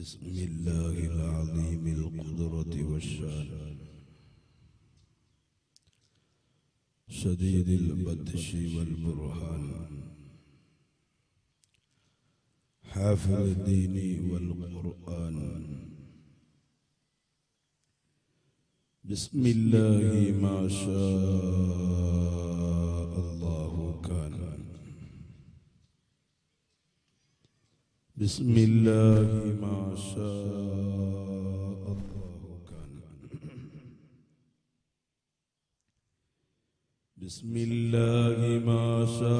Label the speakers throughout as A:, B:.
A: بسم الله العظيم القدرة والشان. شديد البطش والبرهان. حافظ الدين والقرآن. بسم الله ما شاء الله كان بسم الله ما شاء الله كان. بسم الله ما شاء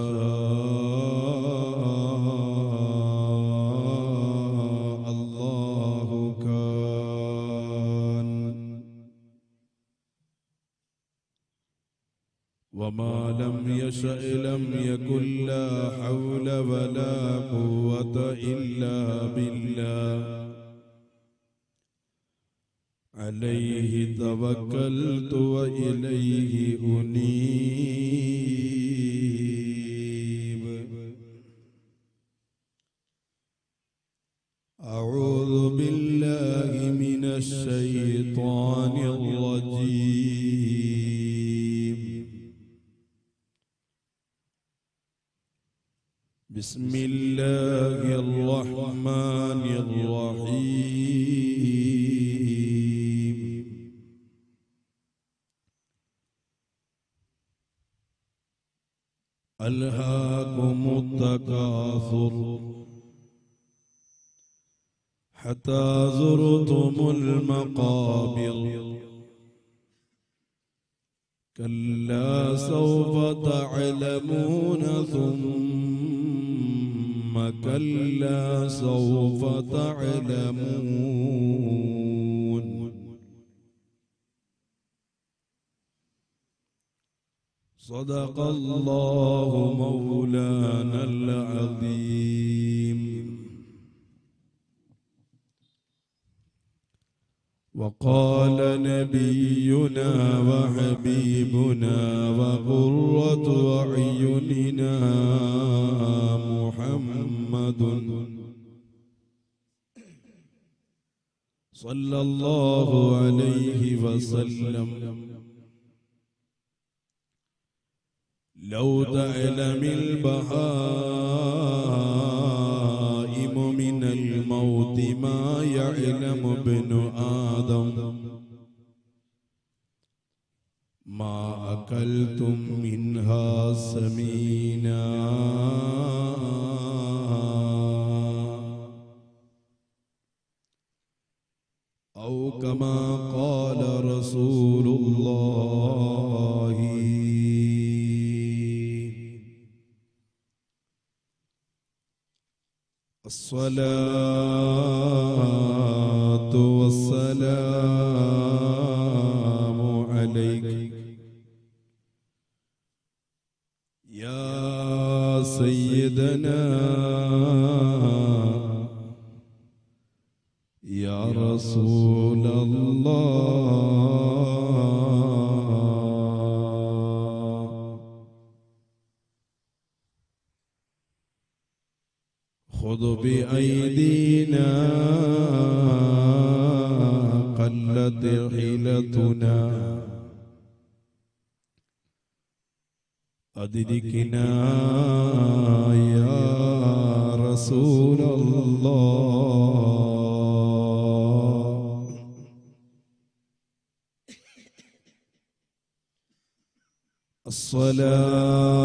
A: الله كان. وما لم يشأ لم يكن لا حول ولا عليه توكلت وإليه أنيب. صدق الله مولانا العظيم. وقال نبينا وحبيبنا وقرة أعيننا محمد صلى الله عليه وسلم. لو تعلم البهائم من الموت ما يعلم ابن آدم. ما أكلتم منها سمينا. أو كما الصلاة. خذ بأيدينا قلت حيلتنا. أدركنا يا رسول الله. الصلاة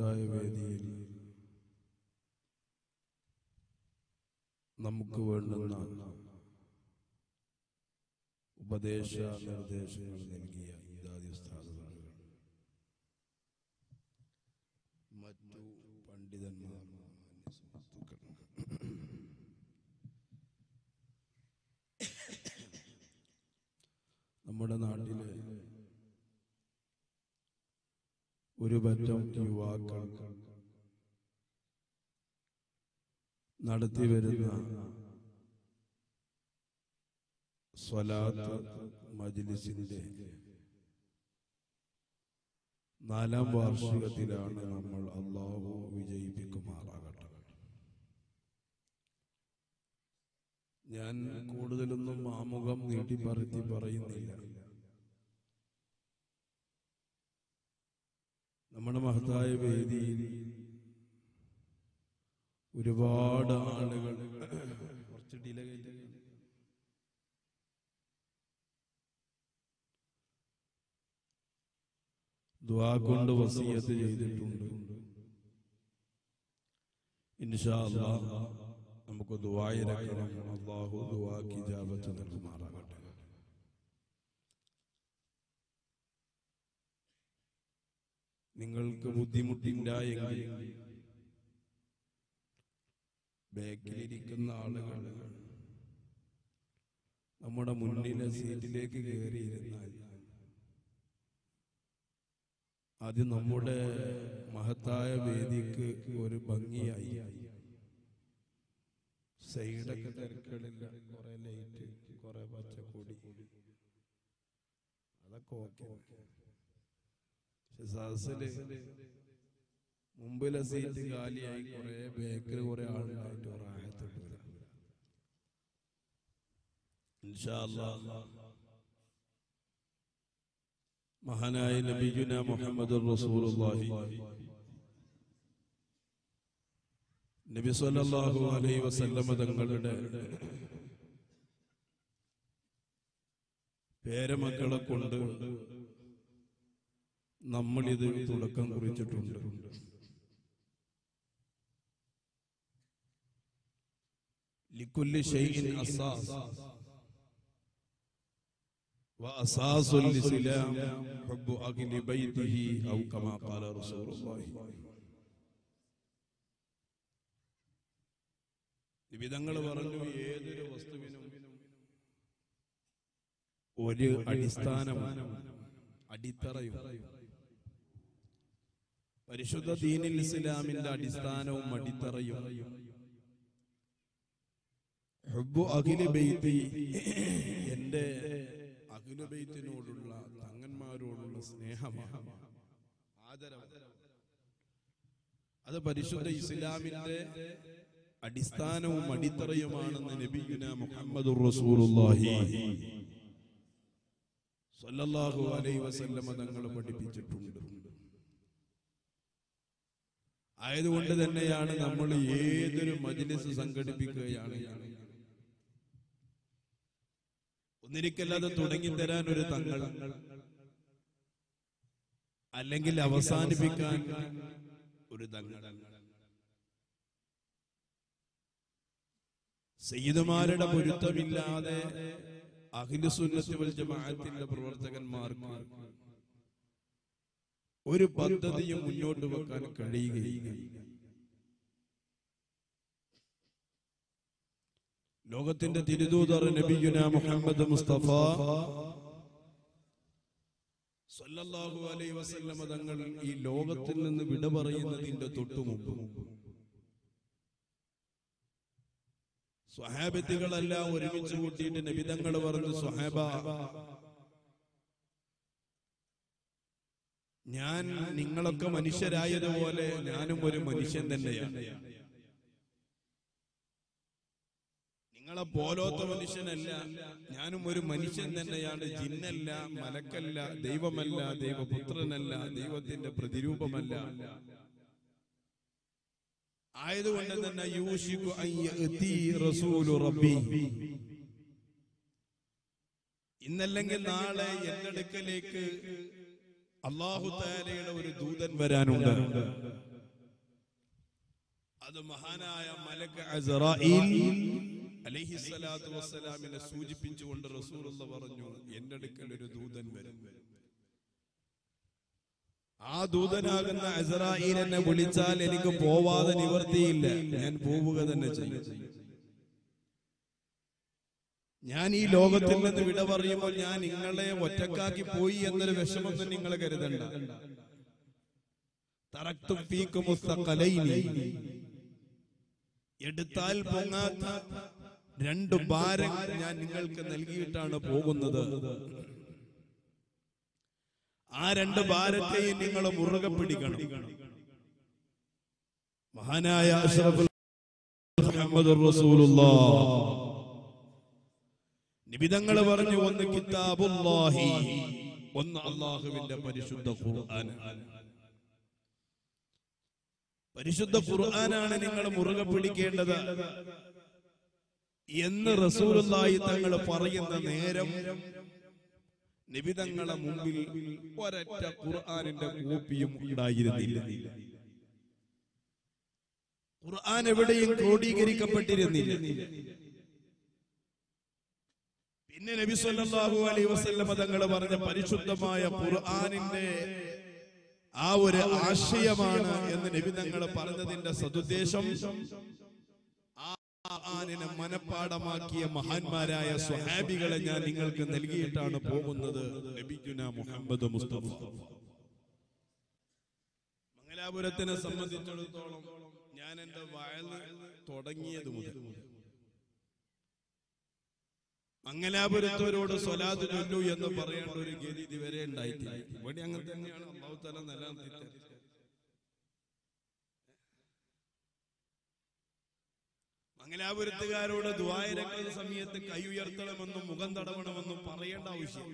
A: മഹത്തായ വേദിയിൽ നമുക്ക് വേണ്ടുന്ന ഉപദേശ നിർദ്ദേശങ്ങൾ നൽകിയ ഇദാദി ഉസ്താദുകൾ മറ്റു പണ്ഡിതന്മാർ മാന്യ സുഹൃത്തുക്കൾ നമ്മുടെ നാട്ടിലെ ഒരു പറ്റം യുവാക്കൾ നടത്തി വരുന്ന സ്വലാത്ത് മജ്ലിസിന്റെ നാലാം വാർഷികത്തിലാണ് നമ്മൾ അള്ളാഹു വിജയിപ്പിക്കുമാറാകട്ടെ. ഞാൻ കൂടുതലൊന്നും ആമുഖം നീട്ടിപ്പറത്തി പറയുന്നില്ല. നമ്മുടെ മഹത്തായ വേദിയിൽ ഒരുപാട് ആളുകൾ കുറച്ച് ഡിലേ ദ്വാ കൊണ്ട് വസീയത്ത് ചെയ്തിട്ടുണ്ട്. ഇൻഷാ അല്ലാഹ് നമുക്ക് അള്ളാഹു അല്ലാഹു ദുആക്ക് ഇജാബത്ത് നൽകുമാറാകട്ടെ. നിങ്ങൾക്ക് ബുദ്ധിമുട്ടിണ്ടായെങ്കിൽ ബാക്കിലിരിക്കുന്ന ആളുകൾ നമ്മുടെ മുന്നിലെ സീറ്റിലേക്ക് കയറിയിരുന്നാൽ അത് നമ്മുടെ മഹത്തായ വേദിക്ക് ഒരു ഭംഗിയായി. സൈഡൊക്കെ തിരക്കുകളില്ല കുറെ ലൈറ്റ് കുറെ പച്ചക്കൂടി അതൊക്കെ ഓക്കെ. സദസ്സിൽ മുമ്പിലെ സീറ്റ് കാലിയായി കുറെ ബേക്കിൽ കുറെ ആളുകളായിട്ട് റാഹത്തിട്ടില്ല ഇൻഷാ അല്ലാഹ്. മഹാനായ നബിജുന മുഹമ്മദ് റസൂലുള്ളാഹി. നബി സല്ലല്ലാഹു അലൈഹി വസല്ലമ തങ്ങളുടെ പേരമക്കളെ കൊണ്ട് നമ്മളിത് തുടക്കം കുറിച്ചിട്ടുണ്ട്. ലിക്കുല്ലി ഷൈഇൻ അസാസ് وأساس الإسلام حب أهل بيته أو كما قال رسول الله വിധങ്ങൾ പറഞ്ഞു ഏതൊരു വസ്തുവിനും ഒരു അടിസ്ഥാനം അടിത്തറയും പരിശുദ്ധ ദീനിൽ ഇസ്ലാമിന്റെ അടിസ്ഥാനവും അടിത്തറയും ഹുബ്ബു അഖില ബൈത്തി എന്റെ അഖിലുബൈത്തിനോടുള്ള തങ്ങന്മാരോടുള്ള സ്നേഹമാണ്. അത് പരിശുദ്ധ ഇസ്ലാമിന്റെ അടിസ്ഥാനവും അടിത്തറയുമാണെന്ന് നബിയുന മുഹമ്മദ് അലൈഹി വസല്ലമ തങ്ങൾ പഠിപ്പിച്ചിട്ടുണ്ട്. ആയതുകൊണ്ട് തന്നെയാണ് നമ്മൾ ഏതൊരു മജ്ലിസ് സംഘടിപ്പിക്കുകയാണ് ഒന്നിരിക്കല്ലാതെ തുടങ്ങിത്തരാൻ ഒരു തങ്ങൾ. അല്ലെങ്കിൽ അവസാനിപ്പിക്കാൻ ഒരു തങ്ങൾ. സയ്യിദുമാരുടെ പൊരുത്തമില്ലാതെ അഖിലുസുന്നത്തി വൽ ജമാഅത്തിന്റെ പ്രവർത്തകന്മാർക്ക് ഒരു പദ്ധതിയും മുന്നോട്ട് വെക്കാൻ കഴിയുകയില്ല. ലോകത്തിന്റെ തിരുദൂതർ നബിയുന മുഹമ്മദ് മുസ്തഫ സല്ലല്ലാഹു അലൈഹി വസല്ലം തങ്ങൾ ഈ ലോകത്തിൽ നിന്ന് വിട പറയുന്നതിന്റെ തൊട്ടു മുമ്പ്. സ്വഹാബത്തുകളെല്ലാം ഒരുമിച്ച് കൂട്ടിയിട്ട് നബിതങ്ങൾ പറഞ്ഞു സ്വഹാബ ഞാൻ നിങ്ങളൊക്കെ മനുഷ്യരായതുപോലെ ഞാനും ഒരു മനുഷ്യൻ തന്നെയാണ്. നിങ്ങളെ പോലോത്ത മനുഷ്യനല്ല. ഞാനും ഒരു മനുഷ്യൻ തന്നെയാണ്. ജിന്നല്ല മലക്കല്ല ദൈവമല്ല ദൈവപുത്രനല്ല ദൈവത്തിന്റെ പ്രതിരൂപമല്ല. ആയതുകൊണ്ട് തന്നെ ഇന്നല്ലെങ്കിൽ നാളെ എന്റെ അടുക്കലേക്ക് അള്ളാഹു താലയുടെ ഒരു ദൂതൻ വരാനുണ്ട്. അത് മഹാനായ മലക്ക് അസ്റായീൽ അലൈഹിസ്സലാത്തു വസ്സലാമിനെ സൂചിപ്പിച്ചുകൊണ്ട് റസൂലുള്ള പറഞ്ഞു എന്റെ അടുക്കൽ ഒരു ദൂതൻ വരും. ആ ദൂതനാകുന്ന അസറായിൽ എന്നെ വിളിച്ചാൽ എനിക്ക് പോവാതെ നിവർത്തിയില്ല. ഞാൻ പോവുക തന്നെ ചെയ്യും. ഞാൻ ഈ ലോകത്തിൽ നിന്ന് വിട പറയുമ്പോൾ ഞാൻ നിങ്ങളെ ഒറ്റക്കാക്കി പോയി എന്നൊരു വിഷമൊന്നും നിങ്ങൾ കരുതണ്ട. തറക്തും. എടുത്താൽ പൊങ്ങാത്ത രണ്ട് ഭാരം ഞാൻ നിങ്ങൾക്ക് നൽകിയിട്ടാണ് പോകുന്നത്. ആ രണ്ട് ഭാരത്തെയും നിങ്ങൾ മുറുകെ പിടിക്കണം. മഹാനായ അഷ്റഫുൽ മുഹമ്മദ് നിബിതങ്ങൾ പറഞ്ഞു ഒന്ന് കിതാബുല്ലാഹി ഒന്ന് അള്ളാഹുവിന്റെ പരിശുദ്ധ ഖുർആൻ. പരിശുദ്ധ ഖുർആനാണ് നിങ്ങൾ മുറുകെ പിടിക്കേണ്ടത്. എന്ന് റസൂലായി തങ്ങൾ പറയുന്ന നേരം നിബിതങ്ങളെ മുമ്പിൽ ഒരറ്റ ഖുർആാനിന്റെ കോപ്പിയും ഉണ്ടായിരുന്നില്ല. ഖുർആൻ എവിടെയും ക്രോഡീകരിക്കപ്പെട്ടിരുന്നില്ല. പിന്നെ നബി സല്ലല്ലാഹു അലൈഹി വസല്ലമ തങ്ങൾ പറഞ്ഞ പരിശുദ്ധമായ ഖുർആനിന്റെ ആ ഒരു ആശയമാണ് എന്ന് നബി തങ്ങൾ പറഞ്ഞതിന്റെ സതുദ്ദേശം ഖുർആനിനെ മനപ്പാടമാക്കിയ മഹാന്മാരായ സ്വഹാബികളെ ഞാൻ നിങ്ങൾക്ക് നൽകിയിട്ടാണ് പോകുന്നത്. മുസ്തഫ. മംഗലാപുരത്തിനെ സംബന്ധിച്ചിടത്തോളം ഞാൻ എന്റെ വയൽ തുടങ്ങിയത് മുതൽ. മംഗലാപുരത്തവരോട് സ്വലാത്ത് ചൊല്ലു എന്ന് പറയേണ്ട ഒരു ഗതി ഇതുവരെ ഉണ്ടായിട്ടില്ല. ഇവിടെ അങ്ങനെ തന്നെയാണ്. അള്ളാഹു തല നിലനിർത്തി മംഗലാപുരത്തുകാരോട് ദ്വായരക്കുന്ന സമയത്ത് കൈ ഉയർത്തണമെന്നും മുഖം തടവണമെന്നും പറയേണ്ട ആവശ്യം.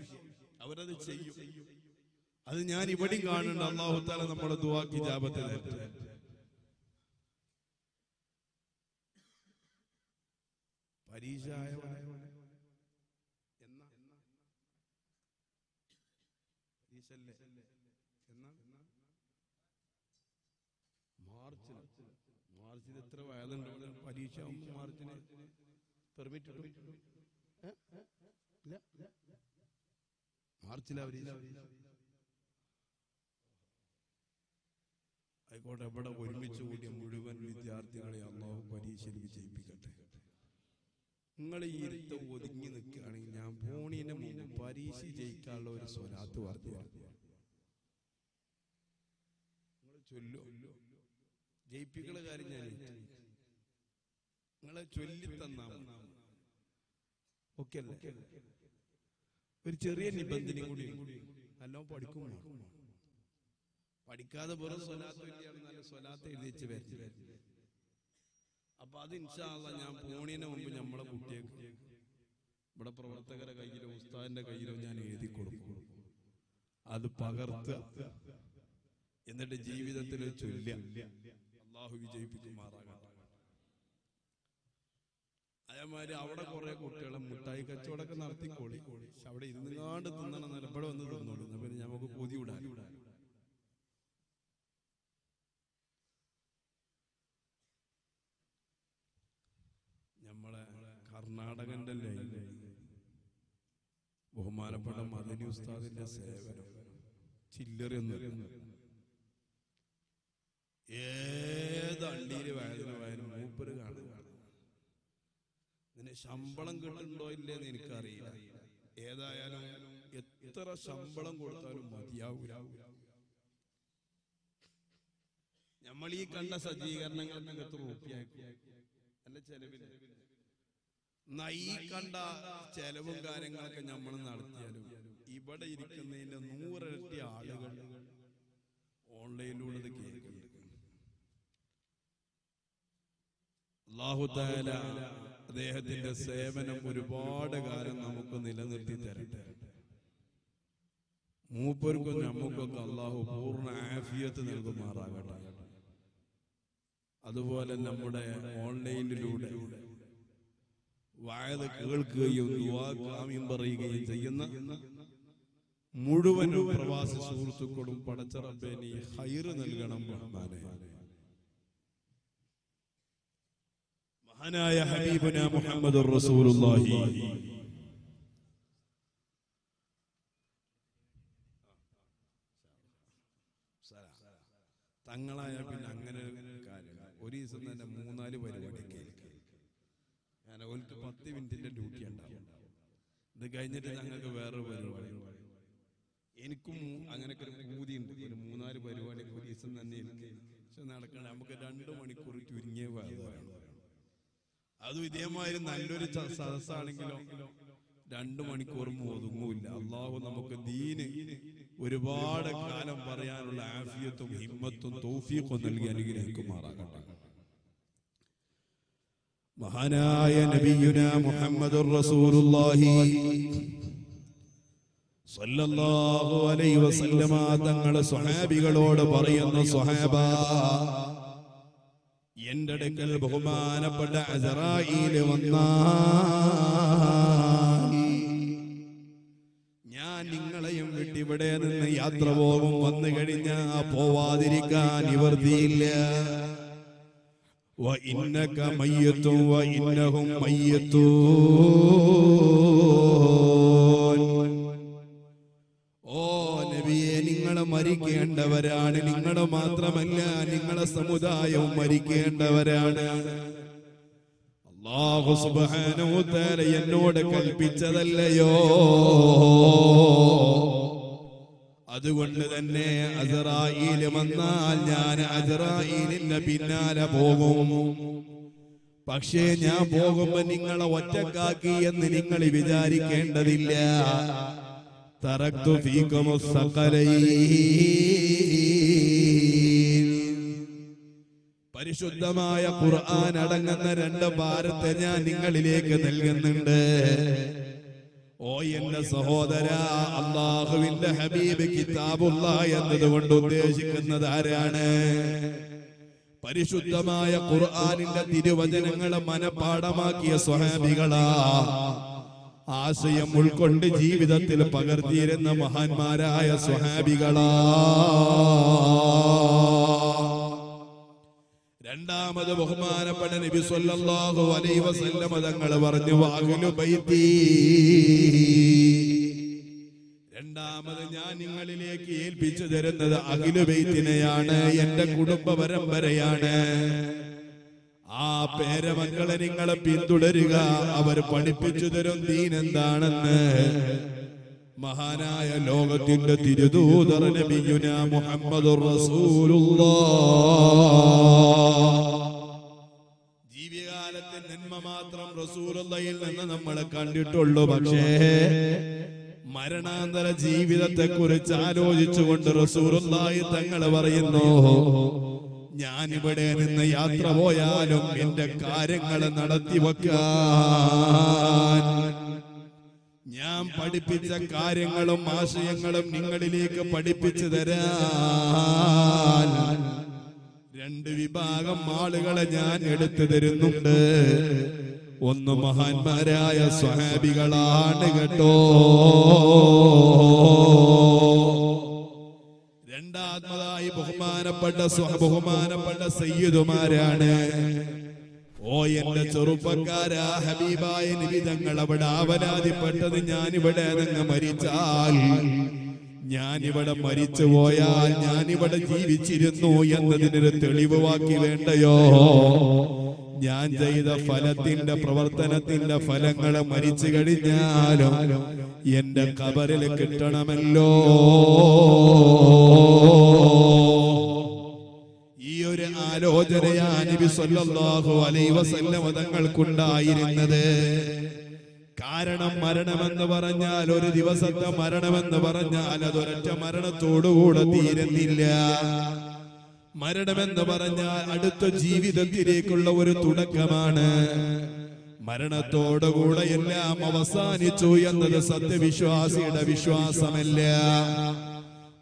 A: അവരത് ചെയ്യും. അത് ഞാൻ ഇവിടെയും കാണുന്നുണ്ട്. അള്ളാഹുത്താല നമ്മുടെ ദുവാക്കി ജാപത്തെ തരട്ടെ പരീക്ഷ ആയവനെ എന്നാ പരീക്ഷല്ലേ എന്നാ? മാർച്ചിൽ മാർച്ചിൽ എത്ര വയലുണ്ട് പരീക്ഷ മാർച്ചിന് പെർമിറ്റ് ഇല്ല. ആയിക്കോട്ടെ ഇവിടെ ഒരുമിച്ച് കൂടിയ മുഴുവൻ വിദ്യാർത്ഥികളെ അള്ളാഹു പരീക്ഷയിൽ വിജയിപ്പിക്കട്ടെ. നിങ്ങൾ ഈ ഇരുത്ത് ഒതുങ്ങി നിൽക്കുകയാണെങ്കിൽ ഞാൻ ഫോണിന് മുമ്പ് പരീക്ഷ ജയിക്കാനുള്ള ഒരു സ്വരാത്ത് വാർത്ത നിങ്ങൾ ചൊല്ലോ. ജയിപ്പിക്കുന്ന കാര്യം ഞാൻ. നിങ്ങളെ ചൊല്ലി തന്നാ ഓക്കെ അല്ലേ ഒരു ചെറിയ നിബന്ധന കൂടി നല്ലോ പഠിക്കും പഠിക്കാതെ വെറും സ്വലാത്ത് സ്വലാത്ത് എഴുതി വെച്ച് വരരുത് അപ്പൊ അത് ഇൻഷാല്ല ഞാൻ പോണീന് മുമ്പ് നമ്മളെ കുട്ടിയെ ഇവിടെ പ്രവർത്തകരെ കയ്യിലോ ഉസ്താദിന്റെ കയ്യിലോ ഞാൻ എഴുതി കൊടുക്കും. അത് പകർത്തുക. എന്നിട്ട് ജീവിതത്തിൽ ചൊല്ലുക. അള്ളാഹു വിജയിപ്പിക്കുമാറാകട്ടെ. അതേമാതിരി അവിടെ കുറെ കുട്ടികളെ മുട്ടായി കച്ചവടമൊക്കെ നടത്തിക്കോളി പക്ഷെ അവിടെ ഇരുന്നാണ്ട് തിന്നണം നിലപ്പടെ വന്ന് തിന്നോളൂ. എന്നാ പിന്നെ നമുക്ക് പൊതി വിടാൻ നമ്മളെ കർണാടകന്റെ ലൈനിൽ ബഹുമാനപ്പെട്ട മദനി ഉസ്താദിന്റെ സേവനം. ചില്ലറയൊന്നും ഏത് അണ്ടിയിൽ വായന വായന മൂപ്പര് കാണുക ഇതിന് ശമ്പളം കിട്ടുന്നുണ്ടോ ഇല്ലേന്ന് എനിക്കറിയില്ല. ഏതായാലും എത്ര ശമ്പളം കൊടുത്താലും മതിയാവൂല. നമ്മൾ ഈ കണ്ട സജ്ജീകരണങ്ങൾ റുപ്യാക്കും അല്ല എന്നാ ഈ കണ്ട ചെലവും കാര്യങ്ങളൊക്കെ നമ്മൾ നടത്തിയാലും ഇവിടെ ഇരിക്കുന്നതിന്റെ നൂറിരട്ടി ആളുകൾ ഓൺലൈനിലൂടെ കേൾക്കുന്നുണ്ട്. അള്ളാഹുദാല അദ്ദേഹത്തിന്റെ സേവനം ഒരുപാട് കാലം നമുക്ക് നിലനിർത്തി തരട്ടെ. മൂപ്പർക്കും നമുക്കൊക്കെ അള്ളാഹു പൂർണ ആഫിയത്ത് നൽകുമാറാകട്ടെ. അതുപോലെ നമ്മുടെ ഓൺലൈനിലൂടെ വായത് കേൾക്കുകയും ദുവാകാമ്യം പറയുകയും ചെയ്യുന്ന മുഴുവനും പ്രവാസി സുഹൃത്തുക്കളും പടച്ചറപ്പേനി ഹൈറ് നൽകണം മഹാനായ ഹബീബുന മുഹമ്മദ് റസൂലുള്ളാഹി. തങ്ങളായ പിന്നെ അങ്ങനെ ഒരു ദിവസം തന്നെ മൂന്നാൽ പരിപാടി ഞാൻ ഓൽക്ക് പത്ത് മിനിറ്റിന്റെ ഡ്യൂട്ടി ഉണ്ടാവും. ഇത് കഴിഞ്ഞിട്ട് ഞങ്ങൾക്ക് വേറെ പരിപാടി. എനിക്കും അങ്ങനെയൊക്കെ ഒരു പൂതിയുണ്ട്. ഒരു മൂന്നാൽ പരിപാടി ഒരു ദിവസം തന്നെ പക്ഷെ നടക്കണ നമുക്ക് രണ്ട് മണിക്കൂർ ചുരുങ്ങിയ വേണം അതും ഇതേമാതിരി നല്ലൊരു സദസ്സാണെങ്കിലോ രണ്ടു മണിക്കൂറും ഒതുങ്ങൂല്ല. അള്ളാഹു നമുക്ക് ദീന് ഒരുപാട് കാലം പറയാനുള്ള ആഫിയത്തും ഹിമ്മത്തും തൗഫീഖും നൽകി അനുഗ്രഹിക്കുമാറാകട്ടെ. മഹാനായ നബിയുന മുഹമ്മദ് റസൂലുള്ളാഹി സല്ലല്ലാഹു അലൈഹി വസല്ലമ തങ്ങളെ സ്വഹാബികളോട് പറയുന്ന സ്വഹാബ എന്റെ അടുക്കൽ ബഹുമാനപ്പെട്ട അസറായില് വന്നാൽ ഞാൻ നിങ്ങളെയും വിട്ടിവിടെ നിന്ന് യാത്ര പോകും വന്നു കഴിഞ്ഞാ പോവാതിരിക്കാൻ നിവർത്തിയില്ല وإنك ميت وإنهم ميتون മരിക്കേണ്ടവരാണ്. നിങ്ങൾ മാത്രമല്ല നിങ്ങളുടെ സമുദായവും മരിക്കേണ്ടവരാണ്. എന്നോട് കൽപ്പിച്ചതല്ലയോ? അതുകൊണ്ട് തന്നെ അസറായിൽ വന്നാൽ ഞാൻ അസറായിലിന്റെ പിന്നാലെ പോകും. പക്ഷേ ഞാൻ പോകുമ്പോ നിങ്ങളെ ഒറ്റക്കാക്കി എന്ന് നിങ്ങൾ വിചാരിക്കേണ്ടതില്ല. തറക്തു പരിശുദ്ധമായ ഖുർആൻ അടങ്ങുന്ന രണ്ട് ഭാരത്തെ ഞാൻ നിങ്ങളിലേക്ക് നൽകുന്നുണ്ട്. ഓ എന്റെ സഹോദര അള്ളാഹുവിന്റെ ഹബീബ് കിതാബുള്ള എന്നതുകൊണ്ട് ഉദ്ദേശിക്കുന്നത് ആരാണ്? പരിശുദ്ധമായ ഖുർആനിന്റെ തിരുവചനങ്ങളെ മനപാഠമാക്കിയ സ്വഹാബികളാ. ആശയം ഉൾക്കൊണ്ട് ജീവിതത്തിൽ പകർത്തിയിരുന്ന മഹാന്മാരായ സ്വഹാബികളാ. രണ്ടാമത് ബഹുമാനപ്പെട്ട നബി സല്ലല്ലാഹു അലൈഹി വസല്ലമ തങ്ങൾ പറഞ്ഞു വാഹുലു ബൈത്തി. രണ്ടാമത് ഞാൻ നിങ്ങളിലേക്ക് ഏൽപ്പിച്ചു തരുന്നത് അഖിലു ബൈത്തിനെയാണ് എന്റെ കുടുംബ പരമ്പരയാണ്. ആ പേരമക്കളെ നിങ്ങളെ പിന്തുടരുക. അവർ പഠിപ്പിച്ചു തരും ദീൻ എന്താണെന്ന്. മഹാനായ ലോകത്തിന്റെ തിരുദൂതർ നബിയുന റസൂലുള്ളാഹ്. ജീവികാലത്തെ നന്മ മാത്രം റസൂലുള്ളയിൽ നിന്ന് നമ്മൾ കണ്ടിട്ടുള്ളൂ. പക്ഷേ മരണാന്തര ജീവിതത്തെ കുറിച്ച് ആലോചിച്ചുകൊണ്ട് റസൂലുള്ളാഹി തങ്ങൾ പറയുന്നു ഞാൻ ഇവിടെ നിന്ന് യാത്ര പോയാലും എന്റെ കാര്യങ്ങൾ നടത്തി വെക്കാൻ. ഞാൻ പഠിപ്പിച്ച കാര്യങ്ങളും ആശയങ്ങളും നിങ്ങളിലേക്ക് പഠിപ്പിച്ചു തരാൻ. രണ്ട് വിഭാഗം ആളുകളെ ഞാൻ എടുത്തു തരുന്നുണ്ട്. ഒന്ന് മഹാന്മാരായ സ്വഹാബികളാണ് കേട്ടോ. രണ്ടാമതായി ബഹുമാനപ്പെട്ട ബഹുമാനപ്പെട്ട സയ്യിദുമാരാണ്. ഓ എന്റെ ചെറുപ്പക്കാരാ ഹബീബായ നിബിതങ്ങൾ അവിടെ അവലാതിപ്പെട്ടത് ഞാനിവിടെ നിങ്ങൾ മരിച്ചാൽ ഞാനിവിടെ മരിച്ചു പോയാൽ ഞാനിവിടെ ജീവിച്ചിരുന്നു എന്നതിനൊരു തെളിവ് വാക്കി വേണ്ടയോ? ഞാൻ ചെയ്ത ഫലത്തിന്റെ പ്രവർത്തനത്തിന്റെ ഫലങ്ങളെ മരിച്ചു കഴിഞ്ഞാലും എന്റെ കബറിൽ കിട്ടണമല്ലോ. ഈ ഒരു ആലോചനയാ നബി അലൈഹി കാരണം മരണമെന്ന് പറഞ്ഞാൽ ഒരു ദിവസത്തെ മരണമെന്ന് പറഞ്ഞാൽ അതൊരൊറ്റ മരണത്തോടുകൂടെ തീരുന്നില്ല. മരണമെന്ന് പറഞ്ഞാൽ അടുത്ത ജീവിതത്തിലേക്കുള്ള ഒരു തുടക്കമാണ്. മരണത്തോടുകൂടെ എല്ലാം അവസാനിച്ചു എന്നത് സത്യവിശ്വാസിയുടെ വിശ്വാസമല്ല.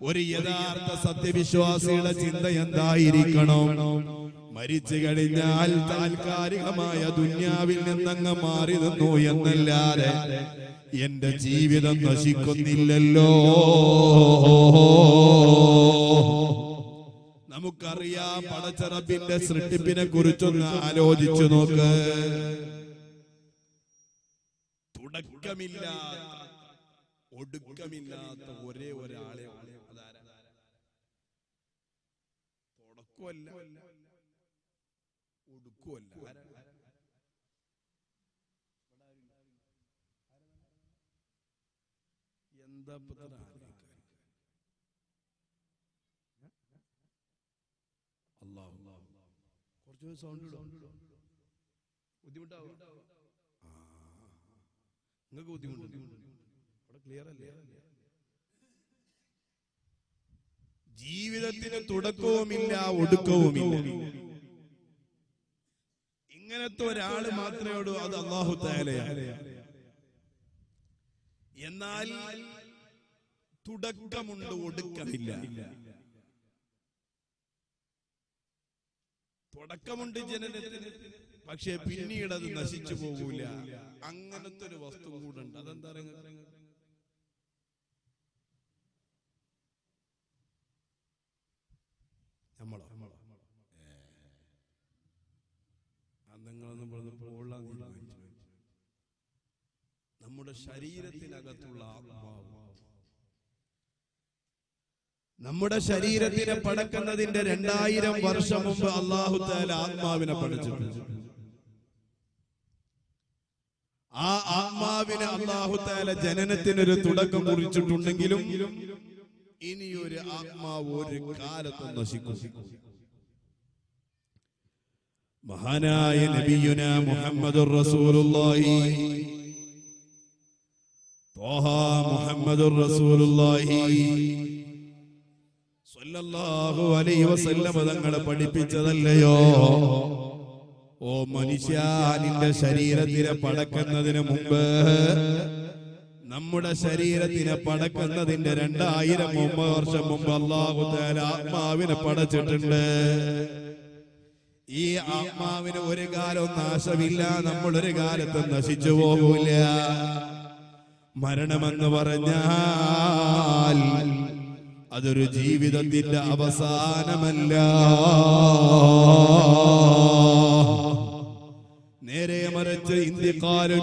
A: ഒരു യഥാർത്ഥ സത്യവിശ്വാസിയുടെ ചിന്ത എന്തായിരിക്കണം? മരിച്ചു കഴിഞ്ഞാൽ താൽക്കാലികമായ ദുന്യാവിൽ നിന്നങ്ങ് മാറി നിന്നു എന്നല്ലാതെ എന്റെ ജീവിതം നശിക്കുന്നില്ലല്ലോ. നമുക്കറിയാം പടച്ചറപ്പിന്റെ സൃഷ്ടിപ്പിനെ കുറിച്ചൊന്ന് ആലോചിച്ചു നോക്ക്. തുടക്കമില്ലാത്ത ഒടുക്കമില്ലാത്ത ഒരേ ഒരാളെ? തുടക്കമല്ല. ഒടുക്കമല്ല? എന്താ? അല്ലാഹു. കുറച്ച് സൗണ്ട് ബുദ്ധിമുട്ടാവും? നിങ്ങൾക്ക് ബുദ്ധിമുട്ടുണ്ട്. അവിടെ ക്ലിയർ അല്ലേ? ജീവിതത്തിന് തുടക്കവുമില്ല ഒടുക്കവുമില്ല. ഇങ്ങനത്തെ ഒരാൾ മാത്രമേ ഉള്ളൂ അത് അള്ളാഹു താലയാണ് എന്നാൽ തുടക്കമുണ്ട് ഒടുക്കമില്ല. തുടക്കമുണ്ട് ജനനത്തിന്. പക്ഷെ പിന്നീട് അത് നശിച്ചു പോകൂല. അങ്ങനത്തെ ഒരു വസ്തു കൂടെ ഉണ്ട്. അതെന്താ നമ്മളോ? നിങ്ങളൊന്നും നമ്മുടെ ശരീരത്തിനകത്തുള്ള ആത്മാവ്. നമ്മുടെ ശരീരത്തിനെ പടക്കുന്നതിന്റെ രണ്ടായിരം വർഷം മുമ്പ് അള്ളാഹു താല ആത്മാവിനെ പഠിച്ചിട്ടുണ്ട്. ആ ആത്മാവിന് അള്ളാഹു താല ജനനത്തിനൊരു തുടക്കം കുറിച്ചിട്ടുണ്ടെങ്കിലും ഇനിയൊരു ആത്മാവ് ഒരു കാലത്തും നശിക്കും. മഹാനായ നബിയുന മുഹമ്മദ് റസൂലുള്ളാഹി. ത്വാഹ മുഹമ്മദുർ റസൂലുള്ളാഹി. സ്വല്ലല്ലാഹു അലൈഹി വസല്ലം തങ്ങളെ പഠിപ്പിച്ചതല്ലയോ? ഓ മനുഷ്യ നിന്റെ ശരീരത്തിനെ പടക്കുന്നതിന് മുമ്പ് നമ്മുടെ ശരീരത്തിനെ പടക്കുന്നതിന്റെ രണ്ടായിരം മുമ്പ് വർഷം മുമ്പ് അള്ളാഹു താല ആത്മാവിനെ പടച്ചിട്ടുണ്ട്. ഈ ആത്മാവിന് ഒരു കാലം നാശമില്ല നമ്മളൊരു കാലത്ത് നശിച്ചു പോകൂല മരണമെന്ന് പറഞ്ഞാൽ അതൊരു ജീവിതത്തിന്റെ അവസാനമല്ല. ഇന്ത്യക്കാരും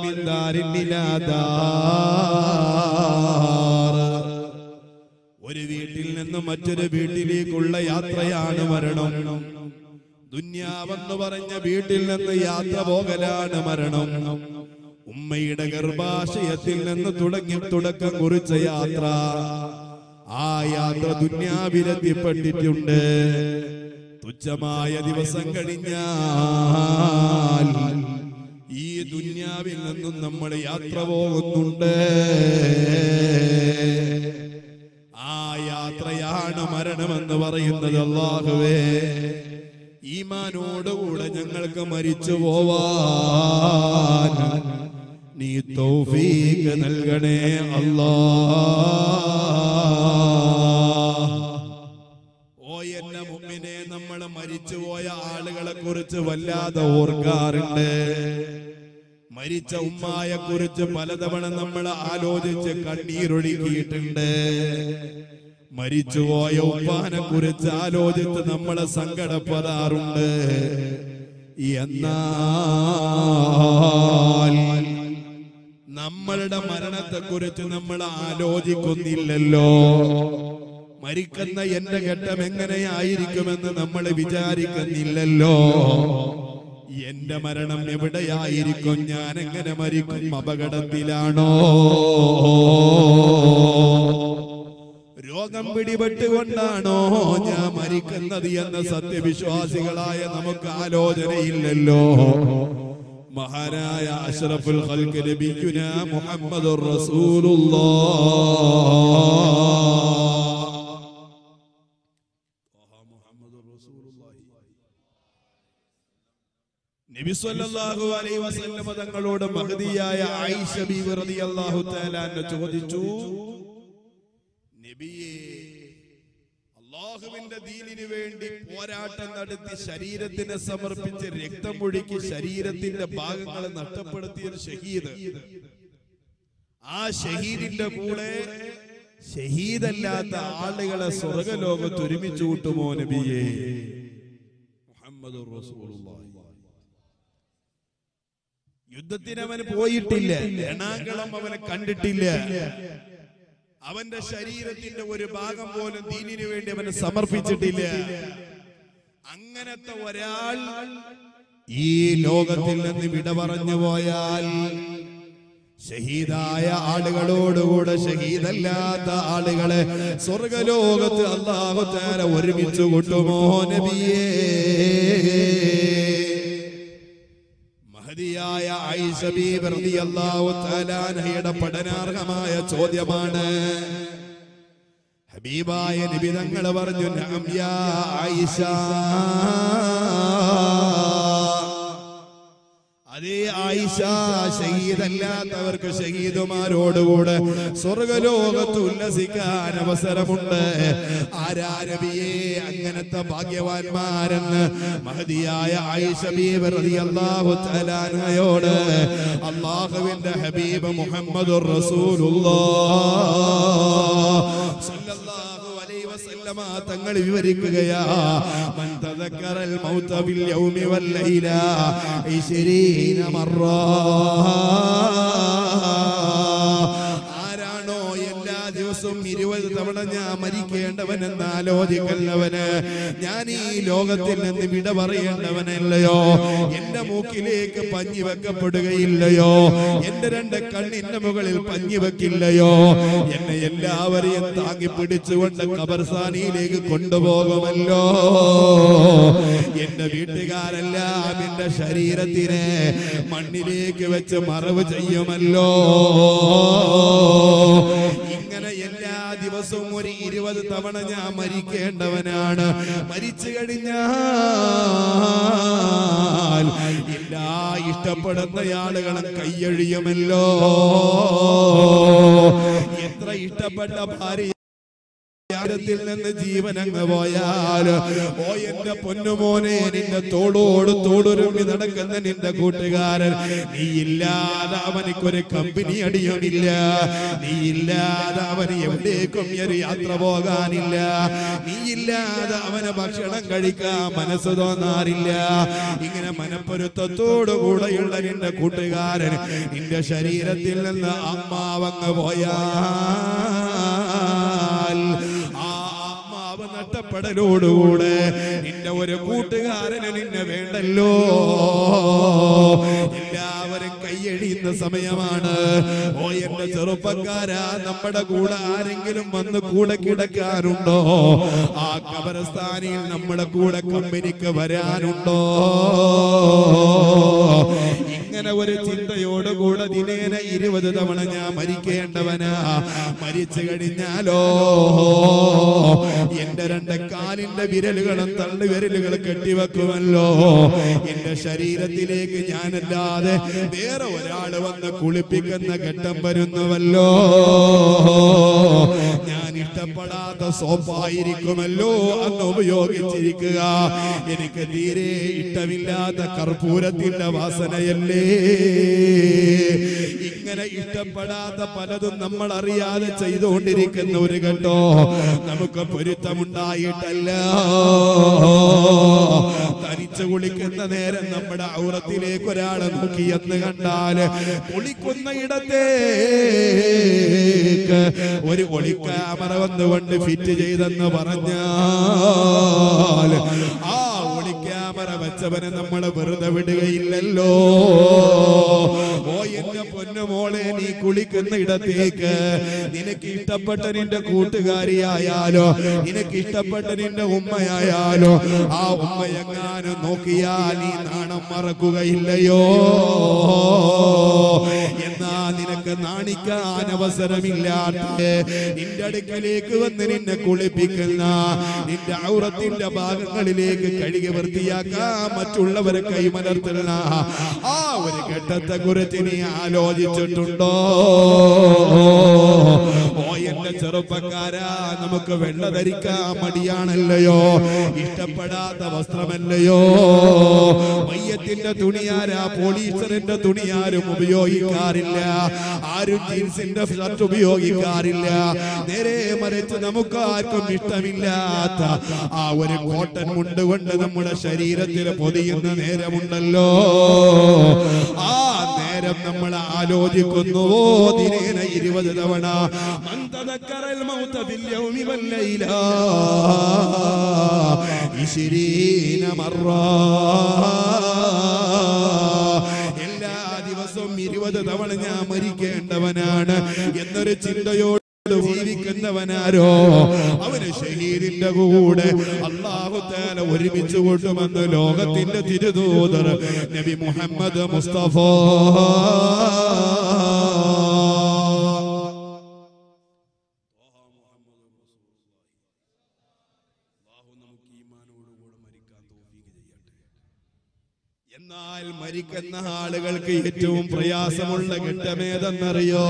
A: ഒരു വീട്ടിൽ നിന്ന് മറ്റൊരു വീട്ടിലേക്കുള്ള യാത്രയാണ് മരണം. ദുന്യാവെന്ന് പറഞ്ഞ വീട്ടിൽ നിന്ന് യാത്ര പോകലാണ് മരണം. ഉമ്മയുടെ ഗർഭാശയത്തിൽ നിന്ന് തുടങ്ങി തുടക്കം കുറിച്ച യാത്ര. ആ യാത്ര ദുന്യാവിലെത്തിപ്പെട്ടിട്ടുണ്ട് തുച്ഛമായ ദിവസം കഴിഞ്ഞാൽ ഈ ദുന്യാവിൽ നിന്നും നമ്മൾ യാത്ര പോകുന്നുണ്ട്. ആ യാത്രയാണ് മരണമെന്ന് പറയുന്നത് അള്ളാഹുവേ. ഈമാനോടുകൂടെ ഞങ്ങൾക്ക് മരിച്ചു പോവാൻ നീ തോഫീക്ക് നൽകണേ അല്ലാ ഓ എന്നെ മുമ്പിനെ നമ്മൾ മരിച്ചുപോയ ആളുകളെ കുറിച്ച് വല്ലാതെ ഓർക്കാറുണ്ട്. മരിച്ച ഉമ്മായെ കുറിച്ച് പലതവണ നമ്മൾ ആലോചിച്ച് കണ്ണീരൊഴുകിയിട്ടുണ്ട്. മരിച്ചുപോയ ഉപ്പാനെ കുറിച്ച് ആലോചിച്ച് നമ്മൾ സങ്കടപ്പെടാറുണ്ട്. എന്നാൽ നമ്മളുടെ മരണത്തെ കുറിച്ച് നമ്മൾ ആലോചിക്കുന്നില്ലല്ലോ. മരിക്കുന്ന എന്റെ ഘട്ടം എങ്ങനെയായിരിക്കുമെന്ന് നമ്മൾ വിചാരിക്കുന്നില്ലല്ലോ. എന്റെ മരണം എവിടെയായിരിക്കും? ഞാൻ എങ്ങനെ മരിക്കും. അപകടത്തിലാണോ? രോഗം പിടിപെട്ടുകൊണ്ടാണോ ഞാൻ മരിക്കുന്നത് എന്ന സത്യവിശ്വാസികളായ നമുക്ക് ആലോചനയില്ലല്ലോ. മഹാനായ അഷ്റഫുൽ ഹൽക്ക് നബിയുന മുഹമ്മദുർ റസൂലുള്ളാഹ് നബി സല്ലല്ലാഹു അലൈഹി വസല്ലം തങ്ങളോട് മഹദിയായ ആയിഷ ബീവി റളിയല്ലാഹു തആല ചോദിച്ചു നബിയെ അള്ളാഹുവിന്റെ ദീനിന് വേണ്ടി പോരാട്ടം നടത്തി ശരീരത്തിനെ സമർപ്പിച്ച് രക്തമൊഴുക്കി ശരീരത്തിന്റെ ഭാഗങ്ങൾ നഷ്ടപ്പെടുത്തിയ ഒരു ഷഹീദ്. ആ ഷഹീദിന്റെ കൂടെ ഷഹീദല്ലാത്ത ആളുകളെ സ്വർഗലോകത്ത് ഒരുമിച്ച് കൂട്ടുമോ നബിയെ? മുഹമ്മദ് റസൂലുള്ളാഹി. യുദ്ധത്തിന് അവൻ പോയിട്ടില്ല. എണാകളം അവനെ കണ്ടിട്ടില്ല. അവന്റെ ശരീരത്തിന്റെ ഒരു ഭാഗം പോലും ദീനിനു വേണ്ടി അവന് സമർപ്പിച്ചിട്ടില്ല. അങ്ങനത്തെ ഒരാൾ ഈ ലോകത്തിൽ നിന്ന് വിട പറഞ്ഞു പോയാൽ ഷഹീദായ ആളുകളോടുകൂടെ ഷഹീദല്ലാത്ത ആളുകളെ സ്വർഗലോകത്ത് അള്ളാഹു താര ഒരുമിച്ച് കൂട്ടുമോ നബിയേ? മഹതിയായ അൻഹയുടെ പഠനാർഹമായ ചോദ്യമാണ്. ഹബീബായ നിബിതങ്ങൾ പറഞ്ഞു ആയിഷ അതേ ആയിഷ ഷഹീദല്ലാത്തവർക്ക് ഷഹീദുമാരോടുകൂടെ സ്വർഗലോകത്ത് ഉല്ലസിക്കാൻ അവസരമുണ്ട്. ആരാരബിയെ അങ്ങനത്തെ ഭാഗ്യവാന്മാരെന്ന് മഹതിയായ ആയിഷ അള്ളാഹുവിന്റെ റളിയല്ലാഹു അല്ലാഹുവിന്റെ ഹബീബ് മുഹമ്മദുർ റസൂലുള്ള സല്ലല്ലാഹു തങ്ങൾ വിവരിക്കുകയാ. മൻ തദക്കറൽ മൗത ബിൽ യൗമി വൽ ലൈല 20 മറ ആരാണോ എല്ലാ ദിവസവും ഇരുപത് തവണ ഞാൻ മരിക്കേണ്ടവനെന്ന് ആലോചിക്കുന്നവന് ഞാൻ ഈ ലോകത്തിൽ നിന്ന് വിട പറയേണ്ടവനല്ലയോ? എന്റെ മൂക്കിലേക്ക് പഞ്ഞി വെക്കപ്പെടുകയില്ലയോ? എന്റെ രണ്ട് കണ്ണിന്റെ മുകളിൽ പഞ്ഞി വെക്കില്ലയോ? എന്നെ എല്ലാവരെയും താങ്ങി പിടിച്ചുകൊണ്ട് കബർസാനിയിലേക്ക് കൊണ്ടുപോകുമല്ലോ. എന്റെ വീട്ടുകാരെല്ലാം എന്റെ ശരീരത്തിനെ മണ്ണിലേക്ക് വെച്ച് മറവ് ചെയ്യുമല്ലോ. ഇങ്ങനെ എല്ലാ ദിവസവും ഒരു ഇരുപത് തവണ ഞാൻ മരിക്കേണ്ടവനാണ്. മരിച്ചു കഴിഞ്ഞാൽ എല്ലാ ഇഷ്ടപ്പെടുന്ന ആളുകളും കൈയഴിയുമല്ലോ. എത്ര ഇഷ്ടപ്പെട്ട ഭാര്യ ത്തിൽ നിന്ന് ജീവൻ അങ്ങ് പോയാൽ ഓ എന്റെ പൊന്നുമോനെ നിന്റെ തോളോട് തോടുരുമ്പി നടക്കുന്ന നിന്റെ കൂട്ടുകാരൻ നീ ഇല്ലാതെ അവനിക്കൊരു കമ്പനി അടിയുമില്ല നീ ഇല്ലാതെ അവന് എവിടേക്കും ഒരു യാത്ര പോകാനില്ല നീ ഇല്ലാതെ അവന് ഭക്ഷണം കഴിക്കാൻ മനസ്സ് തോന്നാറില്ല. ഇങ്ങനെ മനപ്പൊരുത്തത്തോടു കൂടെയുള്ള നിന്റെ കൂട്ടുകാരൻ നിന്റെ ശരീരത്തിൽ നിന്ന് അമ്മാവങ്ങ് പോയാൽ ആത്മാവ് നിന്റെ ഒരു കൂട്ടുകാരന് നിന്നെ വേണ്ടല്ലോ. എല്ലാവരും കൈയടിയുന്ന സമയമാണ്. ഓ എന്റെ ചെറുപ്പക്കാരാ നമ്മുടെ കൂടെ ആരെങ്കിലും വന്ന് കൂടെ കിടക്കാനുണ്ടോ ആ കബരസ്ഥാനിൽ നമ്മുടെ കൂടെ കമ്പനിക്ക് വരാനുണ്ടോ ഇങ്ങനെ ഒരു ചിന്തയോടുകൂടെ ദിനേന ഇരുപത് തവണ ഞാൻ മരിക്കേണ്ടവനാ. മരിച്ചു കഴിഞ്ഞാലോ? എന്റെ രണ്ട് കാലിന്റെ വിരലുകളും തള്ളു വിരലുകൾ കെട്ടിവെക്കുമല്ലോ. എന്റെ ശരീരത്തിലേക്ക് ഞാനല്ലാതെ വേറെ ഒരാൾ വന്ന് കുളിപ്പിക്കുന്ന ഘട്ടം വരുന്നുവല്ലോ. ഞാൻ ഇഷ്ടപ്പെടാത്ത സോപ്പായിരിക്കുമല്ലോ അന്ന് ഉപയോഗിച്ചിരിക്കുക. എനിക്ക് തീരെ ഇഷ്ടമില്ലാത്ത കർപ്പൂരത്തിന്റെ വാസനയല്ലേ? ഇങ്ങനെ ഇഷ്ടപ്പെടാത്ത പലതും നമ്മൾ അറിയാതെ ചെയ്തുകൊണ്ടിരിക്കുന്ന ഒരു ഘട്ടോ. നമുക്ക് പൊരുത്തമുണ്ടായിട്ടല്ല. തനിച്ച് കുളിക്കുന്ന നേരം നമ്മുടെ ഔറത്തിലേക്ക് ഒരാളെ നോക്കി എന്ന് കണ്ടാൽ കുളിക്കുന്ന ഇടത്തേക്ക് ഒരു ഒളിക്യാമറ വന്നുകൊണ്ട് ഫിറ്റ് ചെയ്തെന്ന് പറഞ്ഞാൽ ആ നമ്മളെ നമ്മൾ വെറുതെ വിടുകയില്ലല്ലോ. എന്റെ പൊന്നുമോളെ നീ കുളിക്കുന്ന ഇടത്തേക്ക് നിനക്ക് ഇഷ്ടപ്പെട്ട നിന്റെ കൂട്ടുകാരിയായാലോ നിനക്ക് ഇഷ്ടപ്പെട്ട നിന്റെ ഉമ്മയായാലോ ആ ഉമ്മയെങ്ങാനും നോക്കിയാൽ നീ നാണം മറക്കുകയില്ലയോ? എന്നാ നിനക്ക് നാണിക്കാൻ അവസരമില്ലാത്ത നിന്റെ അടുക്കലേക്ക് വന്ന് നിന്നെ കുളിപ്പിക്കുന്ന നിന്റെ ഔറത്തിന്റെ ഭാഗങ്ങളിലേക്ക് കഴുകി വൃത്തിയാക്കാൻ മറ്റുള്ളവരെ കൈമലർത്തുന്ന ആ ഒരു ഘട്ടത്തെ കുറിച്ച് നീ ആലോചിച്ചിട്ടുണ്ടോ? ഓ എന്റെ ചെറുപ്പക്കാരാ നമുക്ക് വെള്ള ധരിക്കാൻ മടിയാണല്ലയോ? ഇഷ്ടപ്പെടാത്ത വസ്ത്രമല്ലയോ? മയ്യത്തിന്റെ തുണിയാരാ പോലീസറിന്റെ തുണിയാരും ഉപയോഗിക്കാറില്ല. ആരും ജീൻസിന്റെ ഷർട്ട് ഉപയോഗിക്കാറില്ല. നേരെ മറിച്ച് നമുക്ക് ആർക്കും ഇഷ്ടമില്ലാത്ത ആ ഒരു കോട്ടൺ മുണ്ട് കൊണ്ട് നമ്മുടെ ശരീരത്തിൽ പൊതിയുന്ന നേരമുണ്ടല്ലോ. ആ നേരം നമ്മൾ ആലോചിക്കുന്നുവോ ദിനേന ഇരുപത് തവണ. മറ. എല്ലാ ദിവസവും ഇരുപത് തവണ ഞാൻ മരിക്കേണ്ടവനാണ് എന്നൊരു ചിന്തയോട് ജീവിക്കുന്നവനാരോ? അവന് ഷഹീദിന്റെ കൂടെ അള്ളാഹുത്താല ഒരുമിച്ച് കൊണ്ടുവന്ന് ലോകത്തിന്റെ തിരുദൂതർ നബി മുഹമ്മദ് മുസ്തഫ. എന്നാൽ മരിക്കുന്ന ആളുകൾക്ക് ഏറ്റവും പ്രയാസമുള്ള ഘട്ടമേതെന്നറിയോ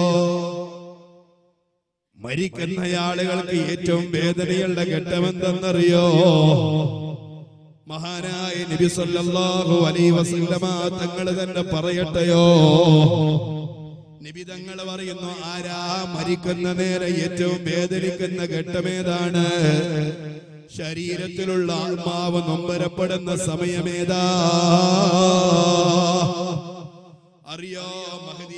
A: മരിക്കുന്ന ആളുകൾക്ക് ഏറ്റവും വേദനയുള്ള ഘട്ടമെന്തെന്നറിയോ? മഹാനായ നബി സല്ലല്ലാഹു അലൈഹി വസല്ലമ തങ്ങൾ തന്നെ പറയട്ടെയോ? നബി തങ്ങൾ പറയുന്നു ആരാ മരിക്കുന്ന നേരെ ഏറ്റവും വേദനിക്കുന്ന ഘട്ടമേതാണ്? ശരീരത്തിലുള്ള ആത്മാവ് നൊമ്പരപ്പെടുന്ന സമയമേതാ? അറിയോ മഹതിയായ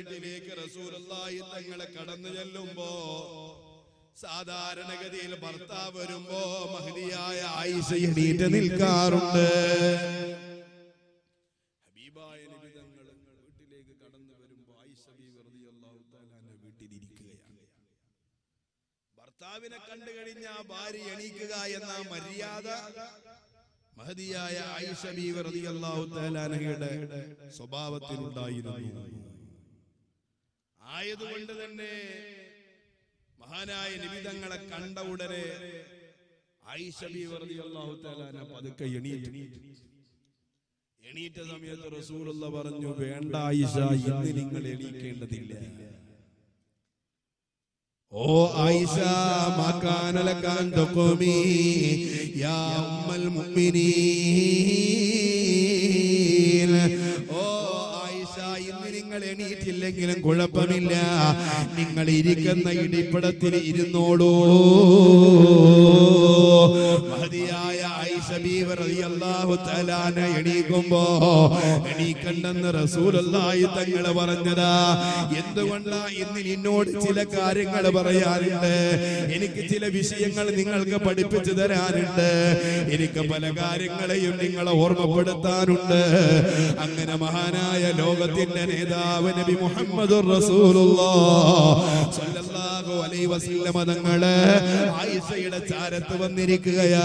A: വീട്ടിലേക്ക് റസൂലുള്ളാഹി തങ്ങളെ കടന്നു ചെല്ലുമ്പോ സാധാരണഗതിയിൽ ഭർത്താവ് വരുമ്പോ മഹതിയായ ആയിഷ നിൽക്കാറുണ്ട്. ഹബീബായ നബി വീട്ടിലേക്ക് കടന്നു ആയിഷ വീട്ടിലിരിക്കുകയാണ്. ഭർത്താവിനെ കണ്ടു കഴിഞ്ഞ ഭാര്യ എണീക്കുക എന്ന മര്യാദ മഹതിയായ ആയിഷ ബി തആല അൻഹയുടെ സ്വഭാവത്തിലുണ്ടായിരുന്നു. ആയതുകൊണ്ട് തന്നെ മഹാനായ നിബിതങ്ങളെ കണ്ട ഉടനെ പതുക്കെ എണീറ്റു. എണീറ്റ സമയത്ത് റസൂലുള്ള പറഞ്ഞു വേണ്ട ആയിഷ ഇന്ന് നിങ്ങൾ എണീക്കേണ്ടതില്ല. ഓ ആയിഷ മാക്കാനലക്കാൻ യാ ഉമ്മൽ മുഅ്മിനീൻ. എണീറ്റില്ലെങ്കിലും കുഴപ്പമില്ല. നിങ്ങൾ ഇരിക്കുന്ന ഇടിപ്പിടത്തിൽ ഇരുന്നോടൂ മഹതിയായ ബീവി റളിയല്ലാഹു തആല അൻഹ എണീക്കുമ്പോ എണീക്കണ്ടെന്ന് റസൂലുള്ളാഹി തങ്ങൾ പറഞ്ഞതാ. എന്തുകൊണ്ടാ ഇന്ന് നിന്നോട് ചില കാര്യങ്ങൾ പറയാറുണ്ട്? എനിക്ക് ചില വിഷയങ്ങൾ നിങ്ങൾക്ക് പഠിപ്പിച്ചു തരാനുണ്ട് എനിക്ക് പല കാര്യങ്ങളെയും നിങ്ങളെ ഓർമ്മപ്പെടുത്താനുണ്ട് അങ്ങനെ മഹാനായ ലോകത്തിന്റെ നേതാവ് നബി മുഹമ്മദ് തങ്ങൾ ആയിഷയുടെ ചാരത്ത് വന്നിരിക്കുകയാ.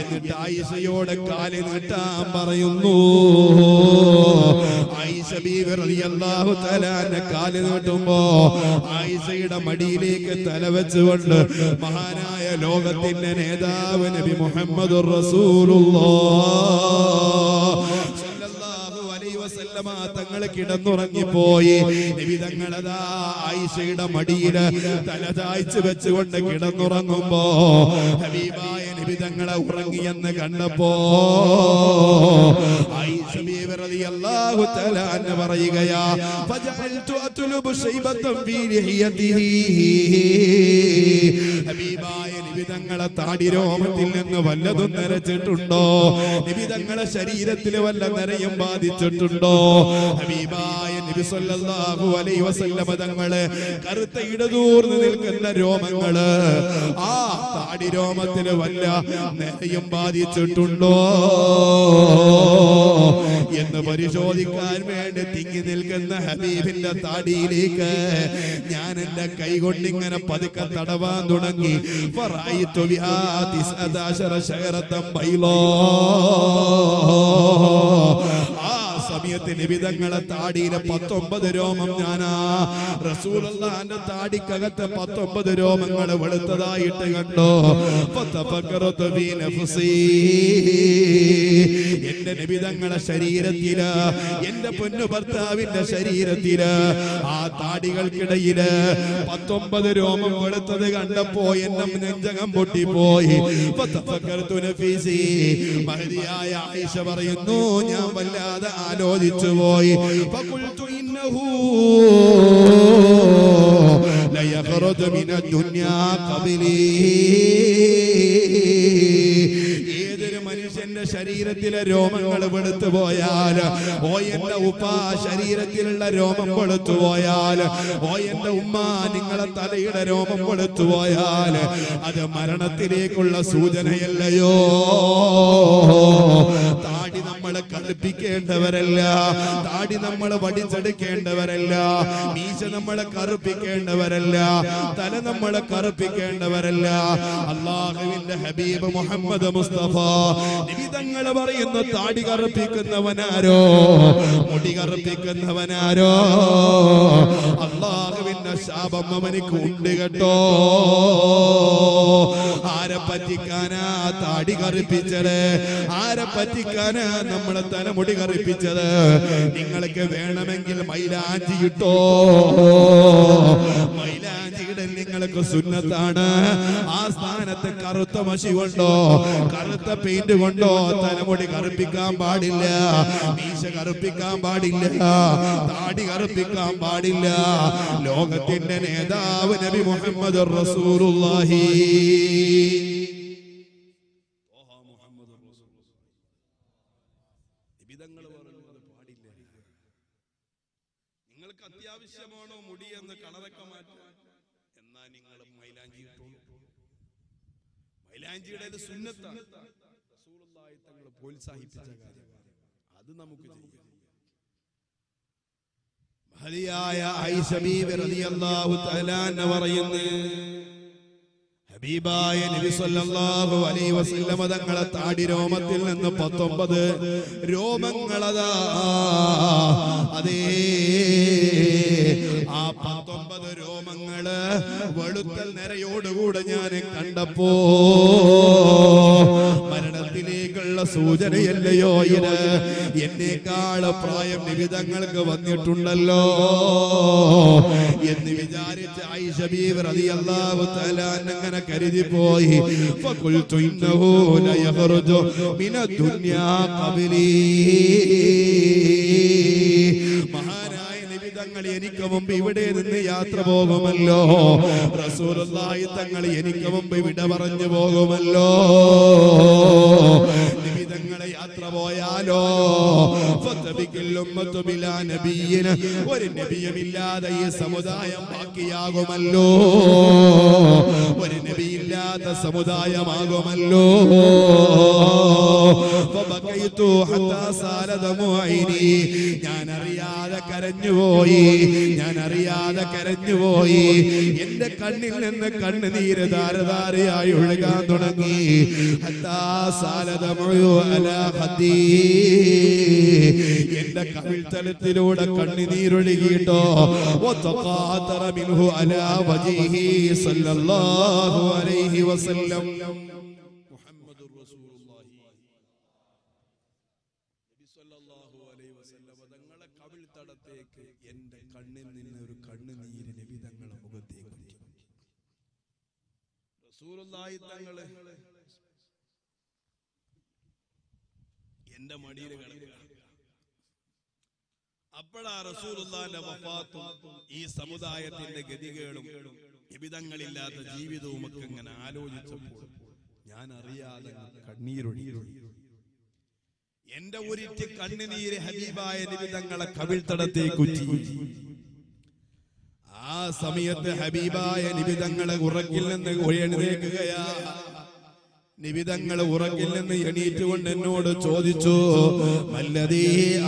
A: എന്നിട്ട് ആയിഷയോട് കാൽ നീട്ടാൻ പറയുന്നു. ആയിഷ ബീവി റളിയല്ലാഹു തആല അൻഹ കാൽ നീട്ടുമ്പോ ആയിഷയുടെ മടിയിലേക്ക് തല വെച്ചുകൊണ്ട് മഹാനായ ലോകത്തിന്റെ നേതാവ് നബി മുഹമ്മദ് വസല്ലമ കിടന്നുറങ്ങിപ്പോയി. നബി തങ്ങളതാ ആയിഷയുടെ മടിയിൽ തല ചായ്ച്ചു വെച്ചുകൊണ്ട് കിടന്നുറങ്ങുമ്പോ ഹബീബായ നബി തങ്ങളെ ഉറങ്ങിയെന്ന് കണ്ടപ്പോ പറയുകയാ താടി രോമത്തിൽ നിന്ന് വല്ലതും നിറച്ചിട്ടുണ്ടോ നബി തങ്ങളെ ശരീരത്തിൽ വല്ല നിറയും ബാധിച്ചിട്ടുണ്ടോ? ഹബീബായ നബി സല്ലല്ലാഹു അലൈഹി വസല്ലമ തങ്ങൾ കറുത്ത ഇടതൂർന്ന് നിൽക്കുന്ന രോമങ്ങൾ. ആ താടി രോമത്തിന് വല്ല നേയും ബാധിച്ചിട്ടുണ്ടോ? എന്ന് പരിശോധിക്കാൻ വേണ്ടി തിങ്ങി നിൽക്കുന്ന ഹബീബിന്റെ താടിയിലേക്ക് ഞാൻ എന്റെ കൈകൊണ്ട് ഇങ്ങനെ പതുക്കെ തടവാൻ തുടങ്ങി. ആ സമയത്ത് നിബിതങ്ങളെ താടിയിലെ പത്തൊമ്പത് രോമം ഞാനാ റസൂലുള്ളാന്റെ താടിക്കകത്ത് പത്തൊമ്പത് രോമങ്ങൾ വെളുത്തതായിട്ട് കണ്ടോ. എന്റെ നിബിതങ്ങളെ ശരീരത്തിൽ എന്റെ പൊന്നു ഭർത്താവിന്റെ ശരീരത്തിൽ ആ താടികൾക്കിടയിൽ പത്തൊമ്പത് രോമം വെളുത്തത് കണ്ടപ്പോ എന്നെ നെഞ്ചകം പൊട്ടിപ്പോയി. മഹദിയായ ആയിഷ പറയുന്നു ഞാൻ വല്ലാതെ ആലോചിച്ചു പോയി ഫഖുൽതു ഇന്നഹു ലയഖറുജു മിനദ്ദുനിയാ ഖബലി ഏതൊരു മനുഷ്യന്റെ ശരീരത്തിലെ രോമങ്ങൾ വെളുത്തു പോയാൽ ഓ എന്റെ ഉപ്പ ശരീരത്തിലുള്ള രോമം വെളുത്തു പോയാൽ ഓ എന്റെ ഉമ്മ നിങ്ങളെ തലയുടെ രോമം വെളുത്തു പോയാൽ അത് മരണത്തിലേക്കുള്ള സൂചനയല്ലയോ? താടി നമ്മളെ കറുപ്പിക്കേണ്ടവരല്ല താടി നമ്മളെ വടിച്ചെടുക്കേണ്ടവരല്ല മീശ നമ്മളെ കറുപ്പിക്കേണ്ടവരല്ല തല നമ്മളെ കറുപ്പിക്കേണ്ടവരല്ല. അള്ളാഹുവിന്റെ ഹബീബ് മുഹമ്മദ് മുസ്തഫ നിബിതങ്ങൾ പറയുന്ന താടി കറുപ്പിക്കുന്നവനാരോ? മുടി കറുപ്പിക്കുന്നവനാരോ? അള്ളാഹുവിന്റെ ശാപം അവനിക്ക് ഉണ്ട് കേട്ടോ. ആരെ പറ്റിക്കാനാ താടി കറുപ്പിച്ചത്? ആരെ പറ്റിക്കാനാ നമ്മളെ തലമുടി കറുപ്പിച്ചത്? നിങ്ങൾക്ക് വേണമെങ്കിൽ മൈലാഞ്ചി ഇട്ടോ? മൈലാഞ്ചിയുടെ നിങ്ങൾക്ക് സുന്നത്താണ്. ആ സ്ഥാനത്ത് കറുത്ത മഷി കൊണ്ടോ കറുത്ത പെയിന്റ് കൊണ്ടോ തലമുടി കറുപ്പിക്കാൻ പാടില്ല. മീശ കറുപ്പിക്കാൻ പാടില്ല. താടി കറുപ്പിക്കാൻ പാടില്ല. ലോകത്തിന്റെ നേതാവ് നബി മുഹമ്മദ് റസൂലുള്ളാഹി. നിങ്ങൾക്ക് അത്യാവശ്യമാണോ മുടി എന്ന് നിങ്ങൾ മൈലാഞ്ചി മൈലാഞ്ചിയുടെ സുന്നത്താണ്. പ്രോത്സാഹിപ്പിച്ച കാര്യമാണ് അത് നമുക്ക് ചെയ്യാം. തആല പറയുന്നു ഹബീബായ നബി സല്ലല്ലാഹു അലൈഹി തങ്ങളെ താടി രോമത്തിൽ നിന്ന് പത്തൊമ്പത് രോമങ്ങളതാ. അതേ ആ പത്തൊമ്പത് രോമങ്ങൾ വെളുത്തൽ നിരയോടുകൂടെ ഞാൻ കണ്ടപ്പോ മരണത്തിലേക്കുള്ള സൂചനയല്ലയോ ഇത്? എന്നേക്കാൾ പ്രായം നിവിധങ്ങൾക്ക് വന്നിട്ടുണ്ടല്ലോ. എന്ന് വിചാരിച്ച ബീവി റളിയല്ലാഹു തആല അങ്ങനെ കരുതി പോയി മിന ഇന്നഹു ലയഖറുജു തങ്ങൾ എനിക്ക് മുമ്പ് ഇവിടെ നിന്ന് യാത്ര പോകുമല്ലോ. റസൂലുള്ളാഹി തങ്ങൾ എനിക്ക് മുമ്പ് വിട പറഞ്ഞു പോകുമല്ലോ. നിമിതങ്ങളെ യാത്ര പോയാലോ? ഒരു നബിയുമില്ലാതെ ഈ സമുദായം ബാക്കിയാകുമല്ലോ. ഒരു നബിയില്ലാത്ത സമുദായമാകുമല്ലോ. ഞാൻ അറിയാതെ കരഞ്ഞുപോയി. ഞാൻ അറിയാതെ കരഞ്ഞുപോയി എന്റെ കണ്ണിൽ നിന്ന് കണ്ണുനീര് ധാരധാരയായി ഒഴുകാൻ തുടങ്ങി. എന്റെ കവിൾത്തലത്തിലൂടെ കണ്ണുനീരൊഴുകിയിട്ടോ. അലാ വജീഹി സല്ലല്ലാഹു അലൈഹി വസല്ലം മുഹമ്മദുർ റസൂലുള്ളാഹി നബി സല്ലല്ലാഹു അലൈഹി വസല്ലം തങ്ങളെ കവിൾത്തടത്തേക്ക് എന്റെ കണ്ണിൽ നിന്ന് ഒരു കണ്ണുനീര് നബി തങ്ങളെ മുഖത്തേക്ക് ഒഴുക്കി. റസൂലുള്ളാഹി തങ്ങൾ എന്റെ മടിയിൽ കിടക്കുക. അപ്പോഴാ റസൂലുള്ളാന്റെ വഫാത്തും ഈ സമുദായത്തിന്റെ ഗതികേടും വിവിധങ്ങളില്ലാത്ത ജീവിതവും ഒക്കെ ഇങ്ങനെ ആലോചിച്ചപ്പോൾ ഞാൻ അറിയാതെ കണ്ണീരൊഴിയൊഴി എന്റെ ഒരിറ്റ് കണ്ണുനീര് ഹബീബായ നിബിതങ്ങളെ കവിൾത്തടത്തേക്ക് കുറ്റി. ആ സമയത്ത് ഹബീബായ നിബിതങ്ങളെ ഉറക്കിൽ നിന്ന് എഴുന്നേൽക്കുകയാ നിബിതങ്ങൾ ഉറക്കിൽ നിന്ന് എണീറ്റുകൊണ്ട് എന്നോട് ചോദിച്ചു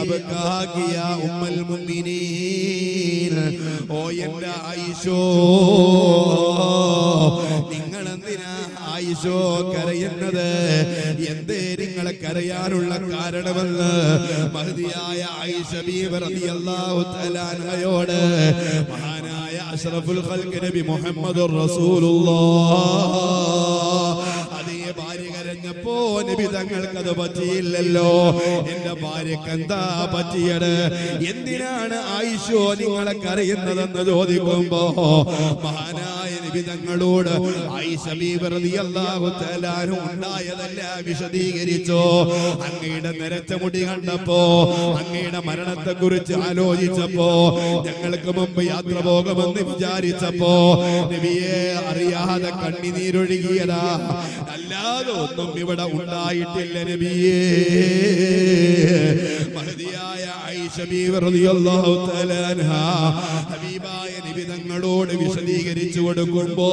A: അബക്കാക്കിയ ഉമ്മൽ ഓ എന്റെ ആയിഷോ നിങ്ങൾ എന്തിനാ ആയിഷോ കരയുന്നത്? എന്തേ നിങ്ങളെ കരയാനുള്ള കാരണമെന്ന്? മഹതിയായ ആയിഷ ബീവി റളിയല്ലാഹു മഹാനായ അഷ്റഫുൽ ഖൽഖ് നബി മുഹമ്മദുർ റസൂലുള്ളാഹ്. കരഞ്ഞപ്പോ നബി പറ്റിയില്ലല്ലോ. എന്റെ ഭാര്യക്ക് എന്താ പറ്റിയത്? എന്തിനാണ് ആയിഷോ നിങ്ങളെ കരയുന്നതെന്ന് ചോദിക്കുമ്പോ മഹാനായ നബി തങ്ങളോട് വിശദീകരിച്ചോ? അങ്ങയുടെ നിരച്ച മുടി കണ്ടപ്പോ അങ്ങയുടെ മരണത്തെ കുറിച്ച് ആലോചിച്ചപ്പോ ഞങ്ങൾക്ക് മുമ്പ് യാത്ര പോകുമെന്ന് വിചാരിച്ചപ്പോ നബിയെ അറിയാതെ കണ്ണിനീരൊഴുകിയതാ. അല്ലാതെ ഒന്നും ഇവിടെ ഉണ്ടായിട്ടില്ല നബിയേ. മഹതിയായ ഹബീബായ നബി തങ്ങളോട് വിശദീകരിച്ചു കൊടുക്കുമ്പോ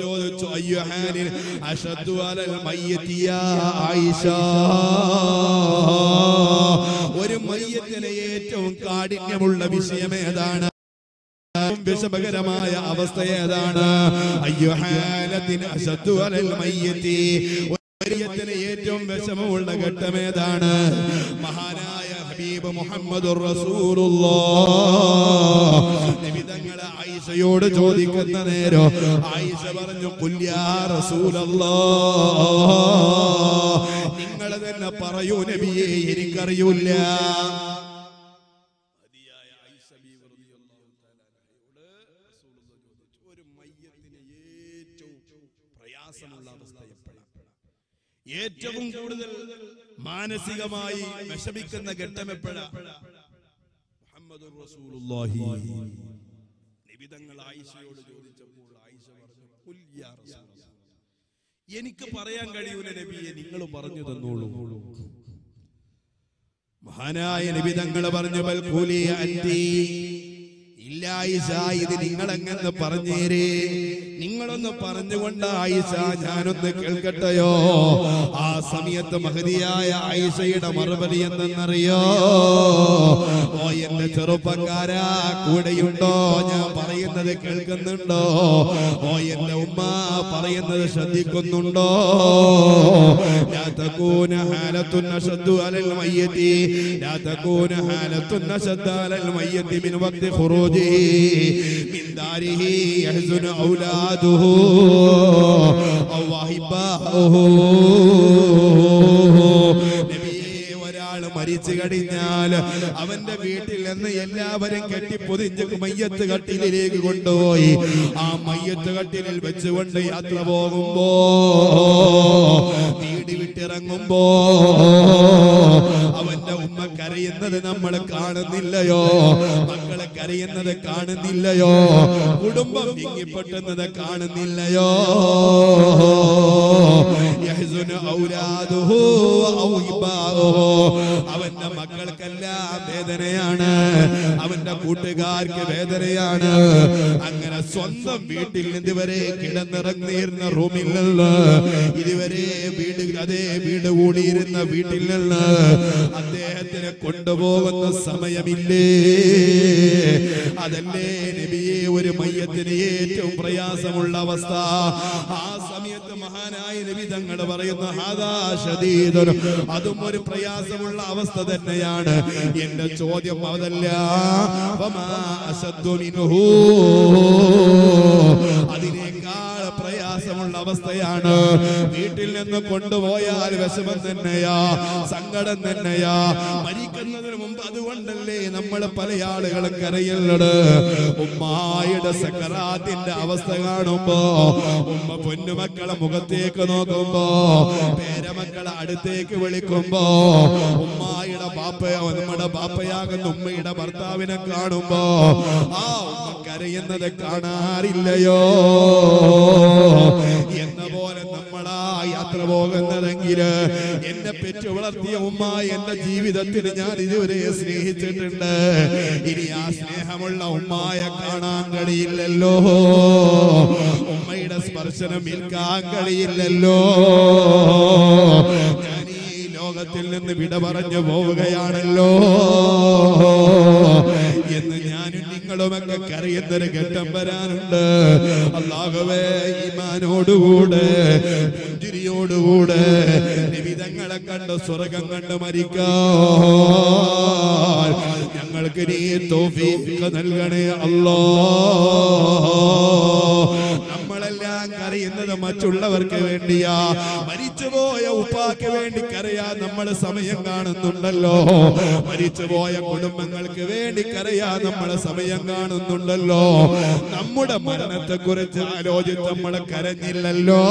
A: ചോദിച്ചു അയ്യുഹാനിൽ അഷദ്ദു അലൽ മയ്യതിയ ആയിഷ? ഒരു മയ്യത്തിനെ ഏറ്റവും കാഠിന്യമുള്ള വിഷയം ഏതാണ്? വിഷമകരമായ അവസ്ഥ ഏതാണ്? അയ്യോ ഹാലത്തിന് അശത്തു അലൽ മയ്യത്തിന് ഏറ്റവും വിഷമമുള്ള ഘട്ടം ഏതാണ്? മഹാനായ ഹബീബ് മുഹമ്മദ് നിമിതങ്ങളെ ആയിഷയോട് ചോദിക്കുന്ന നേരോ ആയിഷ പറഞ്ഞു കുല്യാ റസൂലല്ലോ നിങ്ങൾ തന്നെ പറയൂ നബിയെ എനിക്കറിയൂല മതിയായ ആയിഷ ബീവി റളിയല്ലാഹു തആല അൻഹയോട് റസൂലുള്ളാഹി ചോദിച്ചു, ഒരു മയ്യത്തിന് ഏറ്റവും പ്രയാസമുള്ള അവസ്ഥ എപ്പോഴാണ് ഏറ്റവും കൂടുതൽ മാനസികമായി വിഷമിക്കുന്ന ഘട്ടം എപ്പോഴാണ് മുഹമ്മദുർ റസൂലുള്ളാഹി നിബിതങ്ങൾ ആയിഷയോട് ചോദിച്ചപ്പോൾ ആയിഷ പറഞ്ഞു. എനിക്ക് പറയാൻ കഴിയൂല നബിയെ നിങ്ങൾ പറഞ്ഞു തന്നോളൂ മഹാനായ നിബിതങ്ങൾ പറഞ്ഞു "ബൽ ഖുലി അൻതി." ഇല്ല ആയിഷ ഇത് നിങ്ങളെങ്ങനെ പറഞ്ഞേരേ നിങ്ങളൊന്ന് പറഞ്ഞുകൊണ്ട് ആയിഷ ഞാനൊന്ന് കേൾക്കട്ടെയോ ആ സമയത്ത് മഹതിയായ ആയിഷയുടെ മറുപടി എന്തെന്നറിയോ ഓ എന്റെ ചെറുപ്പക്കാരാ കൂടെയുണ്ടോ ഞാൻ പറയുന്നത് കേൾക്കുന്നുണ്ടോ ഓ എന്റെ ഉമ്മ പറയുന്നത് ശ്രദ്ധിക്കുന്നുണ്ടോ لا تكون حالة أشد على الميت لا تكون حالة أشد على الميت من وقت خروجه من داره يحزن أولاده أو أحباؤه മരിച്ചു കഴിഞ്ഞാൽ അവന്റെ വീട്ടിൽ നിന്ന് എല്ലാവരും കെട്ടി കെട്ടിപ്പൊതിഞ്ഞ് മയ്യത്ത് കട്ടിലേക്ക് കൊണ്ടുപോയി. ആ മയ്യത്ത് കട്ടിലിൽ വെച്ചുകൊണ്ട് യാത്ര പോകുമ്പോ വീട് വിട്ടിറങ്ങുമ്പോ അവന്റെ ഉമ്മ കരയുന്നത് നമ്മൾ കാണുന്നില്ലയോ? മക്കളെ കരയുന്നത് കാണുന്നില്ലയോ? കുടുംബം ഇങ്ങിപ്പെട്ടുന്നത് കാണുന്നില്ലയോ? ഇബാഉഹു. അവന്റെ മക്കൾക്കെല്ലാം വേദനയാണ്. അവന്റെ കൂട്ടുകാർക്ക് വേദനയാണ്. അങ്ങനെ സ്വന്തം വീട്ടിൽ ഇതുവരെ കിടന്നിറങ്ങിയിരുന്ന റൂമിൽ നിന്ന് ഇതുവരെ വീട് അതേ വീട് കൂടിയിരുന്ന വീട്ടിൽ നിന്ന് അദ്ദേഹത്തിനെ കൊണ്ടുപോകുന്ന സമയമില്ലേ? അതല്ലേ നബിയെ ഒരു മയ്യത്തിന് ഏറ്റവും പ്രയാസമുള്ള അവസ്ഥ? ആ സമയത്ത് മഹാനായ നബി തങ്ങൾ പറയുന്ന. അതും ഒരു പ്രയാസമുള്ള അവസ്ഥ തന്നെയാണ് എന്റെ ചോദ്യം അതല്ല. അതിനേക്കാൾ അവസ്ഥയാണ്. വീട്ടിൽ നിന്ന് കൊണ്ടുപോയാൽ വിഷമം തന്നെയാ സങ്കടം തന്നെയാ. മരിക്കുന്നതിന് മുമ്പ് അതുകൊണ്ടല്ലേ നമ്മൾ പല ആളുകളും കരയുള്ളത് ഉമ്മായുടെ സക്കറാത്തിന്റെ അവസ്ഥ കാണുമ്പോ ഉമ്മ പൊന്നുമക്കളെ മുഖത്തേക്ക് നോക്കുമ്പോ പേരമക്കളെ അടുത്തേക്ക് വിളിക്കുമ്പോ ഉമ്മായുടെ ബാപ്പയോ നമ്മുടെ ബാപ്പയാകുന്ന ഉമ്മയുടെ ഭർത്താവിനെ കാണുമ്പോ ആ ഉമ്മ കരയുന്നത് കാണാറില്ലയോ? എന്ന പോലെ നമ്മളാ യാത്ര പോകുന്നതെങ്കിൽ എന്നെ പെറ്റു വളർത്തിയ ഉമ്മ എന്റെ ജീവിതത്തിൽ ഞാൻ ഇതുവരെ സ്നേഹിച്ചിട്ടുണ്ട്. ഇനി ആ സ്നേഹമുള്ള ഉമ്മയെ കാണാൻ കഴിയില്ലല്ലോ. ഉമ്മയുടെ സ്പർശനം ഏൽക്കാൻ കഴിയില്ലല്ലോ. ഈ ലോകത്തിൽ നിന്ന് വിട പറഞ്ഞു പോവുകയാണല്ലോ. എന്ന് ഞാനും നിങ്ങളുമൊക്കെ കരയുന്നൊരു ഘട്ടം വരാനുണ്ട്. അള്ളാഹുവേ ഈമാനോടുകൂടെ പുഞ്ചിരിയോടുകൂടെ നിവിധങ്ങളെ കണ്ട് സ്വർഗം കണ്ട് മരിക്കാൻ ഞങ്ങൾക്ക് നീ തോഫീക്ക് നൽകണേ അല്ലോ. നമ്മളെല്ലാം കരയുന്നത് മറ്റുള്ളവർക്ക് വേണ്ടിയാ. മരിച്ചുപോയ ഉപ്പാക്ക് വേണ്ടി കരയാ നമ്മൾ സമയം കാണുന്നുണ്ടല്ലോ. മരിച്ചുപോയ കുടുംബങ്ങൾക്ക് വേണ്ടി കരയാ നമ്മൾ സമയം കാണുന്നുണ്ടല്ലോ. നമ്മുടെ മരണത്തെ കുറിച്ച് ആലോചിച്ച് നമ്മൾ കരഞ്ഞില്ലല്ലോ.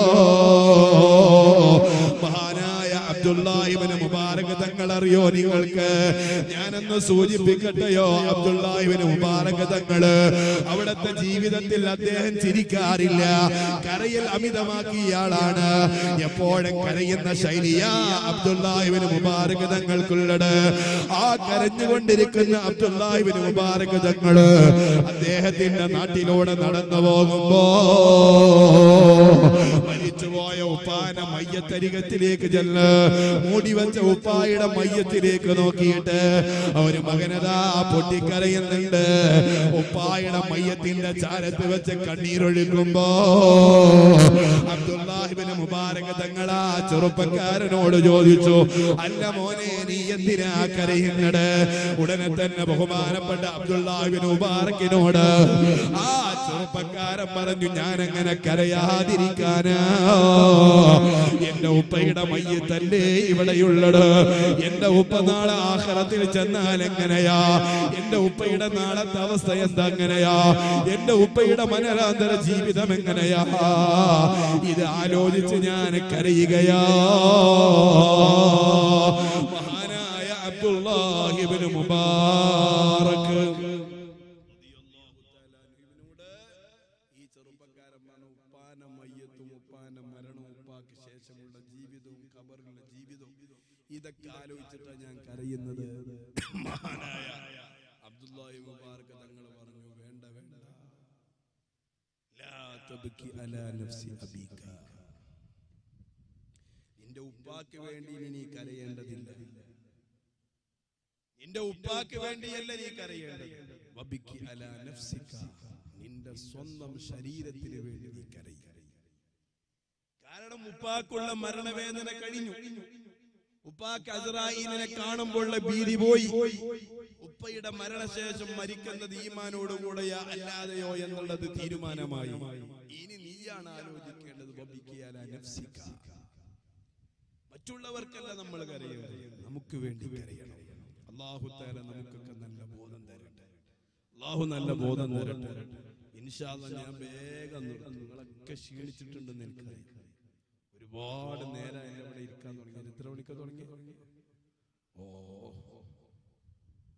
A: മഹാനായ അബ്ദുല്ലാഹിബിന് മുബാരക് തങ്ങൾ അറിയോ നിങ്ങൾക്ക്? ഞാനൊന്ന് സൂചിപ്പിക്കട്ടെയോ അബ്ദുല്ലാഹിബിന് മുബാരക് തങ്ങൾ അവിടുത്തെ ജീവിതത്തിൽ അദ്ദേഹം ചിരിക്കാറില്ല. കരയിൽ അമിതമാക്കിയ ആളാണ്. എപ്പോഴും കരയുന്ന ശൈലിയാ അബ്ദുല്ലാഹിബിന് മുബാരക് തങ്ങൾക്കുള്ളത്. ആ കരഞ്ഞുകൊണ്ടിരിക്കുന്ന അബ്ദുല്ലാഹിബിന് മുബാരക് തങ്ങൾ അദ്ദേഹത്തിന്റെ നാട്ടിലൂടെ നടന്നു പോകുമ്പോ മരിച്ചുപോയ ഉപ്പാന മയ്യത്തരികത്തിലേക്ക് ചെല്ല് മൂടി വെച്ച ഉപ്പായുടെ മയ്യത്തിലേക്ക് നോക്കിയിട്ട് അവർ മകനതാ പൊട്ടിക്കരയുന്നുണ്ട്. ഉപ്പായുടെ മയ്യത്തിന്റെ ചാരത്ത് വെച്ച് കണ്ണീരൊഴുക്കുമ്പോ അബ്ദുല്ലാഹിബിന് മുബാരക തങ്ങളാ ചെറുപ്പക്കാരനോട് ചോദിച്ചു അല്ല മോനെ നീ എന്തിനാ കരയുന്നത്? ഉടനെ തന്നെ ബഹുമാനപ്പെട്ട അബ്ദുല്ലാഹിബിന് മുബാറക്കിനോട് ആ ചെറുപ്പക്കാരൻ പറഞ്ഞു ഞാൻ എങ്ങനെ കരയാതിരിക്കാനാ. എന്റെ ഉപ്പയുടെ മയ്യത്തല്ലേ ഇവിടെയുള്ളത് എന്റെ ഉപ്പ നാളെ ആഹ്റത്തിൽ ചെന്നാൽ എങ്ങനെയാ? എന്റെ ഉപ്പയുടെ നാളത്തെ അവസ്ഥ എന്താ എങ്ങനെയാ എന്റെ ഉപ്പയുടെ മനരാന്തര ജീവിതം എങ്ങനെയാ? ഇത് ആലോചിച്ച് ഞാൻ കരയുകയാ. മഹാനായ അബ്ദുല്ലാഹിബിന് മുബാറക്ക് ഈ ചെറുപ്പക്കാരൻ പറഞ്ഞു ഉപ്പാന മയ്യത്തും ഉപ്പാന മരണവും ഉപ്പാക്ക് ശേഷമുള്ള ജീവിതവും ഖബറിലുള്ള ജീവിതവും ഇതൊക്കെ ആലോചിച്ചിട്ടാ ഞാൻ കരയുന്നത് മഹാനായ അബ്ദുല്ലാഹി മുബാറക്ക് തങ്ങൾ പറഞ്ഞു വേണ്ട വേണ്ട ലാ തബ്കി അലാ നഫ്സി അബീക നിന്റെ ഉപ്പാക്ക് വേണ്ടി ഇനി നീ കരയേണ്ടതില്ല. നിന്റെ ഉപ്പാക്ക് വേണ്ടിയല്ല നീ കരയേണ്ടത്. വബിക്കി അല നഫ്സിക. നിന്റെ സ്വന്തം ശരീരത്തിന് വേണ്ടി നീ കരയുക. കാരണം ഉപ്പാക്കുള്ള മരണവേദന കഴിഞ്ഞു. ഉപ്പാക്ക് അസറായിനെ കാണുമ്പോഴുള്ള ഭീതി പോയി. ഉപ്പയുടെ മരണശേഷം മരിക്കുന്നത് ഈമാനോടുകൂടെയാ അല്ലാതെയോ എന്നുള്ളത് തീരുമാനമായി. ഇനി നീയാണ് ആലോചിക്കേണ്ടത്. മറ്റുള്ളവർക്കല്ല നമ്മൾ കരയുന്നത്. നമുക്ക് വേണ്ടി കരയണം. അള്ളാഹു താല നമുക്കൊക്കെ നല്ല ബോധം തരട്ടെ. അള്ളാഹു നല്ല ബോധം തരട്ടെ. ഇൻഷാല്ല ഞാൻ വേഗം നിങ്ങളൊക്കെ ക്ഷീണിച്ചിട്ടുണ്ടെന്ന് എനിക്കറിയാം. ഒരുപാട് നേരം ഇവിടെ ഇരിക്കാൻ തുടങ്ങി. എത്ര മണിക്കാ തുടങ്ങി? ഓ.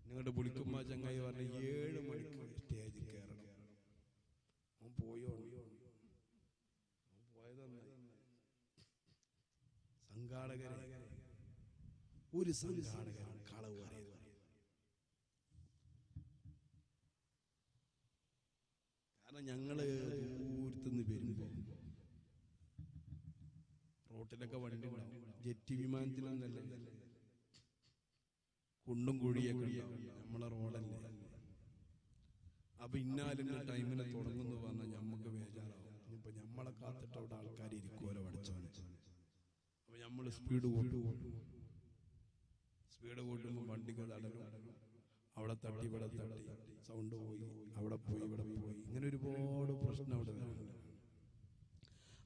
A: നിങ്ങളുടെ പുളിക്കുമ്മ ചങ്ങായി പറഞ്ഞു ഏഴ് മണിക്ക് സ്റ്റേജിൽ കയറണം. അവൻ പോയോ അവൻ പോയത് നന്നായി. സംഘാടകരെ ഒരു സംഘാടകൻ കളവ് പറയുന്നത് കാരണം ഞങ്ങൾ ദൂരത്തുനിന്ന് വരുമ്പോ റോട്ടിലൊക്കെ വണ്ടി ജെറ്റ് വിമാനത്തിലൊന്നല്ല. കുണ്ടും കുഴിയൊക്കെ നമ്മളെ റോഡല്ലേ. അപ്പൊ ഇന്നാലും ടൈമിനെ തുടങ്ങുന്നു പറഞ്ഞാൽ ഞമ്മക്ക് ബേജാറാവും. ഇപ്പൊ ഞമ്മളെ കാത്തിട്ട് അവിടെ ആൾക്കാർ ഇരിക്കുമല്ലോ പഠിച്ചോനെ നമ്മൾ സ്പീഡ് കൂട്ടും സ്പീഡ് കൂട്ടുമ്പോൾ വണ്ടികൾ തടലും. അവിടെ തട്ടി ഇവിടെ തട്ടി. സൗണ്ട് പോയി അവിടെ പോയി ഇവിടെ പോയി. ഇങ്ങനെ ഒരുപാട് പ്രശ്നം അവിടെ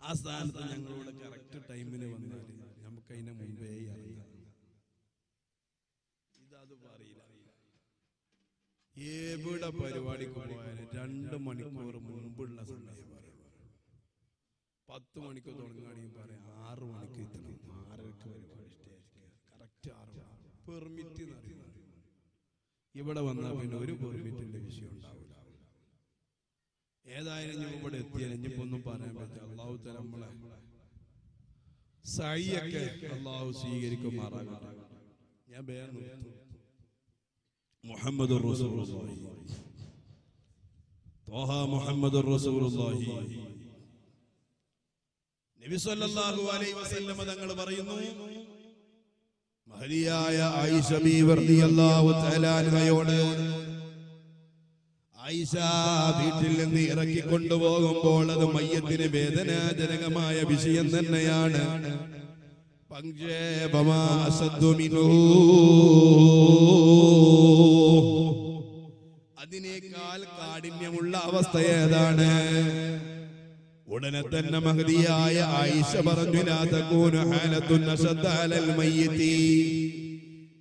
A: ആ സ്ഥാനത്ത് ഞങ്ങളോട് കറക്റ്റ് ടൈമിന് വന്നാൽ നമുക്ക് അതിനെ മുമ്പേ അറിയാം ഇതത് പറയില്ല. എവിടെ പരിപാടിക്ക് പോയാലും രണ്ട് മണിക്കൂർ മുമ്പുള്ള സമയം. പത്ത് മണിക്ക് തുടങ്ങുകയാണെങ്കിൽ പറയാം ആറ് മണിക്ക് എത്തണം. ആറരക്ക് പരിപാടി സ്റ്റേജ് കറക്റ്റ് ആറ് പെർമിറ്റ് എന്ന് അറിയുന്നത് ഇവിടെ വന്നാൽ പിന്നെ ഒരു പെർമിറ്റിന്റെ വിഷയം ഉണ്ടാവില്ല. ഏതായാലും ഞാൻ ഇവിടെ എത്തിയാലും ഇനിയിപ്പോ ഒന്നും പറയാൻ പറ്റില്ല. അള്ളാഹു തല നമ്മളെ സൈയൊക്കെ അള്ളാഹു സ്വീകരിക്കുമാറാകട്ടെ ഞാൻ വേറെ മുഹമ്മദ് റസൂലുള്ളാഹി. ത്വാഹ മുഹമ്മദ് റസൂലുള്ളാഹി. നബി സല്ലല്ലാഹു അലൈഹി വസല്ലമ തങ്ങൾ പറയുന്നു മഹരിയായ ആയിഷ ബീവി റളിയല്ലാഹു തആല അൻഹയോട് ആയിഷ വീട്ടിൽ നിന്ന് ഇറക്കി കൊണ്ടുപോകുമ്പോൾ അത് മയ്യത്തിന് വേദനാജനകമായ വിഷയം തന്നെയാണ്. അതിനേക്കാൾ കാഠിന്യമുള്ള അവസ്ഥ ഏതാണ് ഉടനെ തന്നെ മഹതിയായ ആയിഷ പറഞ്ഞു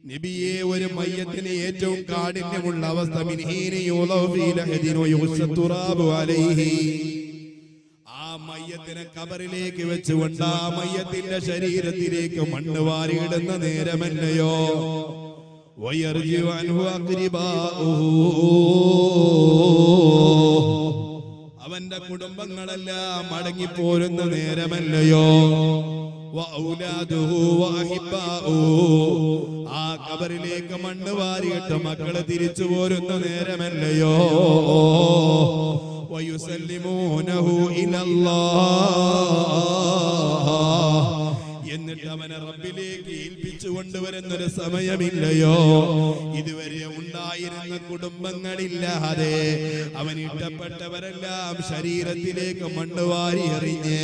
A: നബിയെ ഒരു മയ്യത്തിന് ഏറ്റവും കാഠിന്യമുള്ള അവസ്ഥ ആ മയ്യത്തിനെ കബറിലേക്ക് വെച്ചുകൊണ്ട് ആ മയ്യത്തിന്റെ ശരീരത്തിലേക്ക് മണ്ണ് വാരിയിടുന്ന നേരമല്ലയോ വയർജീവാൻ. അവന്റെ കുടുംബങ്ങളെല്ലാം മടങ്ങിപ്പോരുന്ന നേരമല്ലയോ? വഔലാദുഹു വഅഹിബ്ബാഉഹു. ആ കബറിലേക്ക് മണ്ണ് വാരിയിട്ട് മക്കൾ തിരിച്ചു പോരുന്ന നേരമല്ലയോ? വയുസല്ലിമോനഹു ഇലല്ലാഹ്. എന്നിട്ട് അവനെ റബ്ബിലേക്ക് ഏൽപ്പിച്ചു കൊണ്ടുവരുന്നൊരു സമയമില്ലയോ? ഇതുവരെ ഉണ്ടായിരുന്ന കുടുംബങ്ങളില്ലാതെ അവൻ ഇഷ്ടപ്പെട്ടവരെല്ലാം ശരീരത്തിലേക്ക് മണ്ണുവാരി എറിഞ്ഞ്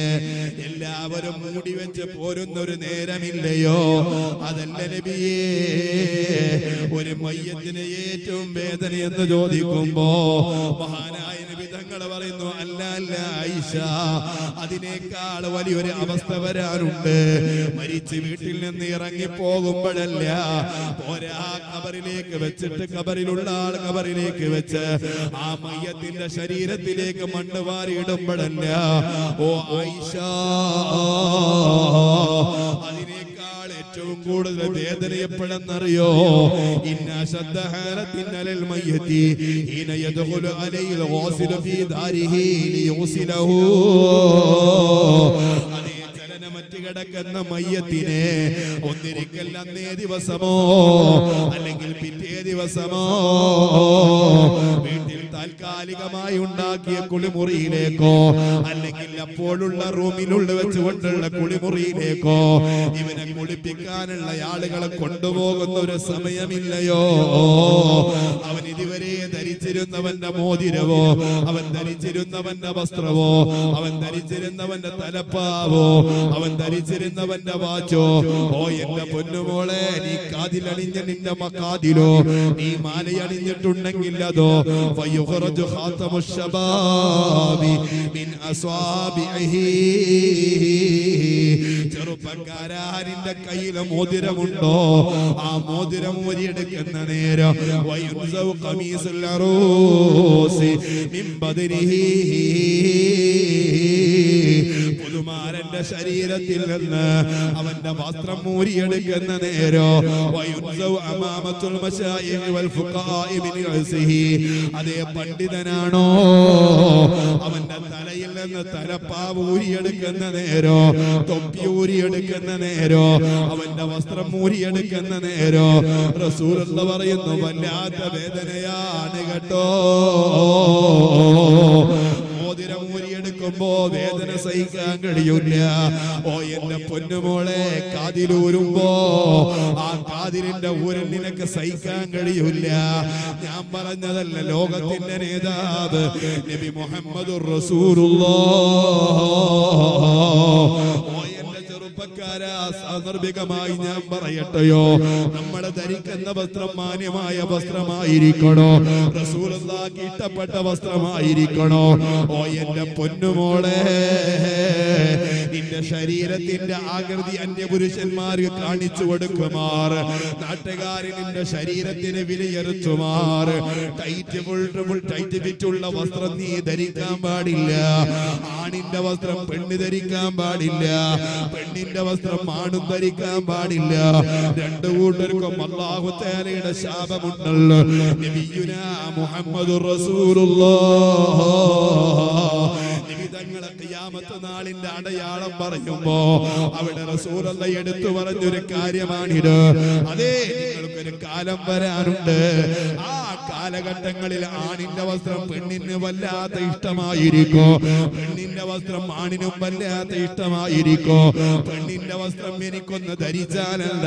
A: എല്ലാവരും മൂടി വെച്ച് പോരുന്നൊരു നേരമില്ലയോ? അതല്ല നബിയേ ഒരു മയ്യത്തിന് ഏറ്റവും വേദന എന്ന് ചോദിക്കുമ്പോ മഹാനായ നബി തങ്ങൾ പറയുന്നു അല്ല അല്ല ഐഷ അതിനേക്കാൾ വലിയൊരു അവസ്ഥ വരാനുണ്ട്. മരിച്ച് വീട്ടിൽ നിന്ന് ഇറങ്ങി പോകുമ്പോഴല്ല പോരാ കബറിലേക്ക് വെച്ചിട്ട് കബറിലുള്ള ആൾ കബറിലേക്ക് വെച്ച് ആ മയ്യത്തിന്റെ ശരീരത്തിലേക്ക് മണ്ണ് വാരിയിടുമ്പോഴല്ല ഓ ഐഷ അതിനേക്കാൾ ഏറ്റവും കൂടുതൽ വേദന എപ്പോഴെന്നറിയോ ഇന്ന ശബ്ദഹാരത്തിനലൽ മയ്യത്തി ഹീന യദ്ഖുലു അലൈഹിൽ ഗാസിലു ഫീ ദാരിഹി ലിയുസിലഹു. അതേ ചലനമറ്റ് കിടക്കുന്ന മയ്യത്തിനെ ഒന്നിരിക്കൽ അന്നേ ദിവസമോ അല്ലെങ്കിൽ പിറ്റേ ദിവസമോ? വീട്ടിൽ താൽക്കാലികമായി ഉണ്ടാക്കിയ കുളിമുറിയിലേക്കോ അല്ലെങ്കിൽ അപ്പോഴുള്ള റൂമിലുള്ള വെച്ചുകൊണ്ടുള്ള കുളിമുറിയിലേക്കോ? ഇവനെ കുളിപ്പിക്കാനുള്ള ആളുകളെ കൊണ്ടുപോകുന്ന ഒരു സമയമില്ലയോ? അവൻ ഇതുവരെ ധരിച്ചിരുന്നവന്റെ മോതിരവോ? അവൻ ധരിച്ചിരുന്നവന്റെ വസ്ത്രവോ? അവൻ ധരിച്ചിരുന്നവന്റെ തലപ്പാവോ? അവൻ ധരിച്ചിരുന്നവന്റെ വാച്ചോ ഓ എന്റെ പൊന്നുമോളെ നീ കാതിലണിഞ്ഞ നിന്റെ മക്കാതിലോ നീ മാലയണിഞ്ഞിട്ടുണ്ടെങ്കിൽ അതോ ചെറുപ്പക്കാരാരിന്റെ കയ്യിൽ മോതിരമുണ്ടോ? ആ മോതിരം വരിയെടുക്കുന്ന നേരം വയുൻസൗ ഖമീസുൽ ശരീരത്തിൽ അവന്റെ വസ്ത്രം മൂരിയെടുക്കുന്ന നേരോ അതേ പണ്ഡിതനാണോ? അവന്റെ തലയിൽ നിന്ന് തലപ്പാവ് ഊരിയെടുക്കുന്ന നേരോ തൊപ്പി ഊരിയെടുക്കുന്ന നേരോ അവന്റെ വസ്ത്രം ഊരിയെടുക്കുന്ന നേരോ? റസൂൽ പറയുന്നു വല്ലാത്ത വേദനയാണ് കേട്ടോ. മോതിരം ഊരിയെടുക്കുമ്പോ വേദന സഹിക്കാൻ കഴിയൂല ഓ എന്റെ പൊന്നുമോളെ കാതിലൂരുമ്പോ ആ കാതിലിന്റെ ഊരൽ നിനക്ക് സഹിക്കാൻ കഴിയൂല ഞാൻ പറഞ്ഞതല്ല ലോകത്തിന്റെ നേതാവ് നബി മുഹമ്മദ് എന്റെ ചെറുപ്പക്കാരാ സാന്ദർഭികമായി ഞാൻ പറയട്ടെയോ? നമ്മൾ ധരിക്കുന്ന വസ്ത്രം മാന്യമായ വസ്ത്രമായിരിക്കണോ? റസൂലുള്ളാഹി ഇഷ്ടപ്പെട്ട വസ്ത്രമായിരിക്കണോ? ഓ എന്റെ പൊന്നുമോളെ നിന്റെ ശരീരത്തിന്റെ ആകൃതി അന്യപുരുഷന്മാർക്ക് കാണിച്ചു കൊടുക്കുമാർ. നാട്ടുകാരി നിന്റെ ശരീരത്തിന് വിലയിരുത്തുമാർ ടൈറ്റ് ഫുൾ ടൈറ്റ് ഫിറ്റുള്ള വസ്ത്രം നീ ധരിക്കാൻ പാടില്ല. ആണിന്റെ വസ്ത്രം പെണ്ണ് ധരിക്കാൻ പാടില്ല. പെണ്ണിന്റെ വസ്ത്രം ആണും ധരിക്കാൻ പാടില്ല. രണ്ടു കൂട്ടർക്കും അള്ളാഹു തേലയുടെ ശാപമുണ്ടല്ലോ. മുഹമ്മദ് തങ്ങളെ ഖിയാമത്ത് നാളിന്റെ അടയാളം പറയുമ്പോ അവിടെ റസൂറല്ല എടുത്തു പറഞ്ഞൊരു കാര്യമാണിത്. അതേ നിങ്ങൾക്കൊരു കാലം വരാനുണ്ട്. ആ കാലഘട്ടങ്ങളിൽ ആണിന്റെ വസ്ത്രം പെണ്ണിന് വല്ലാത്ത ഇഷ്ടമായിരിക്കോ. പെണ്ണിന്റെ വസ്ത്രം ആണിനും വല്ലാത്ത ഇഷ്ടമായിരിക്കോ. പെണ്ണിന്റെ വസ്ത്രം എനിക്കൊന്ന് ധരിച്ചാലല്ല.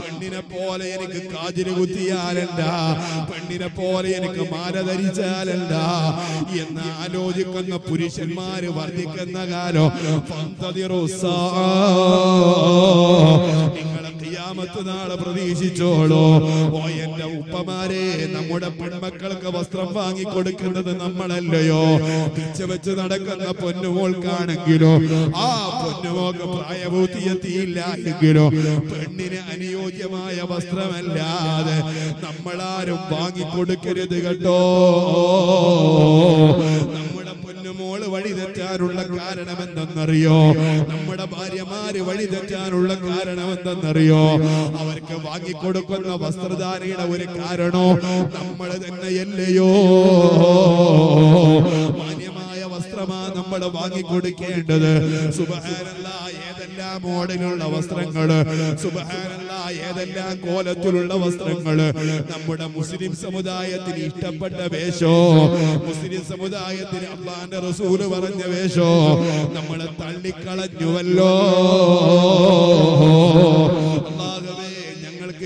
A: പെണ്ണിനെ പോലെ എനിക്ക് കാതിന് കുത്തിയാലല്ല. പെണ്ണിനെ പോലെ എനിക്ക് മാല ധരിച്ചാലല്ല. എന്ന് ആലോചിക്കുന്ന പുരുഷന്മാര് വർദ്ധിക്കുന്ന കാലം. നിങ്ങളെ ഖിയാമത്ത് നാളെ പ്രതീക്ഷിച്ചോളൂ. ഓ എന്റെ ഉപ്പമാരെ നമ്മുടെ പെൺമക്കൾക്ക് വസ്ത്രം വാങ്ങി കൊടുക്കുന്നത് നമ്മളല്ലയോ? പിച്ച വെച്ച് നടക്കുന്ന പൊന്നുമോൾക്കാണെങ്കിലോ? ആ പൊന്നുമോക്ക് പ്രായപൂർത്തിയെത്തിയില്ല എങ്കിലോ? പെണ്ണിന് അനുയോജ്യമായ വസ്ത്രമല്ലാതെ നമ്മളാരും വാങ്ങിക്കൊടുക്കരുത് കേട്ടോ. പൊന്നുമോൾ വഴി തെറ്റാനുള്ള കാരണം എന്തെന്നറിയോ നമ്മുടെ ഭാര്യമാര് വഴി തെറ്റാനുള്ള കാരണം എന്തെന്നറിയോ അവർക്ക് വാങ്ങിക്കൊടുക്കുന്ന വസ്ത്രധാരയുടെ ഒരു കാരണോ? നമ്മൾ തന്നെയല്ലയോ? മാന്യമായ വസ്ത്രമാ നമ്മൾ വാങ്ങിക്കൊടുക്കേണ്ടത്. ഏതെല്ലാം മോഡലുള്ള വസ്ത്രങ്ങൾ? ഏതെല്ലാം കോലത്തിലുള്ള വസ്ത്രങ്ങൾ? നമ്മുടെ മുസ്ലിം സമുദായത്തിന് ഇഷ്ടപ്പെട്ട വേഷോ? മുസ്ലിം സമുദായത്തിന് അള്ളാന്റെ റസൂൽ പറഞ്ഞ വേഷോ? നമ്മളെ തള്ളിക്കളഞ്ഞുവല്ലോ.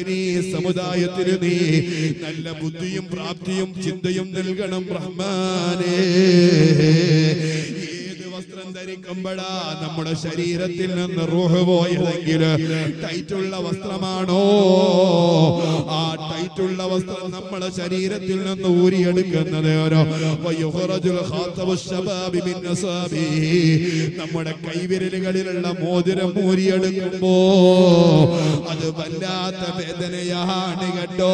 A: നീ സമുദായത്തിന് നീ നല്ല ബുദ്ധിയും പ്രാപ്തിയും ചിന്തയും നൽകണം റഹ്മാനേ. വസ്ത്രം ധരിക്കുമ്പോഴാ നമ്മുടെ ശരീരത്തിൽ നിന്ന് റൂഹ് പോയതെങ്കിൽ ടൈറ്റുള്ള വസ്ത്രമാണോ? ആ ടൈറ്റുള്ള വസ്ത്രം നമ്മുടെ ശരീരത്തിൽ നിന്ന് ഊരിയെടുക്കുന്നത് ഓരോ. നമ്മുടെ കൈവിരലുകളിലുള്ള മോതിരം ഊരിയെടുക്കുമ്പോ അത് വല്ലാത്ത വേദനയാണ് കേട്ടോ.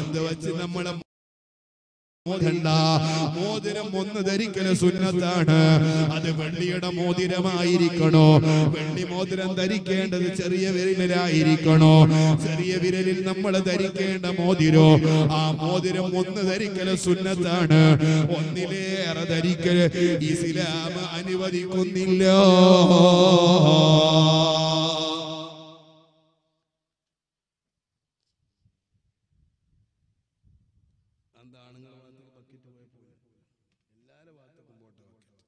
A: എന്ത് വെച്ച് നമ്മുടെ മോതിരം ഒന്ന് ധരിക്കൽ സുന്നത്താണ്. അത് വെള്ളിയുടെ മോതിരമായിരിക്കണോ? വെള്ളി മോതിരം ധരിക്കേണ്ടത് ചെറിയ വിരലിലായിരിക്കണോ? ചെറിയ വിരലിൽ നമ്മൾ ധരിക്കേണ്ട മോതിരോ? ആ മോതിരം ഒന്ന് ധരിക്കൽ സുന്നത്താണ്. ഒന്നിലേറെ ധരിക്കൽ ഇസ്ലാം അനുവദിക്കുന്നില്ല ആണുങ്ങളെ ഭാഗത്തേക്ക് ബക്കറ്റ് പോയപ്പോൾ എല്ലാവരുടെ ഭാഗത്തേക്കും പോട്ടെ ബക്കറ്റ്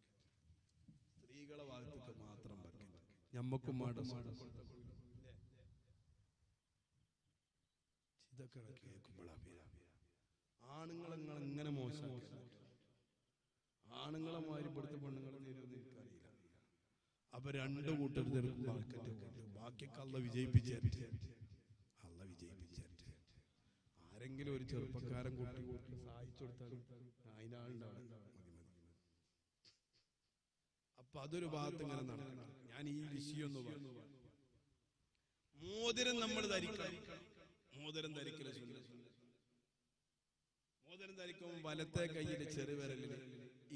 A: സ്ത്രീകളെ ഭാഗത്തേക്ക് മാത്രം ബക്കറ്റ് ഞമ്മക്കും മാട ഇതൊക്കെ കേൾക്കുമ്പോഴാ ആണുങ്ങളെ നിങ്ങൾ ഇങ്ങനെ മോശമാക്കി ആണുങ്ങളെ മാതിരി ഇവിടുത്തെ പെണ്ണുങ്ങളെ നേരിടുന്ന എനിക്കറിയില്ല അപ്പൊ രണ്ട് കൂട്ടരും ബക്കറ്റ് ബാക്കിയൊക്കെ അല്ല വിജയിപ്പിച്ചേറ്റ് അല്ല വിജയിപ്പിച്ചേറ്റ് ആരെങ്കിലും ഒരു ചെറുപ്പക്കാരൻ കുട്ടി കൂട്ടി സഹായിച്ചു കൊടുത്താലും അതിനാളുണ്ടാവും അപ്പൊ അതൊരു ഭാഗത്ത് ഇങ്ങനെ നടക്കണം ഈ വിഷയം എന്ന് പറഞ്ഞു മോതിരം നമ്മൾ ധരിക്കണം മോതിരം ധരിക്കൽ. മോതിരം ധരിക്കുമ്പോൾ വലത്തെ കയ്യിലെ ചെറുവിരലിൽ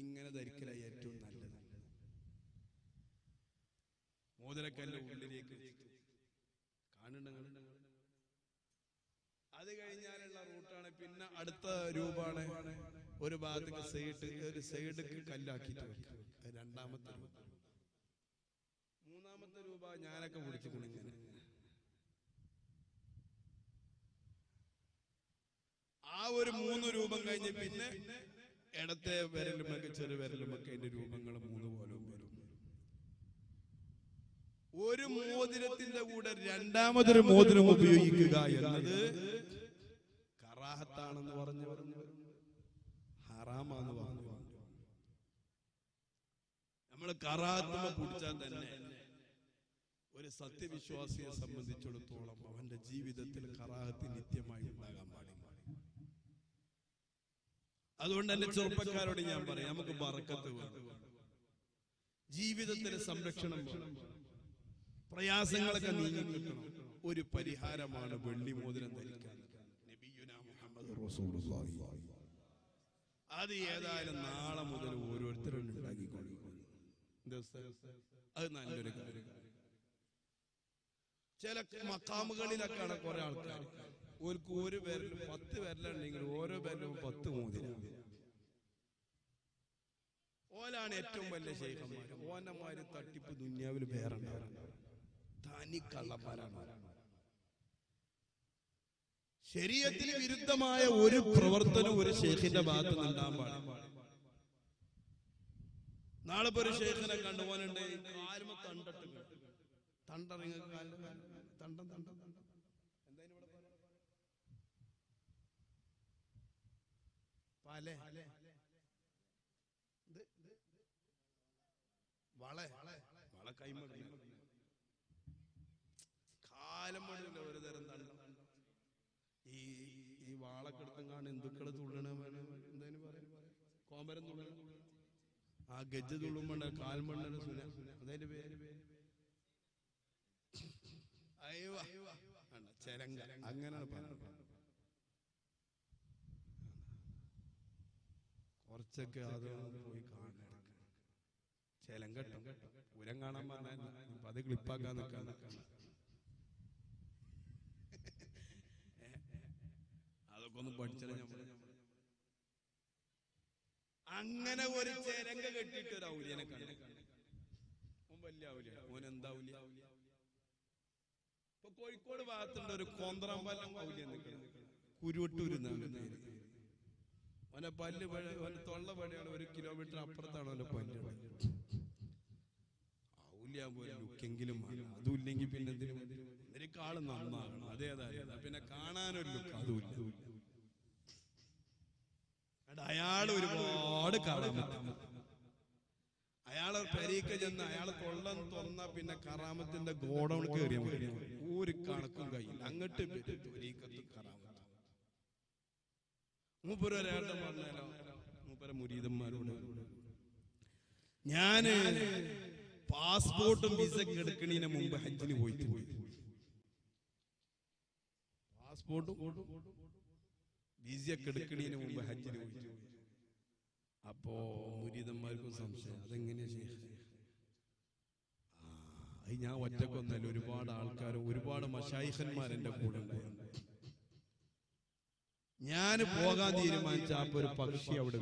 A: ഇങ്ങനെ ധരിക്കല ഏറ്റവും നല്ലത് മോതിരക്കല്ല് ഉള്ളിലേക്ക് വെച്ചിട്ട്. കാണുന്നുണ്ട് കാണുന്നുണ്ട്. അത് കഴിഞ്ഞാലുള്ള റൂട്ടാണ് പിന്നെ അടുത്ത രൂപാണ് ഒരു ഭാഗത്തേക്ക് സൈഡ് ഒരു സൈഡ് കല്ലാക്കിയിട്ട് വെക്കുക രണ്ടാമത്തെ രൂപ രൂപ ഞാനൊക്കെ പിടിച്ചിട്ടുണ്ട് ഇങ്ങനെ ആ ഒരു മൂന്ന് രൂപം കഴിഞ്ഞ് പിന്നെ ഇടത്തെ വിരലുമൊക്കെ ചെറു വിരലുമൊക്കെ അതിന്റെ രൂപങ്ങൾ മൂന്ന് പോലെ വരും. ഒരു മോതിരത്തിന്റെ കൂടെ രണ്ടാമതൊരു മോതിരം ഉപയോഗിക്കുക എന്നത് കറാഹത്താണെന്ന് പറഞ്ഞു. പറഞ്ഞു ഹറാമാന്ന് പറഞ്ഞു. നമ്മൾ കറാഹത്തുമ പിടിച്ചാൽ തന്നെ ഒരു സത്യവിശ്വാസിയെ സംബന്ധിച്ചിടത്തോളം അവന്റെ ജീവിതത്തിൽ കറാഹത്ത് നിത്യമായി ഉണ്ടാകാൻ പാടില്ല. അതുകൊണ്ട് എന്റെ ചെറുപ്പക്കാരോട് ഞാൻ പറയാം നമുക്ക് മറക്കത്ത് ജീവിതത്തിന് സംരക്ഷണം പ്രയാസങ്ങളൊക്കെ നീങ്ങി കിട്ടണം. ഒരു പരിഹാരമാണ് വെള്ളി മോതിരം ധരിക്കാൻ. അത് ഏതായാലും നാളെ മുതൽ ഓരോരുത്തരും ഉണ്ടാക്കിക്കൊള്ളും എന്താ ഉസ്താദ്? അത് നല്ലൊരു കാര്യം. ചില മക്കാമുകളിലൊക്കെയാണ് കുറെ ആൾക്കാർ ഓർക്ക് ഒരു പേരിലും പത്ത് പേരിലുണ്ടെങ്കിൽ ഓരോ പേരിലും പത്ത് മോതിരം. ഓലാണ് ഏറ്റവും വലിയ ശേഖന്മാര്. ഓനന്മാര് തട്ടിപ്പ് ദുന്യാവിൽ വേറെ തനി കള്ളന്മാരാണ് ശരീരത്തിന് വിരുദ്ധമായ ഒരു പ്രവർത്തനം ഒരു ശേഖിന്റെ ഭാഗത്ത് നിന്നാൻ പാടില്ല. നാളെ ഒരു ഷേഖിനെ കണ്ടുപോലുണ്ട് കാലുമ തണ്ടിട്ട് തണ്ടറിങ്ങ തണ്ടം തണ്ടം. തണ്ടം എന്തായാലും ഇവിടെ പറയുക? വളെ വള. വള കൈമ കാലം മണില്ല ഒരു തരം തണ്ടം. ഈ ഈ വാളക്കെടുത്തും കാണും ഹിന്ദുക്കൾ തുള്ളണ എന്തായാലും പറയാം. കോമരം തുള്ളണം. ആ ഗജ്ജ തുള്ളുമ്പോണ്ട് കാൽമണ്ണ സുന അതതിന്റെ പേര്. വേണ്ട, ചെരങ്ക അങ്ങനെയാണ് പറഞ്ഞത്. കുറച്ചൊക്കെ അത് പോയി കാണണം. ചെലങ്കട്ടം പൂരം കാണാൻ പറഞ്ഞ അത് ക്ലിപ്പാക്കാൻ നിൽക്കാൻ നിൽക്കാൻ അതൊക്കെ ഒന്ന് നമ്മൾ അങ്ങനെ ഒരു ചെരങ്ക കെട്ടിട്ട് ഒരു ഔലിയനെ കണ്ടു. വലിയ ഔലിയ. ഓൻ എന്താ ഔലിയ? കോഴിക്കോട് ഭാഗത്തുണ്ട് ഒരു കോന്ത്രാമ്പലം ഔലിയ നിൽക്കണം കുരുവട്ടൂര് അവന്റെ പല്ല് അവന്റെ തൊള്ള പഴയാണ് ഒരു കിലോമീറ്റർ അപ്പുറത്താണ് അവന്റെ പല്ല്. ലുക്കെങ്കിലും. അതും ഇല്ലെങ്കിൽ പിന്നെ എന്തിനും? നന്നാകണം. അതേതായാലും പിന്നെ കാണാനൊരു ലുക്ക് അതുമില്ല. അയാൾ ഒരുപാട് കറാമത്ത് അയാളെ പെരീക്ക് ചെന്ന് അയാളെ കൊള്ളം തുറന്ന പിന്നെ കറാമത്തിന്റെ ഗോഡൗൺ കയറി ഒരു കണക്കും കയ്യിൽ അങ്ങോട്ട് കറാമത്ത്. മൂപ്പര മൂപ്പര മുരീതന്മാരോട്. ഞാൻ പാസ്പോർട്ടും വിസയ്ക്ക് എടുക്കണതിന് മുമ്പ് ഹജ്ജിന് പോയിട്ട് പോയി. പാസ്പോർട്ടും വിസയൊക്കെ എടുക്കണതിന് മുമ്പ് ഹജ്ജിന് പോയിട്ട് പോയി. അപ്പോ മുരീതന്മാർക്കും സംശയം. അതെങ്ങനെയാ ശേഖ? ഞാൻ ഒറ്റക്കൊന്നല്ല ഒരുപാട് ആൾക്കാർ ഒരുപാട് മഷായിഖന്മാർ കൂടെ ഞാൻ പോകാൻ തീരുമാനിച്ച അപ്പൊ ഒരു പക്ഷി അവിടെ.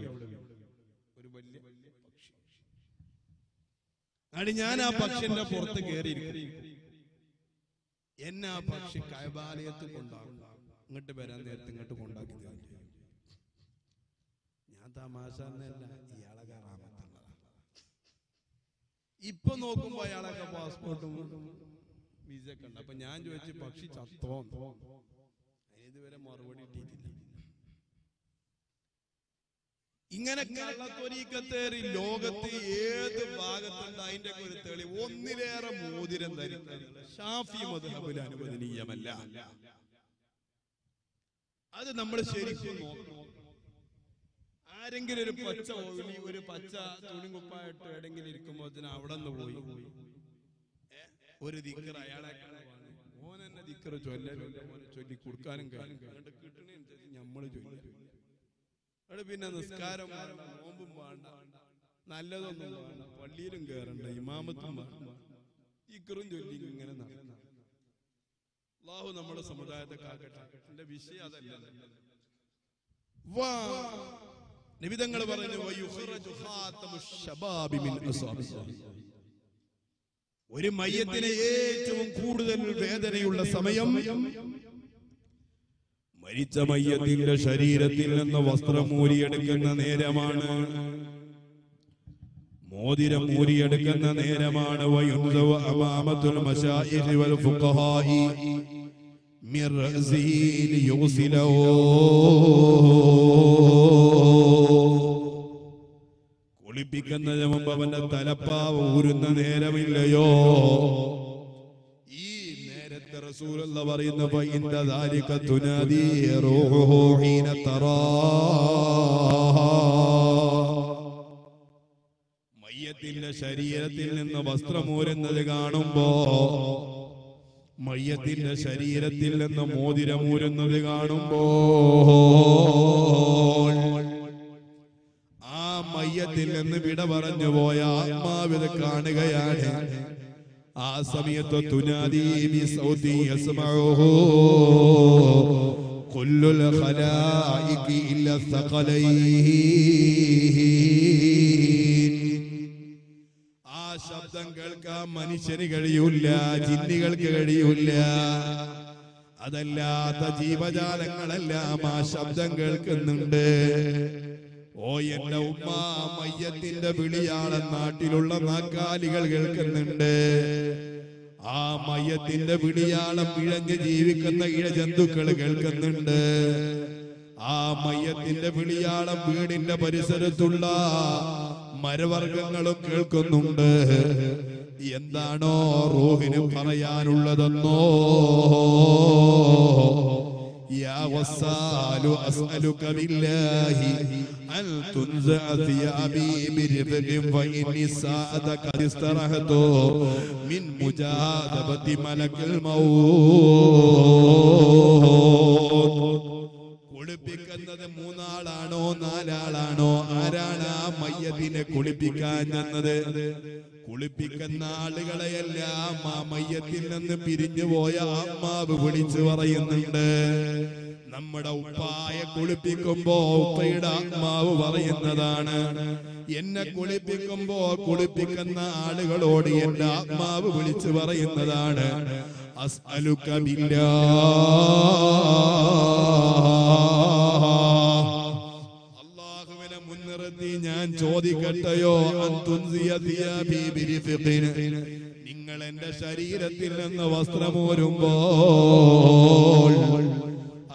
A: ഒരു വലിയ പക്ഷി. അത് ഞാൻ ആ പക്ഷിന്റെ പുറത്ത് കയറിയിരിക്കും എന്നെ ആ പക്ഷി കൈബാലയത്ത് കൊണ്ടാകും ഇങ്ങോട്ട് വരാൻ നേരത്തെ ഇങ്ങോട്ട് കൊണ്ടാക്കി തരും. തമാശ എന്നല്ല. ഇയാളെ കറാമത്തുള്ളതാണ് ഇപ്പൊ നോക്കുമ്പോ അയാളൊക്കെ പാസ്പോർട്ടും വിസ ഒക്കെ ഉണ്ട്. അപ്പൊ ഞാൻ ചോദിച്ചു പക്ഷി ചത്തോ? ഇതുവരെ മറുപടി കിട്ടിയിട്ടില്ല ഇങ്ങനെ കള്ളത്തൊരീക്കത്തേറി ലോകത്ത് ഏത് ഭാഗത്തുണ്ട് അതിന്റെ ഒരു തെളി. ഒന്നിലേറെ മോതിരം ധരിക്കുന്നത് ഷാഫി മധുഹബിൽ അനുവദനീയമല്ല. അത് നമ്മൾ ശരിക്കും നോക്കണം. ആരെങ്കിലും ഒരു പച്ച ഒലി ഒരു പച്ച തുണികുപ്പായിട്ട് എവിടെങ്കിലും ഇരിക്കുമ്പോ അവിടെ നിന്ന് പോയി. ഒരു ദിക്കർ അയാളെ ഓൻ എന്നെ ദിക്കർ ചൊല്ലലും ചൊല്ലി കൊടുക്കാനും കിട്ടണനുസരിച്ച് നമ്മൾ ചൊല്ലി അവിടെ പിന്നെ നിസ്കാരം നോമ്പും വേണ്ട. നല്ലതൊന്നും വേണ്ട. പള്ളിയിലും കേറണ്ട ഇമാമത്തും വേണ്ട. ഇക്കറും ചൊല്ലി ഇങ്ങനെ നടന്നു. അള്ളാഹു നമ്മുടെ സമുദായത്തെ കാക്കട്ടെ. എന്റെ വിഷയം അതല്ല വാ. നിബിതങ്ങൾ പറഞ്ഞു. ഒരു മയ്യത്തിന് ഏറ്റവും കൂടുതൽ വേദനയുള്ള സമയം മരിച്ച മയ്യത്തിന്റെ ശരീരത്തിൽ നിന്ന് വസ്ത്രം മൂരിയെടുക്കുന്ന നേരമാണ്. മോതിരം മൂരിയെടുക്കുന്ന നേരമാണ്. വയുൻസവ അമാമത്തുൽ മശായിഖി വൽ ഫുഖഹാഇ മിർ റഅസിഹി ലിയുഗ്സിലഹു. കുളിപ്പിക്കുന്നതിന് മുമ്പ് അവന്റെ തലപ്പാവ് ഊരുന്ന നേരമില്ലയോ ഈ നേരത്തെ റസൂൽ എന്ന് പറയുന്ന. മയ്യത്തിന്റെ ശരീരത്തിൽ നിന്ന് വസ്ത്രമൂരുന്നത് കാണുമ്പോ മയ്യത്തിന്റെ ശരീരത്തിൽ നിന്ന് മോതിരമൂരുന്നത് കാണുമ്പോ ആ മയ്യത്തിൽ നിന്ന് വിട പറഞ്ഞു പോയ ആത്മാവിത് കാണുകയാണ്. ആ സമയത്ത് തുനാദി സൗദി കൊല്ലുല കുല്ലുൽ ഖലായികി ഇല്ല സഖലൈൻ കേൾക്കാൻ മനുഷ്യന് കഴിയൂല ജിന്നികൾക്ക് കഴിയൂല അതല്ലാത്ത ജീവജാലങ്ങളെല്ലാം ആ ശബ്ദം കേൾക്കുന്നുണ്ട്. ഓ എന്റെ ഉമ്മ മയ്യത്തിന്റെ വിളിയാളെ നാട്ടിലുള്ള നാക്കാലികൾ കേൾക്കുന്നുണ്ട്. ആ മയ്യത്തിന്റെ വിളിയാളം ഇഴഞ്ഞ് ജീവിക്കുന്ന ഇഴജന്തുക്കൾ കേൾക്കുന്നുണ്ട്. ആ മയ്യത്തിന്റെ വിളിയാളം വീടിന്റെ പരിസരത്തുള്ള മരവർഗങ്ങളും കേൾക്കുന്നുണ്ട്. എന്താണോ റൂഹിന് പറയാനുള്ളതെന്നോ يا وصال أسألك بالله أن تنزع ثيابي برفق فإني الساعة قد استرحت من مجاذبة ملك الموت കുളിപ്പിക്കുന്നത് മൂന്നാളാണോ നാലാളാണോ ആരാണ് ആ മയ്യത്തിനെ കുളിപ്പിക്കാൻ ചെന്നത് കുളിപ്പിക്കുന്ന ആളുകളെയെല്ലാം ആ മയ്യത്തിൽ നിന്ന് പിരിഞ്ഞു പോയ ആത്മാവ് വിളിച്ചു പറയുന്നുണ്ട്. നമ്മുടെ ഉപ്പായെ കുളിപ്പിക്കുമ്പോ ഉപ്പയുടെ ആത്മാവ് പറയുന്നതാണ്. എന്നെ കുളിപ്പിക്കുമ്പോ കുളിപ്പിക്കുന്ന ആളുകളോട് എന്റെ ആത്മാവ് വിളിച്ചു പറയുന്നതാണ്. അസ്അലുക അള്ളാഹുവിനെ മുൻനിർത്തി ഞാൻ ചോദിക്കട്ടെയോ അന്തുൻസിയ തിയാബി ബിരിഫിഖിന്. നിങ്ങൾ എന്റെ ശരീരത്തിൽ നിന്ന് വസ്ത്രമൂരുമ്പോൾ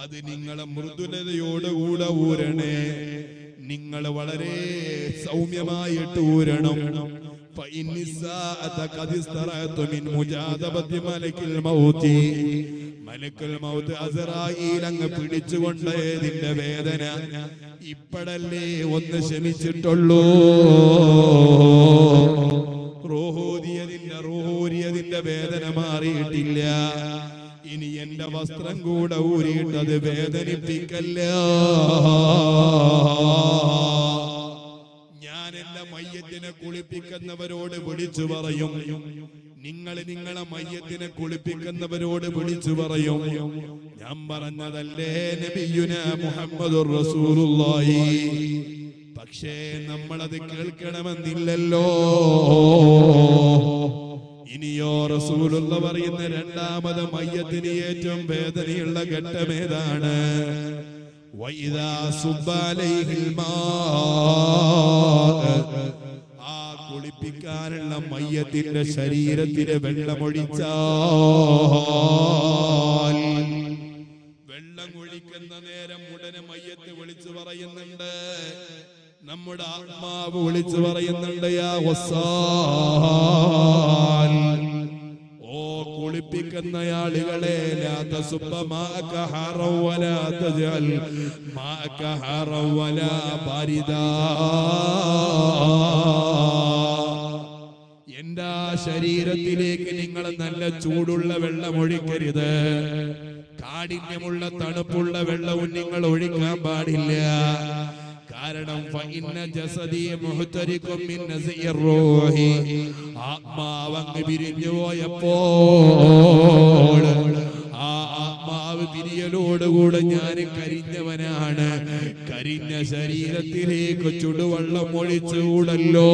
A: അത് നിങ്ങളെ മൃദുലതയോടുകൂടെ ഊരണേ നിങ്ങൾ വളരെ സൗമ്യമായിട്ട് ഊരണം فإن الساعة قد استرعت من مجاذبة ملك الموت മലക്കുൽ മൗത്ത് അസറായിൽ അങ്ങ് പിടിച്ചുകൊണ്ട് ഇതിന്റെ വേദന ഇപ്പടല്ലേ ഒന്ന് ശമിച്ചിട്ടുള്ളൂ റൂഹൂരിയതിന്റെ റോഹോരിയതിന്റെ വേദന മാറിയിട്ടില്ല. ഇനി എന്റെ വസ്ത്രം കൂടെ ഊരിയിട്ടത് വേദനിപ്പിക്കല്ല. ഞാൻ എന്റെ മയ്യത്തിനെ കുളിപ്പിക്കുന്നവരോട് വിളിച്ചു പറയും നിങ്ങൾ നിങ്ങളെ മയ്യത്തിനെ കുളിപ്പിക്കുന്നവരോട് വിളിച്ചു പറയും. ഞാൻ പറഞ്ഞതല്ലേ നബിയുന മുഹമ്മദുർ റസൂലുള്ളാഹി. പക്ഷേ നമ്മളത് കേൾക്കണമെന്നില്ലല്ലോ. ഇനിയോ റസൂലുള്ള പറയുന്ന രണ്ടാമത് മയ്യത്തിന് ഏറ്റവും വേദനയുള്ള ഘട്ടമേതാണ് വൈദാ സുബാലയിൽ മാ കുളിപ്പിക്കാനുള്ള മയ്യത്തിന്റെ ശരീരത്തിന് വെള്ളമൊഴിച്ചാൽ. വെള്ളം ഒഴിക്കുന്ന നേരം ഉടനെ മയ്യത്ത് വിളിച്ചു പറയുന്നുണ്ട്. നമ്മുടെ ആത്മാവ് വിളിച്ചു പറയുന്നുണ്ട് യാ ഓ കുളിപ്പിക്കുന്ന ആളുകളെ ലാ എന്റെ ശരീരത്തിലേക്ക് നിങ്ങൾ നല്ല ചൂടുള്ള വെള്ളം ഒഴിക്കരുത്. കാഠിന്യമുള്ള തണുപ്പുള്ള വെള്ളവും നിങ്ങൾ ഒഴിക്കാൻ പാടില്ല. കാരണം ആത്മാവ് അങ്ങ് പിരിഞ്ഞു പോയപ്പോൾ ആത്മാവ് ഞാൻ കരിഞ്ഞവനാണ്. കരിഞ്ഞ ശരീരത്തിലേക്ക് ചുടുവള്ളം ഒഴിച്ചുകൂടല്ലോ.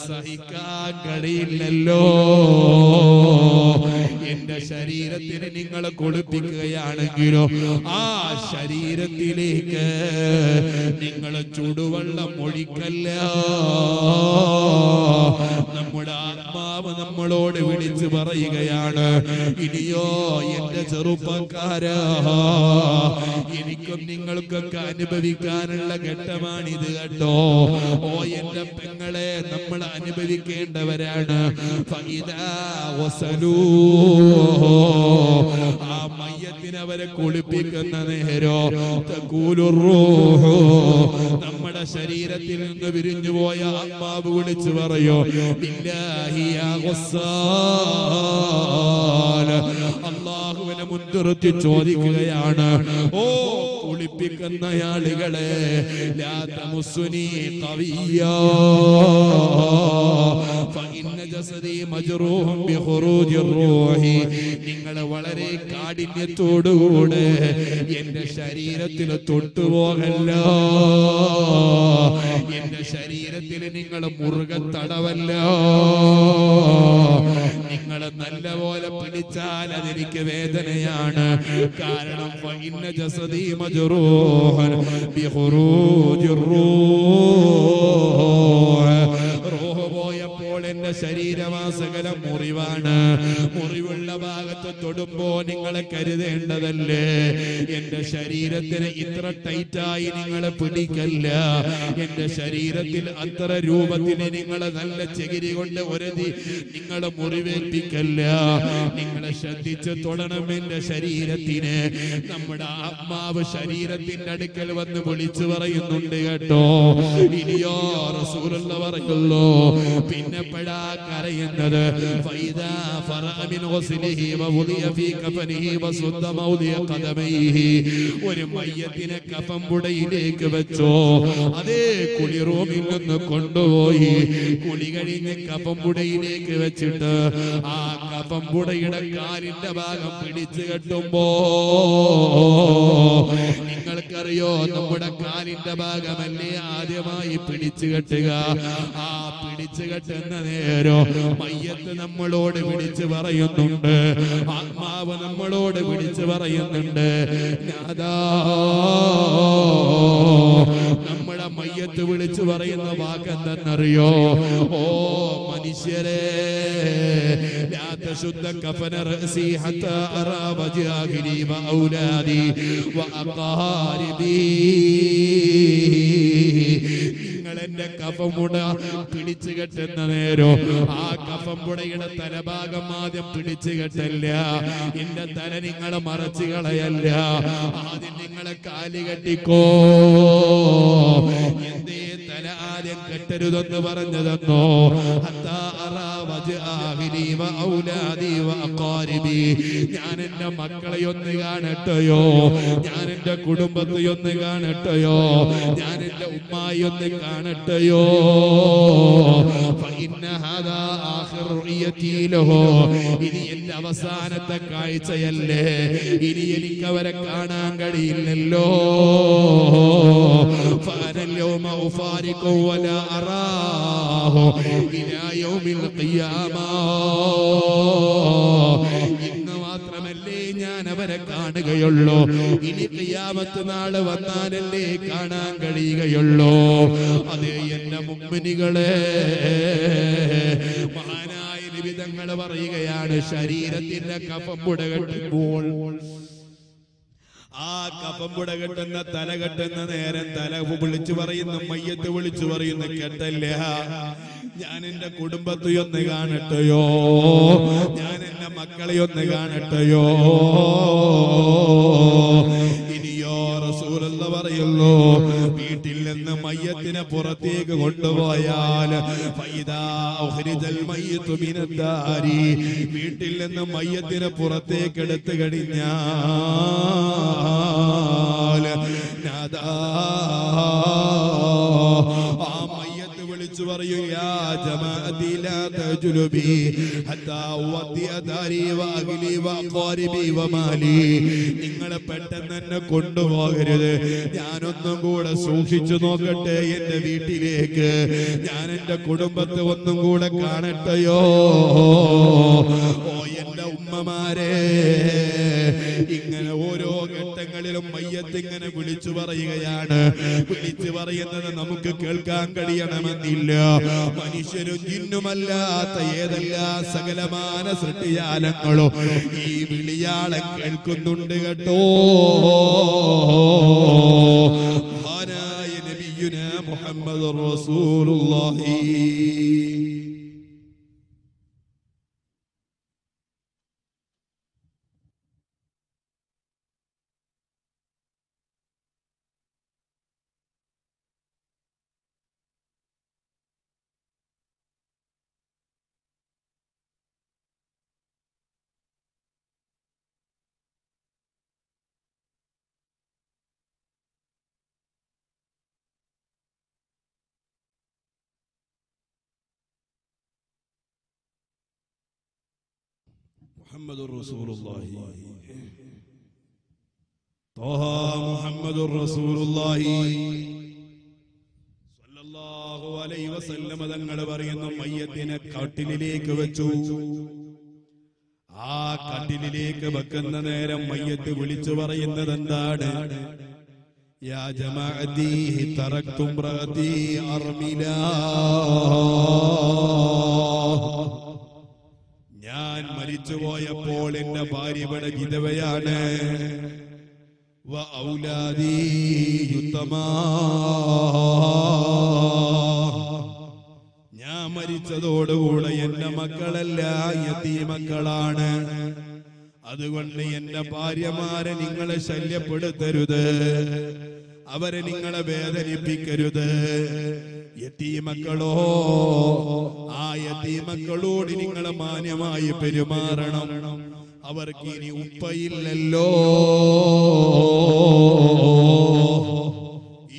A: സഹിക്കാൻ കഴിയില്ലല്ലോ എന്റെ ശരീരത്തിന് നിങ്ങൾ കൊടുപ്പിക്കുകയാണെങ്കിലോ ആ ശരീരത്തിലേക്ക് നിങ്ങൾ ചുടുവെള്ളം ഒഴിക്കല്ല. നമ്മുടെ ആത്മാവ് നമ്മളോട് വിളിച്ചു പറയുകയാണ് ഇനിയോ എന്റെ ചെറുപ്പക്കാര എനിക്കും നിങ്ങൾക്കൊക്കെ അനുഭവിക്കാനുള്ള ഘട്ടമാണിത് കേട്ടോ ഓ എന്റെ പെങ്ങളെ നമ്മൾ അനുഭവിക്കേണ്ടവരാണ്. ആ മയ്യത്തിനെ അവരെ കുളിപ്പിക്കുന്ന നേരോ. നമ്മുടെ ശരീരത്തിൽ നിന്ന് വിരിഞ്ഞു പോയ ആത്മാവ് വിളിച്ചു പറയോ. അള്ളാഹുവിനെ മുൻനിർത്തി ചോദിക്കുകയാണ് ഓ കുളിപ്പിക്കുന്ന ആളുകളെ ലാ ഖവിയ്യാ നിങ്ങൾ വളരെ കാഠിന്യത്തോടുകൂടെ എന്റെ ശരീരത്തിൽ തൊട്ടുപോകല്ല എന്റെ ശരീരത്തിൽ നിങ്ങൾ മുറുകെ തടവല്ല. നിങ്ങൾ നല്ലപോലെ പിടിച്ചാൽ അതെനിക്ക് വേദനയാണ്. കാരണം ബിഖുറൂജി റൂഹ്. എന്റെ ശരീരവാസകല മുറിവാണ്. മുറിവുള്ള ഭാഗത്ത് തൊടുമ്പോ നിങ്ങളെ കരുതേണ്ടതല്ലേ? എന്റെ ശരീരത്തിന് ഇത്ര ടൈറ്റായി നിങ്ങളെ പിടിക്കല്ല. എന്റെ ശരീരത്തിൽ അത്ര രൂപത്തിന് നിങ്ങൾ നല്ല ചെകിരി കൊണ്ട് ഒരുതി നിങ്ങളെ മുറിവേൽപ്പിക്കല്ല. നിങ്ങളെ ശ്രദ്ധിച്ച് തൊടണം എന്റെ ശരീരത്തിന്. നമ്മുടെ ആത്മാവ് ശരീരത്തിന്റെ അടുക്കൽ വന്ന് വിളിച്ചു പറയുന്നുണ്ട് കേട്ടോ. ഇനിയോ റസൂലുള്ള പറയുള്ളൂ. പിന്നെ പെടാ കരയുന്നത്. ഒരു മയ്യത്തിനെ കഫം പുടയിലേക്ക് വെച്ചോ. അതേ കുളി റൂമിൽ നിന്ന് കൊണ്ടുപോയി. കുളി കഴിഞ്ഞ് കഫം പുടയിലേക്ക് വെച്ചിട്ട് ആ കഫം പുടയുടെ കാലിന്റെ ഭാഗം പിടിച്ചു കെട്ടുമ്പോ നിങ്ങൾക്കറിയോ നമ്മുടെ കാലിന്റെ ഭാഗമല്ലേ ആദ്യമായി പിടിച്ചു കെട്ടുക? ആ പിടിച്ചു കെട്ടുന്ന നേരോ? മയ്യത്ത് നമ്മളോട് വിളിച്ച് പറയുന്നുണ്ട്. ആത്മാവ് നമ്മളോട് വിളിച്ച് പറയുന്നുണ്ട്. നാദാ നമ്മളെ മയ്യത്ത് വിളിച്ച് പറയുന്ന വാക്ക് എന്തെന്നറിയോ ഓ മനുഷ്യരെ ശുദ്ധ കഫന ഔലാദി എന്റെ കഫമുട പിടിച്ചു കെട്ടുന്ന നേരോ? ആ കഫമ്പുടയുടെ തലഭാഗം ആദ്യം പിടിച്ചു കെട്ടല്ല. എന്റെ തല നിങ്ങളെ മറച്ചു കളയല്ല. ആദ്യം നിങ്ങളെ കാലി കെട്ടിക്കോ. എന്തേ ഞാൻ ആദ്യം കെട്ടരുതെന്ന് പറഞ്ഞതെന്നോ ഞാൻ എന്റെ മക്കളെ ഒന്ന് കാണട്ടയോ ഞാൻ എന്റെ കുടുംബത്തെ ഒന്ന് കാണട്ടയോ ഞാൻ എന്റെ ഉമ്മായി ഒന്ന് കാണട്ടയോ. ഇനി എന്റെ അവസാനത്തെ കാഴ്ചയല്ലേ ഇനി എനിക്ക് അവരെ കാണാൻ കഴിയില്ലല്ലോ. أفارق ولا أراه إلى يوم القيامة ഇന്ന് മാത്രമല്ലേ ഞാൻ അവരെ കാണുകയുള്ളൂ ഇനി ഖിയാമത്ത് നാള് വന്നാലല്ലേ കാണാൻ കഴിയുകയുള്ളൂ അതേ എന്റെ മുമ്പിനികളെ മഹാനായ നിബിതങ്ങൾ പറയുകയാണ് ശരീരത്തിന്റെ കഫം പുടകെട്ടുമ്പോൾ ആ കപ്പം കൂടെ കെട്ടുന്ന തല കെട്ടുന്ന നേരം തല വിളിച്ചു പറയുന്ന മയ്യത്ത് വിളിച്ചു പറയുന്ന കേട്ടല്ല? ഞാൻ എന്റെ കുടുംബത്തെ ഒന്ന് കാണട്ടെയോ? ഞാൻ എന്റെ മക്കളെ ഒന്ന് കാണട്ടെയോ? ഇനിയോ റസൂലുള്ള പറയുന്നു വീട്ടിൽ നിന്ന് മയ്യത്തിനെ പുറത്തേക്ക് കൊണ്ടുപോയാൽ. വീട്ടിൽ നിന്ന് മയ്യത്തിനെ പുറത്തേക്ക് എടുത്തു കഴിഞ്ഞാൽ ആ പറയും യാ ലാ ഹത്താ വഖാരിബി വമാലി നിങ്ങളെ പെട്ടെന്ന് എന്നെ കൊണ്ടുപോകരുത്. ഞാനൊന്നും കൂടെ സൂക്ഷിച്ചു നോക്കട്ടെ എന്റെ വീട്ടിലേക്ക്. ഞാൻ എന്റെ കുടുംബത്തെ ഒന്നും കൂടെ കാണട്ടെയോ? ഓ എന്റെ ഉമ്മമാരെ ഇങ്ങനെ ഓരോ ഘട്ടങ്ങളിലും മയ്യത്ത് ഇങ്ങനെ വിളിച്ചു പറയുകയാണ്. വിളിച്ചു പറയുന്നത് നമുക്ക് കേൾക്കാൻ കഴിയണമെന്നില്ല. മനുഷ്യരും ജിന്നുമല്ലാത്ത ഏതെല്ലാ സകലമാന സൃഷ്ടിജാലങ്ങളോ ഈ വിളിയാളെ കേൾക്കുന്നുണ്ട് കേട്ടോ. മുഹമ്മദ് റസൂലുള്ളാഹി. محمد رسول الله طه محمد رسول الله സല്ലല്ലാഹു അലൈഹി വസല്ലമ തങ്ങൾ പറയുന്നു മയ്യത്തിനെ കട്ടിലിലേക്ക് വെച്ചു ആ കട്ടിലിലേക്ക് വെക്കുന്ന നേരം മയ്യത്ത് വിളിച്ചു പറയുന്നത് എന്താണ് യാ ജമാഅത്തി തറക്തു ഇംറഅതി അർമിലാ ഞാൻ മരിച്ചുപോയപ്പോൾ എന്റെ ഭാര്യ ഇവിടെ വിധവയാണ്. ഞാൻ മരിച്ചതോടുകൂടെ എന്റെ മക്കളല്ല മക്കളെല്ലാം യതീമക്കളാണ് അതുകൊണ്ട് എന്റെ ഭാര്യമാരെ നിങ്ങളെ ശല്യപ്പെടുത്തരുത്. അവരെ നിങ്ങളെ വേദനിപ്പിക്കരുത്. യത്തീമക്കളോ ആ യത്തീമക്കളോട് നിങ്ങളെ മാന്യമായി പെരുമാറണം. അവർക്ക് ഇനി ഉപ്പയില്ലല്ലോ.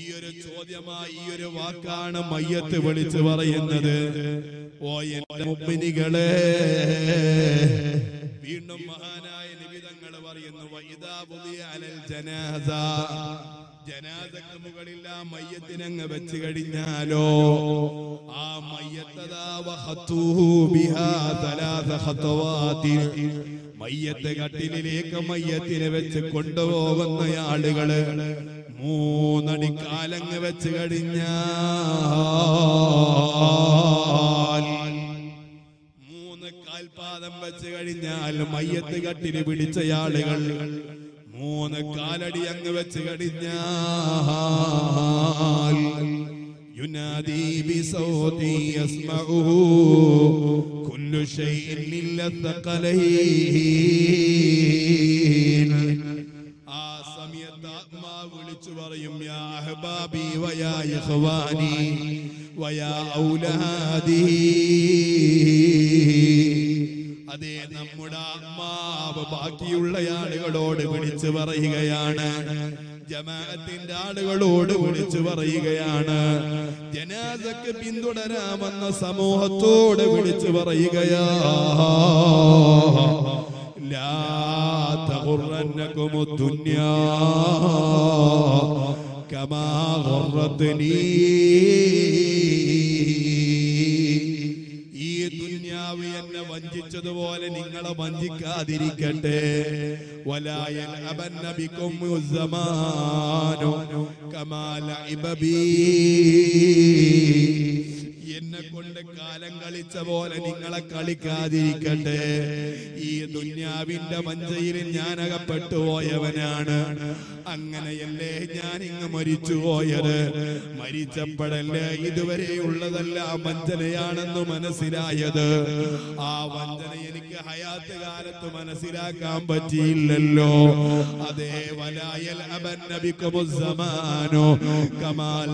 A: ഈ ഒരു ചോദ്യമായി ഈ ഒരു വാക്കാണ് മയ്യത്ത് വിളിച്ചു പറയുന്നത്. ഓ എന്റെ മുമ്പിനികളെ വീണ്ടും മഹാനായ നിബിതങ്ങൾ പറയുന്നു ജനാസക്ക് മുകളിൽ ആ മയ്യത്തിനങ്ങ് വെച്ച് കഴിഞ്ഞാലോ? ആ മയ്യത്തതാ മയ്യത്തെ കട്ടിലിലേക്ക് മയ്യത്തിനെ വെച്ച് കൊണ്ടുപോകുന്ന ആളുകൾ മൂന്നടി കാലങ്ങ് വെച്ച് കഴിഞ്ഞ മൂന്ന് കാൽപാദം വെച്ച് കഴിഞ്ഞാൽ മയ്യത്ത് കട്ടിന് പിടിച്ച ആളുകൾ മൂന്ന് കാലടി അങ്ങ് വെച്ച് കഴിഞ്ഞാൽ യുനാദി ബിസൗതി യസ്മഉഹു കുല്ലു ശൈഇൻ ഇല്ല ثقلين ആ സമയത്ത് ആത്മാവ് വിളിച്ചു പറയും യാ അഹ്ബാബി വയാ ഇഖ്വാനി വയാ ഔലാദി അതെ നമ്മുടെ ആത്മാവ് ബാക്കിയുള്ള ആളുകളോട് വിളിച്ചു പറയുകയാണ്. ജമാഅത്തിന്റെ ആളുകളോട് വിളിച്ചു പറയുകയാണ്. ജനാസക്ക് പിന്തുടരാമെന്ന സമൂഹത്തോട് വിളിച്ചു പറയുകയാ. ലാ തകുറന്നകുമു കമാ ദുന്യാവ് എന്നെ വഞ്ചിച്ചതുപോലെ നിങ്ങളെ വഞ്ചിക്കാതിരിക്കട്ടെ വലായൽ അബന്നബിക്കും ഉസ്സമാനു കമാ ലഇബ ബീ. എന്നെ കൊണ്ട് കാലം കളിച്ച പോലെ നിങ്ങളെ കളിക്കാതിരിക്കട്ടെ. ഈ ദുന്യാവിന്റെ മഞ്ചയിൽ ഞാൻ അകപ്പെട്ടു പോയവനാണ്. അങ്ങനെയല്ലേ ഞാൻ ഇങ്ങ് മരിച്ചു പോയത്? മരിച്ചപ്പോഴല്ലേ ഉള്ളതല്ല വഞ്ചനയാണെന്ന് മനസ്സിലായത്? ആ വഞ്ചന എനിക്ക് ഹയാത്ത് കാലത്ത് മനസ്സിലാക്കാൻ പറ്റിയില്ലല്ലോ. അതേ വലായൽ അബൻ നബിക്കുമുസമാനോ കമാല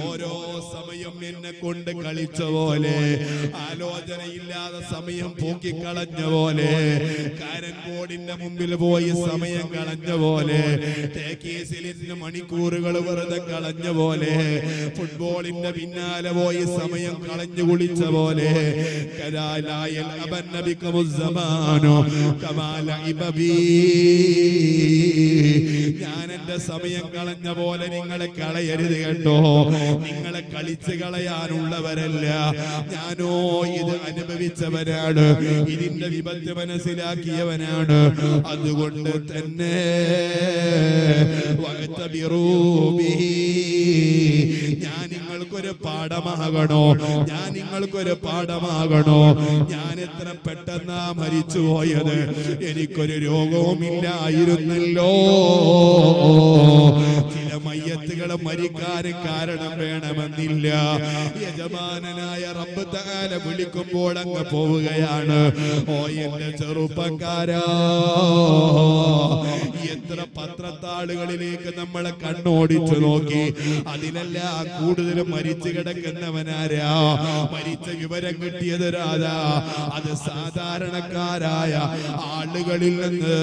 A: ഓരോ സമയം എന്നെ കൊണ്ട് കളിച്ച പോലെ ആലോചനയില്ലാതെ സമയം പോക്കിക്കളഞ്ഞ പോലെ കാരൻകോടിന്റെ മുമ്പിൽ പോയി സമയം കളഞ്ഞ പോലെ മണിക്കൂറുകൾ വെറുതെ കളഞ്ഞ പോലെ ഫുട്ബോളിന്റെ പിന്നാലെ പോയി സമയം കളഞ്ഞു കുളിച്ച പോലെ ഇബബീ. ഞാൻ എന്റെ സമയം കളഞ്ഞ പോലെ നിങ്ങളെ കളയരുത് കേട്ടോ. നിങ്ങളെ കളിച്ചു കളയാനുള്ളവരല്ല. ഞാനോ ഇത് അനുഭവിച്ചവനാണ്. ഇതിന്റെ വിപത്ത് മനസ്സിലാക്കിയവനാണ്. അതുകൊണ്ട് തന്നെ ഞാൻ നിങ്ങൾക്കൊരു പാഠമാകണോ? ഞാൻ നിങ്ങൾക്കൊരു പാഠമാകണോ? ഞാൻ എത്ര പെട്ടെന്നാ മരിച്ചു പോയത്? എനിക്കൊരു രോഗവുമില്ലായിരുന്നല്ലോ. ചില മയ്യത്തുകൾ മരിക്കാൻ കാരണം വേണമെന്നില്ല. യജമാനായ റബ്ബ് താല വിളിക്കുമ്പോൾ അങ്ങ് പോവുകയാണ്. ഓ എന്റെ ചെറുപ്പക്കാരാ. എത്ര പത്രത്താളുകളിലേക്ക് നമ്മളെ കണ്ണോടിച്ചു നോക്കി. അതിലല്ല കൂടുതലും മരിച്ചു കിടക്കുന്നവനാരാ. മരിച്ച വിവരം കിട്ടിയത് രാധാ അത് സാധാരണക്കാരായ ആളുകളിൽ നിന്ന്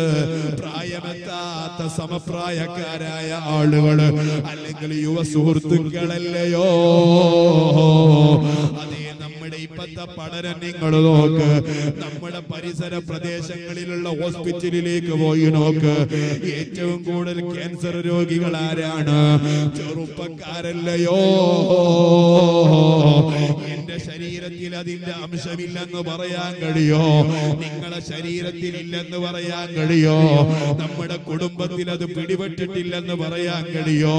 A: പ്രായമെത്താത്ത സമപ്രായക്കാരായ ആളുകൾ അല്ലെങ്കിൽ യുവ സുഹൃത്തുക്കളല്ലയോ അതേ നമ്മുടെ ഇപ്പത്തെ പഠനം നിങ്ങൾ നോക്ക്. നമ്മുടെ പരിസര പ്രദേശങ്ങളിലുള്ള ഹോസ്പിറ്റലിലേക്ക് പോയി നോക്ക്. ഏറ്റവും കൂടുതൽ ക്യാൻസർ രോഗികൾ ആരാണ്? ചെറുപ്പക്കാരല്ലയോ? എന്റെ ശരീരത്തിൽ അതിന്റെ അംശമില്ലെന്ന് പറയാൻ കഴിയോ? നിങ്ങളെ ശരീരത്തിൽ ഇല്ലെന്ന് പറയാൻ കഴിയോ? നമ്മുടെ കുടുംബത്തിൽ അത് പിടിപെട്ടിട്ടില്ലെന്ന് പറയാൻ കഴിയോ?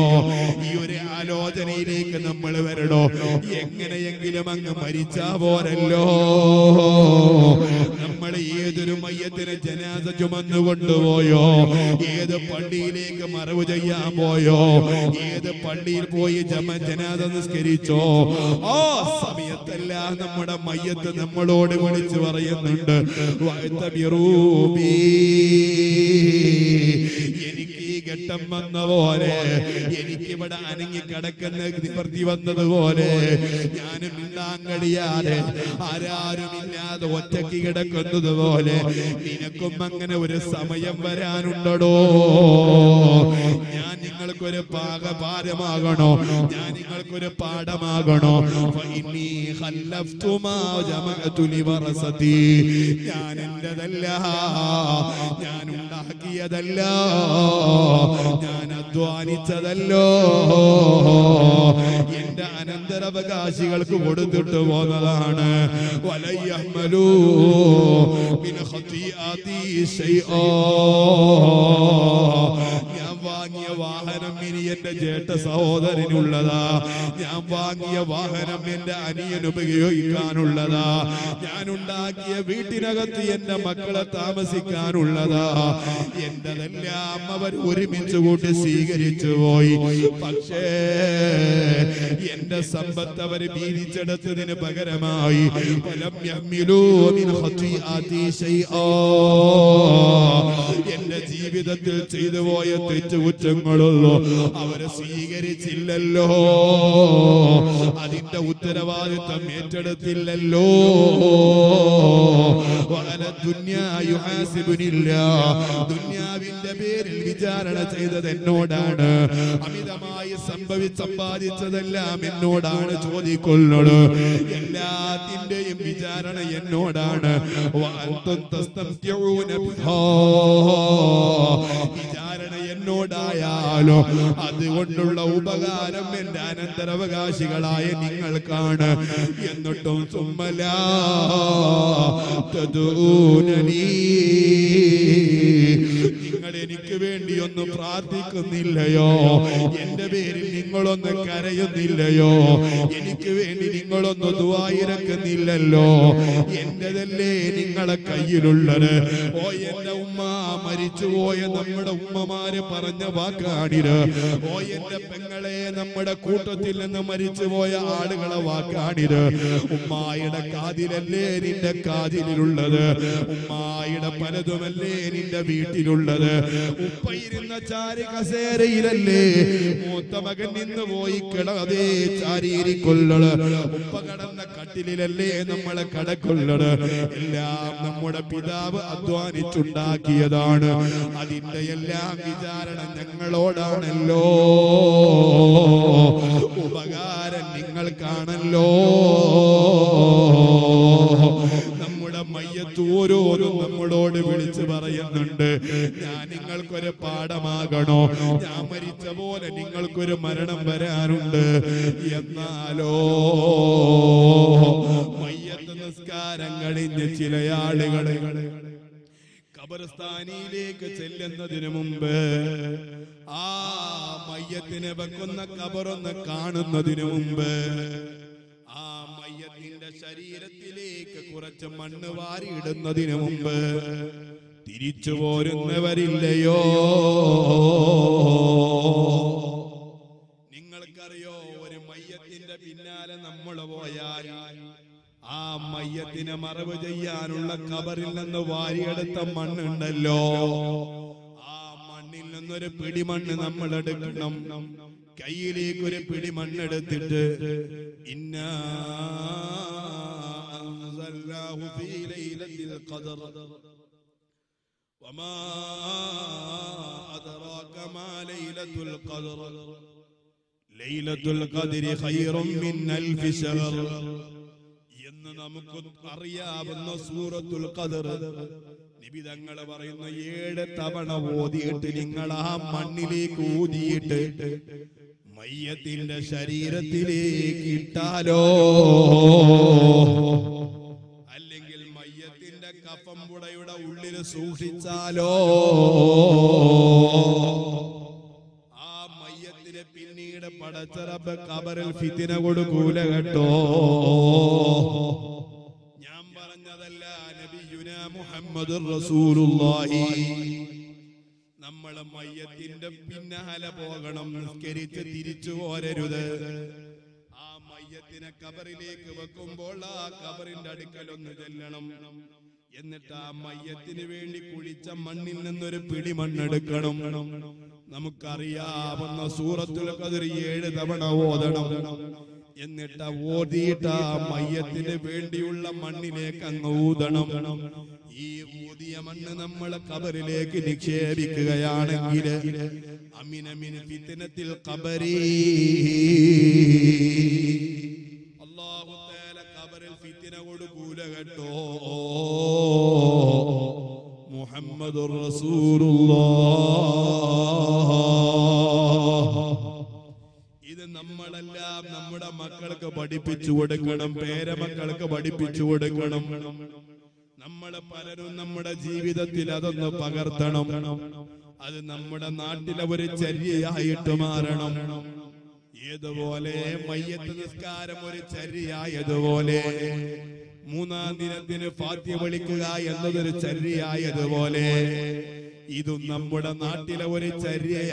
A: ഈ ഒരു ആലോചനയിലേക്ക് നമ്മൾ വരണോ? എങ്ങനെയെങ്കിലും അങ്ങ് മരിച്ചാ പോരല്ലോ. നമ്മൾ ഏതൊരു മയ്യത്തിന് ജനാസ ചുമന്നു കൊണ്ടുപോയോ? ഏത് പള്ളിയിലേക്ക് മറവ് ചെയ്യാൻ പോയോ? ഏത് പള്ളിയിൽ പോയി ജമ ജനാസ നിസ്കരിച്ചോ? ആ സമയത്തെല്ലാം നമ്മുടെ മയ്യത്ത് നമ്മളോട് വിളിച്ചു പറയുന്നുണ്ട് വഅ്തബിറൂബി. ഘട്ടം വന്ന പോലെ എനിക്കിവിടെ അനങ്ങി കിടക്കുന്ന നിവർത്തി വന്നതുപോലെ ഞാനും മിണ്ടാൻ കഴിയാതെ ആരാരുമില്ലാതെ ഒറ്റയ്ക്ക് കിടക്കുന്നത് പോലെ നിനക്കും അങ്ങനെ ഒരു സമയം വരാനുണ്ടടോ. ഞാൻ നിങ്ങൾക്കൊരു പാകഭാരമാകണോ? ഞാൻ നിങ്ങൾക്കൊരു പാഠമാകണോ? ഞാൻ എന്റെതല്ല ഞാൻ ഉണ്ടാക്കിയതല്ല. ഞാൻ അധ്വാനിച്ചതല്ലോ എന്റെ അനന്തരാവകാശികൾക്ക് കൊടുത്തിട്ട് പോന്നതാണ്. വലയ്യഹ്മലൂ വാങ്ങിയ വാഹനം ഇനി എന്റെ ജേട്ട സഹോദരനുള്ളതാ. ഞാൻ വാങ്ങിയ വാഹനം എന്റെ അനിയൻ ഉപയോഗിക്കാനുള്ളതാ. ഞാൻ ഉണ്ടാക്കിയ വീട്ടിനകത്ത് എന്റെ മക്കളെ താമസിക്കാനുള്ളതാ. എന്റെതെല്ലാം അവർ ഒരുമിച്ച് കൂട്ടി സ്വീകരിച്ചു പോയി. പക്ഷേ എന്റെ സമ്പത്ത് അവർ വീതിച്ചെടുത്തതിന് പകരമായി. എന്റെ ജീവിതത്തിൽ ചെയ്തു പോയ തെറ്റുകുറ്റങ്ങളുള്ളൂ അവരെ സ്വീകരിച്ചില്ലല്ലോ. അതിന്റെ ഉത്തരവാദിത്വം ഏറ്റെടുത്തില്ലല്ലോ. വളരെ ദുനിയാ ദുന്യാവിന്റെ പേരിൽ വിചാരണ ചെയ്തത് എന്നോടാണ്. അമിതമായി സംഭവിച്ച സമ്പാദിച്ചതെല്ലാം എന്നോടാണ് ചോദിക്കൊള്ളത് എല്ലാത്തിന്റെയും വിചാരണ എന്നോടാണ്. വിചാരണ എന്നോടായാലോ അതുകൊണ്ടുള്ള ഉപകാരം എന്റെ അനന്തരാവകാശികളായ നിങ്ങൾക്കാണ്. എന്നിട്ടും സുമ്മല നിങ്ങൾ എനിക്ക് വേണ്ടി ഒന്ന് പ്രാർത്ഥിക്കുന്നില്ലയോ? എന്റെ പേരിൽ നിങ്ങളൊന്ന് കരയുന്നില്ലയോ? എനിക്ക് വേണ്ടി നിങ്ങളൊന്ന് ദുവായിരക്കുന്നില്ലല്ലോ എന്റേതല്ലേ നിങ്ങളെ കയ്യിലുള്ളത്? ഓ എന്റെ ഉമ്മ മരിച്ചുപോയ നമ്മുടെ ഉമ്മമാര് പറഞ്ഞ വാക്കാണിത്. ഓ എന്റെ പെങ്ങളെ നമ്മുടെ കൂട്ടത്തിൽ നിന്ന് മരിച്ചുപോയ ആളുകളെ വാക്കാണിത്. ഉമ്മായുടെ കാതിലല്ലേ നിന്റെ കാതിലുള്ളത്? ഉമ്മായുടെ പലതുമല്ലേ നിന്റെ വീട്ടിലുള്ളത്? ഉപ്പ ഇരുന്ന ചാരി കസേരയിലല്ലേ? മൂത്ത മകൻ നിന്ന് പോയി കിടതേ ചാരിയിരിക്കൊള്ളട് ഉപ്പ കടന്ന കട്ടിലല്ലേ നമ്മളെ കടക്കൊള്ളട് എല്ലാം നമ്മുടെ പിതാവ് അധ്വാനിച്ചുണ്ടാക്കിയതാണ്. അതിന്റെ എല്ലാം വിചാരണ ഞങ്ങളോടാണല്ലോ. ഉപകാരം നിങ്ങൾക്കാണല്ലോ. മയ്യത്ത് ഓരോരും നമ്മളോട് വിളിച്ചു പറയുന്നുണ്ട് ഞാൻ നിങ്ങൾക്കൊരു പാഠമാകണോ? ഞാൻ മരിച്ച പോലെ നിങ്ങൾക്കൊരു മരണം വരാനുണ്ട് എന്നാലോ മയ്യത്ത് നിസ്കാരം കഴിഞ്ഞ് ചില ആളുകളെ ഖബർസ്ഥാനിയിലേക്ക് ചെല്ലുന്നതിന് മുമ്പ് ആ മയ്യത്തിനെ വെക്കുന്ന കബറൊന്ന് കാണുന്നതിന് മുമ്പ് മയ്യത്തിന്റെ ശരീരത്തിലേക്ക് കുറച്ച് മണ്ണ് വാരിയിടുന്നതിന് മുമ്പ് തിരിച്ചു പോരുന്നവരില്ലയോ? നിങ്ങൾക്കറിയോ ഒരു മയ്യത്തിന്റെ പിന്നാലെ നമ്മൾ പോയാൽ ആ മയ്യത്തിനെ മറവ് ചെയ്യാനുള്ള കബറിൽ നിന്ന് വാരിയെടുത്ത മണ്ണുണ്ടല്ലോ. ആ മണ്ണിൽ നിന്നൊരു പിടിമണ്ണ് നമ്മൾ എടുക്കണം. കയ്യിലേക്ക് ഒരു പിടി മണ്ണെടുത്തിട്ട് ഇന്നാ അൻസൽനാഹു ഫീ ലൈലത്തിൽ ഖദർ وما أدراك ما ليلة القدر ليلة القدر خير من ألف شهر എന്ന് നമുക്ക് അറിയാവുന്ന സൂറത്തുൽ ഖദർ നിബിതങ്ങൾ പറയുന്ന ഏഴ് തവണ ഓതിയിട്ട് നിങ്ങൾ ആ മണ്ണിലേക്ക് ഊതിയിട്ട് മയ്യത്തിന്റെ ശരീരത്തിലേക്ക് ഇട്ടാലോ? അല്ലെങ്കിൽ മയ്യത്തിന്റെ കഫംപുടയുടെ ഉള്ളിൽ സൂക്ഷിച്ചാലോ? ആ മയ്യത്തിന് പിന്നീട് പടച്ചറബ് കബറിൽ ഫിത്തിന കൊടുക്കൂല കേട്ടോ? ഞാൻ പറഞ്ഞതല്ല നബിയുന മുഹമ്മദ് റസൂലുള്ളാഹി. മയ്യത്തിന്റെ പിന്നാലെ പോകണം. നിസ്കരിച്ച് തിരിച്ചു പോരരുത്. ആ മയ്യത്തിനെ കബറിലേക്ക് വെക്കുമ്പോൾ ആ കബറിന്റെ അടുക്കലൊന്ന് ചെല്ലണം. എന്നിട്ട് ആ മയ്യത്തിന് വേണ്ടി കുഴിച്ച മണ്ണിൽ നിന്നൊരു പിടി മണ്ണെടുക്കണം നമുക്കറിയാവുന്ന സൂറത്തുൽ കതിർ ഏഴ് തവണ ഓതണം. എന്നിട്ട് ഓതിയിട്ട് ആ മയ്യത്തിന് വേണ്ടിയുള്ള മണ്ണിലേക്ക് അങ്ങ് ഊതണം. ഈ ഊതിയ മണ്ണ് നമ്മൾ കബറിലേക്ക് നിക്ഷേപിക്കുകയാണെങ്കിൽ അമിനമിന് പിത്തനത്തിൽ കബരി കബറിൽ കൊടുക്കൂല കേട്ടോ. മുഹമ്മദുർ റസൂലുള്ളാഹ്. ഇത് നമ്മളെല്ലാം നമ്മുടെ മക്കൾക്ക് പഠിപ്പിച്ചു കൊടുക്കണം പേരമക്കൾക്ക് പഠിപ്പിച്ചു കൊടുക്കണം. നമ്മൾ പലരും നമ്മുടെ ജീവിതത്തിൽ അതൊന്ന് പകർത്തണം. അത് നമ്മുടെ നാട്ടിലെ ഒരു ചര്യയായിട്ട് മാറണം. ഏതുപോലെ മയ്യത്ത് നിസ്കാരം ഒരു ചര്യയായതുപോലെ മൂന്നാം ദിനത്തിന് ഫാത്യ വിളിക്കുക എന്നതൊരു ചര്യയായതുപോലെ ഇതും നമ്മുടെ നാട്ടിലെ ഒരു ചര്യയായാൽ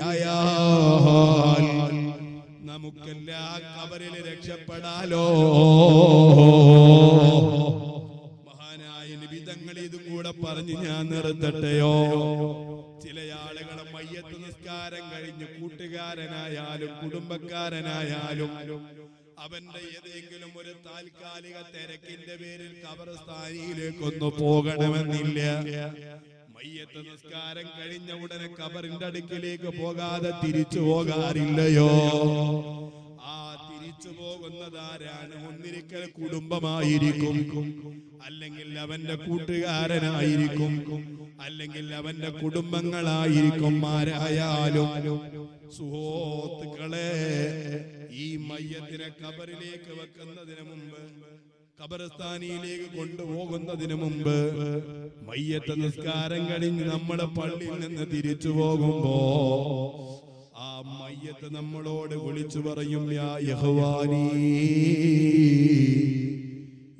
A: നമുക്കെല്ലാ കബറിൽ രക്ഷപ്പെടാലോ. കൂടെ പറഞ്ഞ് ഞാൻ നിർത്തട്ടെയോ? ചില ആളുകളെ മയ്യത്ത് നിസ്കാരം കഴിഞ്ഞ് കൂട്ടുകാരനായാലും കുടുംബക്കാരനായാലും അവന്റെ ഏതെങ്കിലും ഒരു താൽക്കാലിക തിരക്കിന്റെ പേരിൽ കബർസ്ഥാനിയിലേക്കൊന്ന് പോകണമെന്നില്ല. മയ്യത്ത് നിസ്കാരം കഴിഞ്ഞ ഉടനെ കബറിന്റെ അടുക്കിലേക്ക് പോകാതെ തിരിച്ചു പോകാറില്ലയോ? ആ തിരിച്ചു പോകുന്നതാരാണ് ഒന്നിരിക്കൽ കുടുംബമായിരിക്കും. അല്ലെങ്കിൽ അവന്റെ കൂട്ടുകാരനായിരിക്കും. അല്ലെങ്കിൽ അവന്റെ കുടുംബങ്ങളായിരിക്കും. ആരായാലും സുഹോത്തുക്കളെ ഈ മയ്യത്തിനെ കബറിലേക്ക് വെക്കുന്നതിന് മുമ്പ് ഖബർസ്ഥാനിയിലേക്ക് കൊണ്ടുപോകുന്നതിന് മുമ്പ് മയ്യത്തെ നിസ്കാരം കഴിഞ്ഞ് നമ്മുടെ പള്ളിയിൽ നിന്ന് തിരിച്ചു പോകുമ്പോ ആ മയ്യത്ത് നമ്മളോട് വിളിച്ചു പറയും യാ യഹവാനി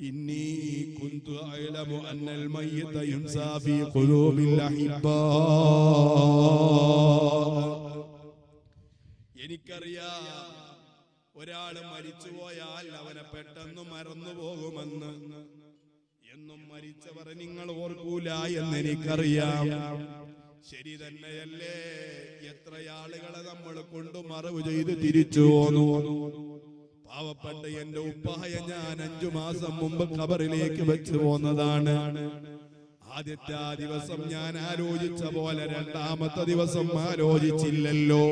A: ഇന്നി കുന്തു അഅലമു അന്നൽ മയ്യത യുൻസാ ഖുലൂബിൽ ഒരാൾ മരിച്ചുപോയാൽ അവനെ പെട്ടെന്ന് മറന്നു പോകുമെന്ന്. എന്നും മരിച്ചവരെ നിങ്ങൾ ഓർക്കൂല എന്ന് എനിക്കറിയാം. ശരി തന്നെയല്ലേ? എത്ര ആളുകളെ നമ്മൾ കൊണ്ട് മറവ് ചെയ്ത് തിരിച്ചു പോന്നു? പാവപ്പെട്ട എന്റെ ഉപ്പായ ഞാൻ അഞ്ചു മാസം മുമ്പ് ഖബറിലേക്ക് വെച്ച് പോന്നതാണ്. ആദ്യത്തെ ആ ദിവസം ഞാൻ ആലോചിച്ച പോലെ രണ്ടാമത്തെ ദിവസം ആലോചിച്ചില്ലല്ലോ.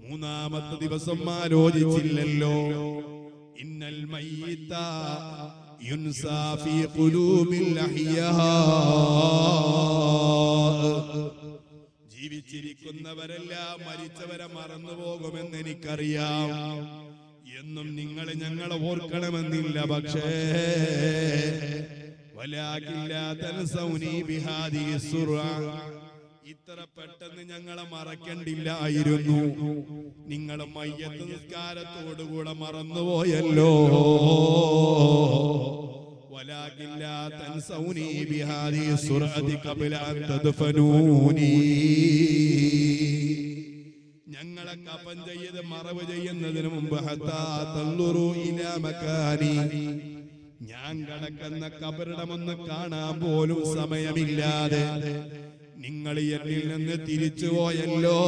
A: മൂന്നാമത്തെ ദിവസം ആലോചിച്ചില്ലല്ലോ. ഇന്നൽ മയ്യിത്ത യുൻസാ في قلوب الأحياء. ജീവിച്ചിരിക്കുന്നവരെല്ലാം മരിച്ചവരെ മറന്നുപോകുമെന്ന് എനിക്കറിയാം എന്നും നിങ്ങൾ ഞങ്ങളെ ഓർക്കണമെന്നില്ല. പക്ഷേ വലാകില്ലാ തൻസൗനി ബിഹാദി സുറ ഇത്ര പെട്ടെന്ന് ഞങ്ങളെ മറക്കണ്ടില്ലായിരുന്നു നിങ്ങൾ മയ്യത്ത് നിസ്കാരത്തോടുകൂടെ മറന്നുപോയല്ലോ. ഞങ്ങളെ കപ്പം ചെയ്ത് മറവ് ചെയ്യുന്നതിന് മുമ്പ് ഞാൻ കിടക്കുന്ന കബറിടമൊന്ന് കാണാൻ പോലും സമയമില്ലാതെ നിങ്ങൾ എന്നിൽ നിന്ന് തിരിച്ചു പോയല്ലോ.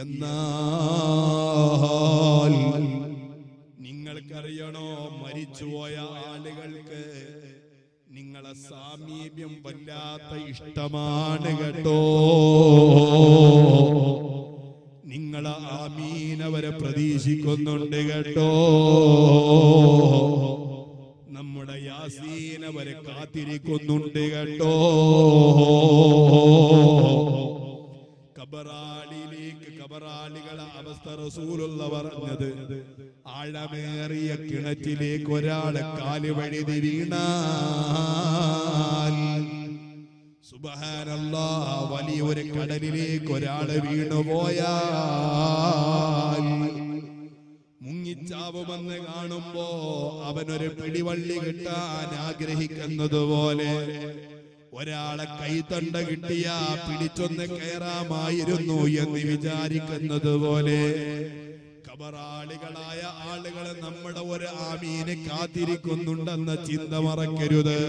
A: എന്നാൽ നിങ്ങൾക്കറിയണോ മരിച്ചുപോയ ആളുകൾക്ക് നിങ്ങളെ സാമീപ്യം വല്ലാത്ത ഇഷ്ടമാണ് കേട്ടോ. നിങ്ങളെ ആമീനവരെ പ്രതീക്ഷിക്കുന്നുണ്ട് കേട്ടോ. യാസീനവരെ കാത്തിരിക്കുന്നുണ്ട് കേട്ടോ കബറാളിയിലേക്ക് കബറാളികളെ അവസ്ഥ റസൂലുള്ള പറഞ്ഞത്. ആഴമേറിയ കിണറ്റിലേക്ക് ഒരാളെ കാൽ വഴി വീണാൽ സുബഹാനല്ലാ വലിയൊരു കടലിലേക്ക് ഒരാൾ വീണുപോയാൽ മുങ്ങിച്ചാവുമെന്ന് കാണുമ്പോ അവനൊരു പിടിവള്ളി കിട്ടാൻ ആഗ്രഹിക്കുന്നത് പോലെ ഒരാളെ കൈത്തണ്ട കിട്ടിയ പിടിച്ചൊന്ന് കയറാമായിരുന്നു എന്ന് വിചാരിക്കുന്നത് പോലെ കബറാളികളായ ആളുകൾ നമ്മുടെ ഒരു ആമീനെ കാത്തിരിക്കുന്നുണ്ടെന്ന ചിന്ത മറക്കരുത്.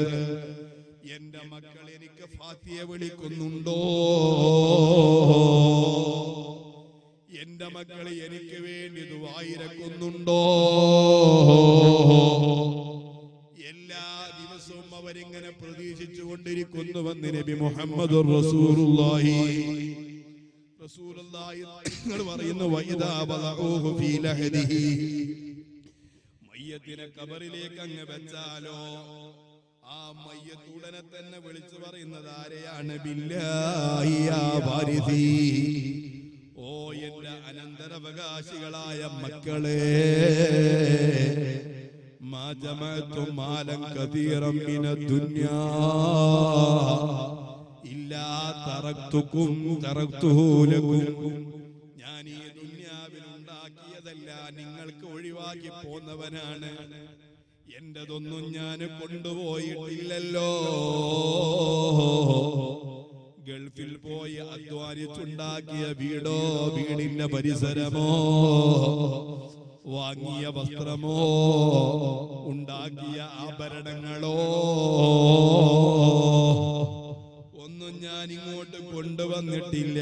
A: എന്റെ മക്കൾ എനിക്ക് ഫാത്തിയെ വിളിക്കുന്നുണ്ടോ? എന്റെ മക്കൾ എനിക്ക് വേണ്ടി ദുവായിരക്കുന്നുണ്ടോ എല്ലാ ദിവസവും അവരിങ്ങനെ പ്രതീക്ഷിച്ചു കൊണ്ടിരിക്കുന്നുവെന്ന് നബി മുഹമ്മദ് റസൂലുള്ളാഹി. റസൂലുള്ളാഹി നിങ്ങൾ പറയുന്നു വൈദാ ബദഊഹു ഫീ ലഹദിഹി. മയ്യത്തിനെ കബറിലേക്ക് അങ്ങ് വെച്ചാലോ? ആ മയ്യത്ത് ഉടനെ തന്നെ വിളിച്ചു പറയുന്നത് ആരെയാണ്? ബില്ലാഹി വാരിദി. ഓ എന്റെ അനന്തരവകാശികളായ മക്കളെ. മാ ജമഅതു മാലൻ കതീറം ദുനിയാ. ഇല്ലാ തറക്തുക്കും തറക്തുഹു ലക്കും ഞാൻ ഈ ദുന്യാവിൽ ഉണ്ടാക്കിയതല്ല നിങ്ങൾക്ക് ഒഴിവാക്കി പോന്നവനാണ്. എന്റതൊന്നും ഞാൻ കൊണ്ടുപോയിട്ടില്ലല്ലോ. ഗൾഫിൽ പോയി അധ്വാനിച്ചുണ്ടാക്കിയ വീടോ വീടിന്റെ പരിസരമോ വാങ്ങിയ വസ്ത്രമോ ഉണ്ടാക്കിയ ആഭരണങ്ങളോ. ഒന്നും ഞാൻ ഇങ്ങോട്ട് കൊണ്ടുവന്നിട്ടില്ല.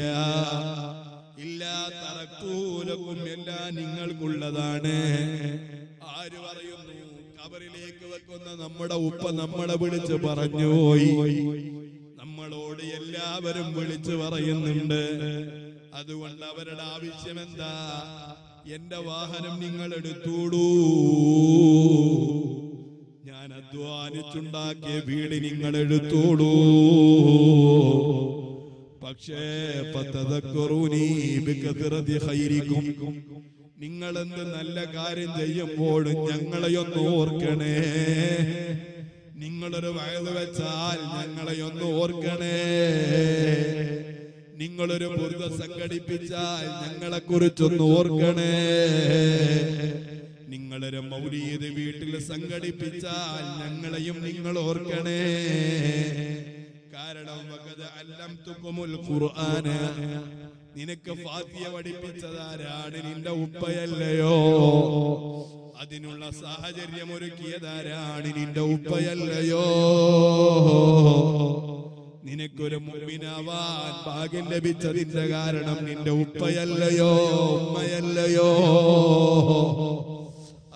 A: ഇല്ലാ തറക്കൂലക്കും എല്ലാം നിങ്ങൾക്കുള്ളതാണ്. ആര് പറയുന്നു? കബറിലേക്ക് വെക്കുന്ന നമ്മുടെ ഉപ്പ നമ്മളെ വിളിച്ച് പറഞ്ഞു പോയി. നമ്മളോട് എല്ലാവരും വിളിച്ചു പറയുന്നുണ്ട്. അതുകൊണ്ട് അവരുടെ ആവശ്യം എന്താ? എന്റെ വാഹനം നിങ്ങൾ എടുത്തൂടൂ ഞാൻ അധ്വാനിച്ചുണ്ടാക്കിയ വീട് നിങ്ങൾ എടുത്തോളൂ പക്ഷേ പത്തതക്കുറൂനീ നിങ്ങളെന്ത് നല്ല കാര്യം ചെയ്യുമ്പോഴും ഞങ്ങളെയൊന്ന് ഓർക്കണേ. നിങ്ങളൊരു വയത് വെച്ചാൽ ഞങ്ങളെ ഒന്ന് ഓർക്കണേ. നിങ്ങളൊരു ബുദ്ധ സംഘടിപ്പിച്ചാൽ ഞങ്ങളെ കുറിച്ചൊന്ന് ഓർക്കണേ. നിങ്ങളൊരു മൗലീത് വീട്ടിൽ സംഘടിപ്പിച്ചാൽ ഞങ്ങളെയും നിങ്ങൾ ഓർക്കണേ. കാരണം അല്ലം തുക്കുമുൽ ഖുർആന. നിനക്ക് ഫാത്തിയ പഠിപ്പിച്ചതാരാണ് നിന്റെ ഉപ്പയല്ലയോ? അതിനുള്ള സാഹചര്യം ഒരുക്കിയതാരാണ് നിന്റെ ഉപ്പയല്ലയോ? നിനക്കൊരു മുമ്പിനാവാൻ ഭാഗ്യം ലഭിച്ചതിന്റെ കാരണം നിന്റെ ഉപ്പയല്ലയോ? ഉമ്മയല്ലയോ?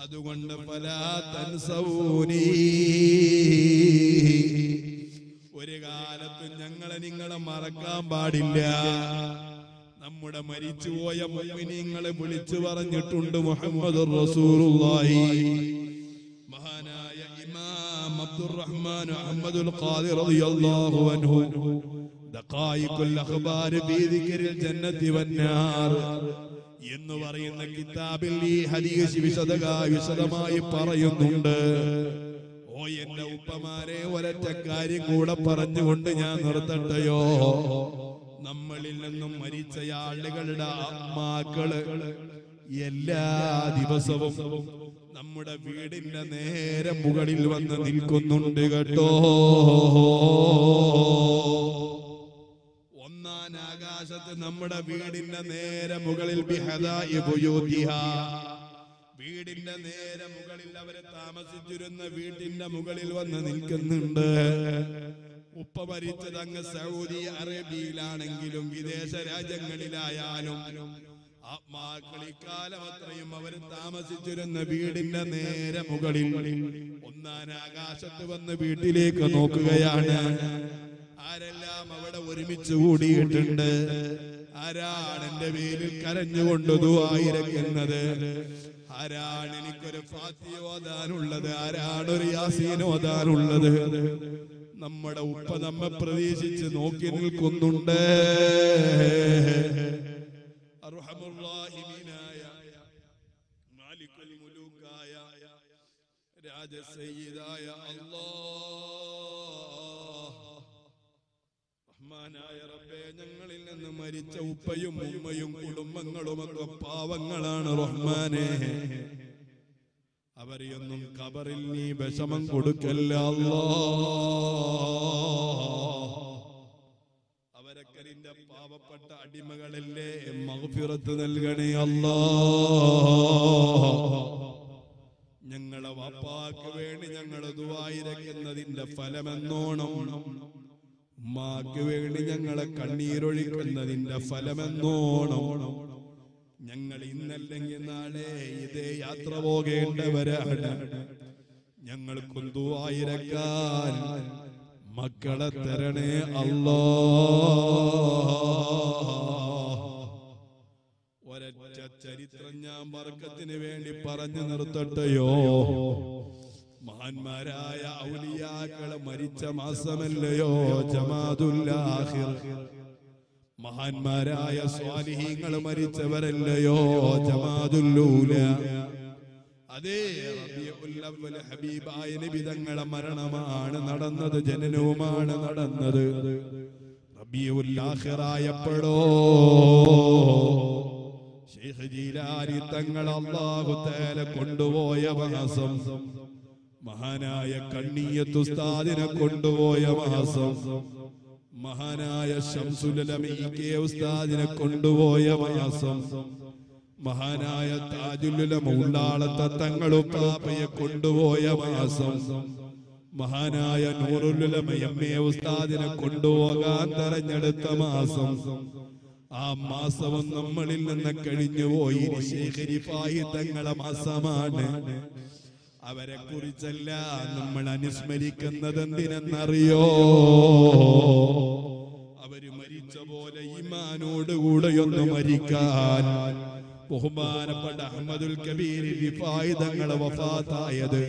A: അതുകൊണ്ട് പല തൻസൂനി ഒരു കാലത്തും ഞങ്ങളെ നിങ്ങളെ മറക്കാൻ പാടില്ല. നമ്മുടെ മരിച്ചുപോയ മുഅ്മിനീങ്ങളെ വിളിച്ചു പറഞ്ഞിട്ടുണ്ട് മുഹമ്മദ് റസൂലുള്ളാഹി. മഹാനായ ഇമാം അബ്ദുറഹ്മാൻ അഹമ്മദുൽ ഖാദിർ റളിയല്ലാഹു അൻഹു. ദഖായിഖുൽ അഖ്ബാർ ബി ദിക്രിൽ ജന്നത്തി വന്നാർ എന്ന് പറയുന്ന കിതാബിൽ ഈ ഹദീസ് വിശദക വിശദമായി പറയുന്നുണ്ട്. ഓ എന്റെ ഉപ്പമാരെ ഒരറ്റ കാര്യം കൂടെ പറഞ്ഞുകൊണ്ട് ഞാൻ നിർത്തട്ടെയോ? നമ്മളിൽ നിന്നും മരിച്ച ആളുകളുടെ ആത്മാക്കൾ എല്ലാ ദിവസവും നമ്മുടെ വീടിന്റെ നേരെ മുകളിൽ വന്ന് നിൽക്കുന്നുണ്ട് കേട്ടോ ഒന്നാം ആകാശത്ത് നമ്മുടെ വീടിന്റെ നേരെ മുകളിൽ. വീടിന്റെ നേരെ മുകളിൽ അവർ താമസിച്ചിരുന്ന വീട്ടിന്റെ മുകളിൽ വന്ന് നിൽക്കുന്നുണ്ട് ഉപ്പ മരിച്ചത് അങ്ങ് സൗദി അറേബ്യയിലാണെങ്കിലും വിദേശ രാജ്യങ്ങളിലായാലും ആത്മാക്കളിക്കാലം അത്രയും അവർ താമസിച്ചിരുന്ന വീടിന്റെ നേരെ മുകളിൽ ഒന്നാൻ ആകാശത്ത് വന്ന് വീട്ടിലേക്ക് നോക്കുകയാണ്. ആരെല്ലാം അവിടെ ഒരുമിച്ച് കൂടിയിട്ടുണ്ട്? ആരാണ് എന്റെ പേരിൽ കരഞ്ഞുകൊണ്ട് ആയിരക്കുന്നത് ആരാണ് എനിക്കൊരു ഫാത്തി ഓതാനുള്ളത്? ആരാണ് ഒരു യാസീൻ ഓതാനുള്ളത്? നമ്മുടെ ഉപ്പ നമ്മെ പ്രതീക്ഷിച്ച് നോക്കി നിൽക്കുന്നുണ്ട്. രാജസയ്യിദായ റഹ്മാനായ റബ്ബേ ഞങ്ങളിൽ നിന്ന് മരിച്ച ഉപ്പയും ഉമ്മയും കുടുംബങ്ങളും ഒക്കെ പാവങ്ങളാണ് റഹ്മാനെ. അവരെയൊന്നും കബറിൽ നീ വിഷമം കൊടുക്കല്ല അവരൊക്കെ പാവപ്പെട്ട അടിമകളല്ലേ മഹഫിറത്ത് നൽകണേ അല്ലാ. ഞങ്ങളെ വാപ്പാക്ക് വേണ്ടി ഞങ്ങൾ ദുവായിരക്കുന്നതിന്റെ ഫലമെന്നോണം. ഉമ്മാക്ക് വേണ്ടി ഞങ്ങളെ കണ്ണീരൊഴിക്കുന്നതിന്റെ ഫലമെന്നോണം. ഞങ്ങൾ ഇന്നല്ലെങ്കിൽ നാളെ ഇതേ യാത്ര പോകേണ്ടവരാണ്. ഞങ്ങൾ കുന്തുവായിരക്കാൻ മക്കളെ തരണേ അല്ലോ ഒരൊറ്റ ചരിത്രം ഞാൻ വർഗത്തിന് വേണ്ടി പറഞ്ഞു നിർത്തട്ടെയോ? മഹാന്മാരായ ഔലിയാക്കളെ മരിച്ച മാസമല്ലയോ? ജമാതുല്ലാഹിർ മഹാന്മാരായ സ്വാലിഹീങ്ങൾ മരിച്ചവരല്ലയോ ജമാതുല്ലൂല അതേ ഹബീബായ നബി തങ്ങളെ മരണമാണ് നടന്നത് ജനനവുമാണ് നടന്നത്. റബീഉൽ ആഖിറായപ്പോഴോ ശൈഖ് ജീലാനി തങ്ങൾ അല്ലാഹു തആല കൊണ്ടുപോയ മാസം മഹാനായ കണ്ണിയത്ത് ഉസ്താദിനെ കൊണ്ടുപോയ മാസം മഹാനായ ശംസുലമീക്കെ ഉസ്താദിനെ കൊണ്ടുപോയ മാസം മഹാനായ താജുലുലമ ഉള്ളാളത്തെ തങ്ങളുപ്പാപ്പയെ കൊണ്ടുപോയ മാസം മഹാനായ നൂറുലമയമ്മയെ ഉസ്താദിനെ കൊണ്ടുപോകാൻ തെരഞ്ഞെടുത്ത മാസം. ആ മാസവും നമ്മളിൽ നിന്ന് കഴിഞ്ഞുപോയി. തങ്ങളെ മാസമാണ്. അവരെ കുറിച്ചല്ല നമ്മൾ അനുസ്മരിക്കുന്നത് എന്തിനെന്നറിയോ അവർ മരിച്ച പോലെ ഈമാനോടുകൂടെയൊന്ന് മരിക്കാൻ ബഹുമാനപ്പെട്ട അഹമ്മദുൽ കബീർ റിഫായി തങ്ങളെ വഫാത്തായത്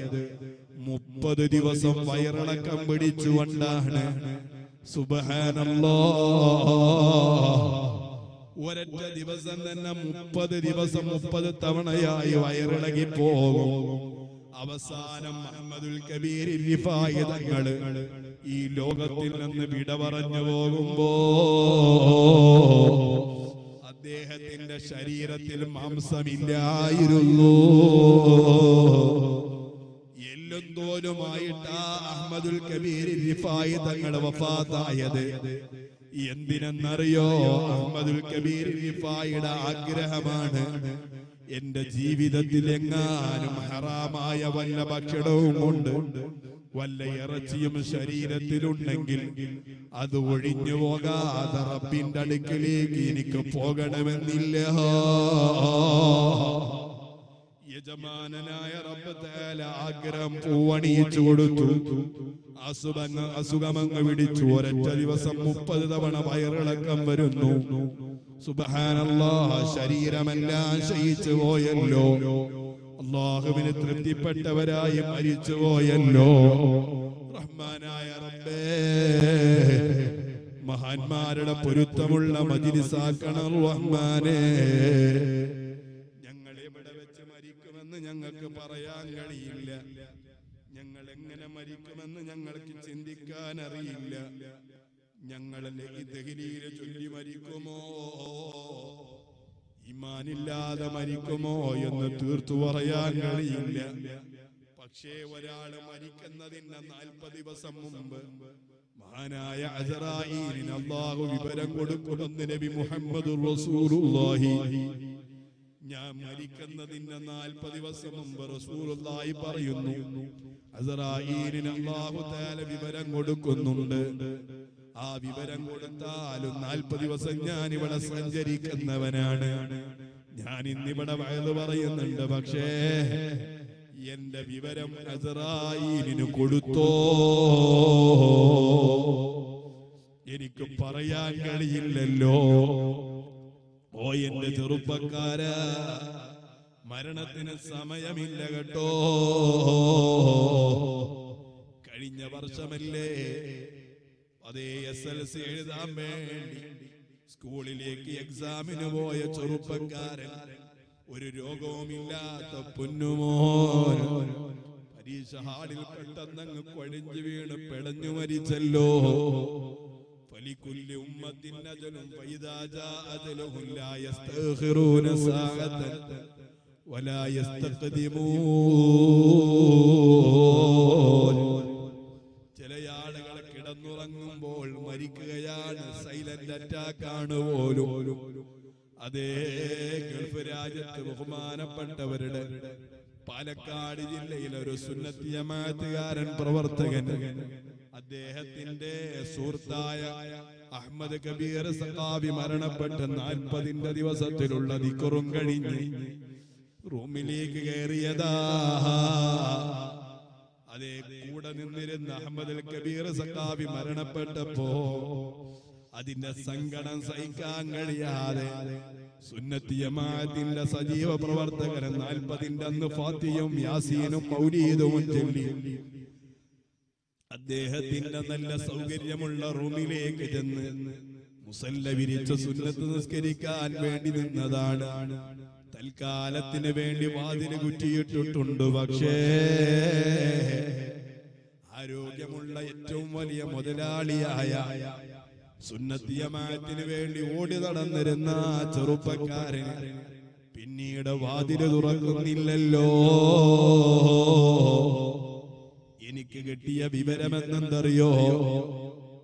A: മുപ്പത് ദിവസം വയറിളക്കം പിടിച്ചുകൊണ്ടാണ്. സുബഹാനല്ലോ. ഒരൊറ്റ ദിവസം തന്നെ മുപ്പത് ദിവസം മുപ്പത് തവണയായി വയറിളകി പോകും. അവസാനം മുഹമ്മദുൽ കബീർ തങ്ങൾ ഈ ലോകത്തിൽ നിന്ന് വിട പറഞ്ഞു പോകുമ്പോ അദ്ദേഹത്തിന്റെ ശരീരത്തിൽ മാംസമില്ലായിരുന്നു. എല്ലും തോലുമായിട്ട് അഹമ്മദുൽ കബീർ തങ്ങൾ വഫാത്തായത്. എന്തിനെന്നറിയോ? അഹമ്മദുൽ കബീർ ആഗ്രഹമാണ് എന്റെ ജീവിതത്തിൽ എങ്ങാനും ഹറാമായ വല്ല ഭക്ഷണവും കൊണ്ട് വല്ല ഇറച്ചിയും ശരീരത്തിലുണ്ടെങ്കിൽ അത് ഒഴിഞ്ഞു പോകാതെ റബ്ബിന്റെ അടുക്കിലേക്ക് എനിക്ക് പോകണമെന്നില്ല. യജമാനായ റബ്ബ് ആഗ്രഹം പൂവണിയിച്ചു കൊടുത്തു. അസുഖങ്ങ് അസുഖമങ്ങ് പിടിച്ചു. ഒരൊറ്റ ദിവസം മുപ്പത് തവണ വയറിളക്കം വരുന്നു. സുബഹാനല്ലാ ശരീരമെല്ലാം ശയിച്ചു പോയല്ലോ. അള്ളാഹുവിന് തൃപ്തിപ്പെട്ടവരായി മരിച്ചു പോയല്ലോ. റഹ്മാനായ റബ്ബേ മഹാന്മാരുടെ പൊരുത്തമുള്ള മജിലിസാക്കണം റഹ്മാനേ. ഞങ്ങൾ എവിടെ വെച്ച് മരിക്കുമെന്ന് ഞങ്ങൾക്ക് പറയാൻ കഴിയില്ല. ഞങ്ങൾ എങ്ങനെ മരിക്കുമെന്ന് ഞങ്ങൾക്ക് ചിന്തിക്കാൻ അറിയില്ല. ഞങ്ങൾ ദഹലിയിലെ ചൊല്ലി മരിക്കുമോ? ഇമാനില്ലാതെ മരിക്കുമോ എന്ന് തീർത്തു പറയാൻ കഴിയില്ല. പക്ഷേ ഒരാൾ മരിക്കുന്നതിന്റെ നാൽപ്പത് ദിവസം മുമ്പ് മഹാനായ അസറായിലിന് അള്ളാഹു വിവരം കൊടുക്കുമെന്ന് നബി മുഹമ്മദ് റസൂലുള്ളാഹി. ഞാൻ മരിക്കുന്നതിന്റെ നാൽപ്പത് ദിവസം മുമ്പ് റസൂലുള്ളാഹി പറയുന്നു അസറായിലിന് അള്ളാഹു താല വിവരം കൊടുക്കുന്നുണ്ട്. ആ വിവരം കൊടുത്താലും നാൽപ്പത് ദിവസം ഞാൻ ഇവിടെ സഞ്ചരിക്കുന്നവനാണ്. ഞാൻ ഇന്നിവിടെ വയത് പറയുന്നുണ്ട് പക്ഷേ എന്റെ വിവരം അസറായിലിന് കൊടുത്തോ? എനിക്ക് പറയാൻ കഴിയില്ലല്ലോ. ഓ എന്റെ ചെറുപ്പക്കാര. മരണത്തിന് സമയമില്ല കേട്ടോ. കഴിഞ്ഞ വർഷമല്ലേ അതേ എസ് എൽ സി എഴുതാൻ വേണ്ടി സ്കൂളിലേക്ക് എക്സാമിന് പോയ ചെറുപ്പക്കാരൻ ഒരു രോഗവുമില്ലാത്ത പൊന്നുമോൻ. പരീക്ഷ ഹാളിൽ പെട്ടെന്നങ്ങ് കൊഴിഞ്ഞു വീണ് പെടഞ്ഞു മരിച്ചല്ലോ. ഫലിക്കുല്ലി ഉമ്മത്തിൻ സാഅതൻ വലാ കിടന്നുറങ്ങുമ്പോൾ മരിക്കുകയാണ്. സൈലന്റ് അറ്റാക്ക് ആണ് പോലും. അതേ ഗൾഫ് രാജ്യത്ത് ബഹുമാനപ്പെട്ടവരുടെ പാലക്കാട് ജില്ലയിൽ ഒരു സുന്നത്തി ജമാഅത്തുകാരൻ പ്രവർത്തകൻ അദ്ദേഹത്തിന്റെ സുഹൃത്തായ അഹമ്മദ് കബീർ സഖാവി മരണപ്പെട്ട നാൽപ്പതിന്റെ ദിവസത്തിലുള്ള നിക്കുറും കഴിഞ്ഞ് റൂമിലേക്ക് കയറിയതാ. അതേ കൂടെ നിന്നിരുന്ന അഹമ്മദ് കബീർ സഖാബി മരണപ്പെട്ടപ്പോ അതിന്റെ സങ്കടം സഹിക്കാൻ കഴിയാതെ സുന്നത്തിയമാത്തിന്റെ സജീവ പ്രവർത്തകൻ നാൽപ്പതിന്റെ അന്ന് ഫാത്തിയും യാസീനും മൗലീദും ചൊല്ലി. അദ്ദേഹത്തിന്റെ നല്ല സൗകര്യമുള്ള റൂമിലേക്ക് ചെന്ന് മുസല്ല വിരിച്ച സുന്നത്ത് നിസ്കരിക്കാൻ വേണ്ടി നിന്നതാണ്. തൽക്കാലത്തിന് വേണ്ടി വാതിന് കുറ്റിയിട്ടിട്ടുണ്ട്. പക്ഷേ ആരോഗ്യമുള്ള ഏറ്റവും വലിയ മുതലാളിയായ സുന്നത്തിയമാറ്റിന് വേണ്ടി ഓടി നടന്നിരുന്ന ചെറുപ്പക്കാരൻ പിന്നീട് വാതിൽ തുറക്കുന്നില്ലല്ലോ. എനിക്ക് കിട്ടിയ വിവരമെന്നെന്തറിയോ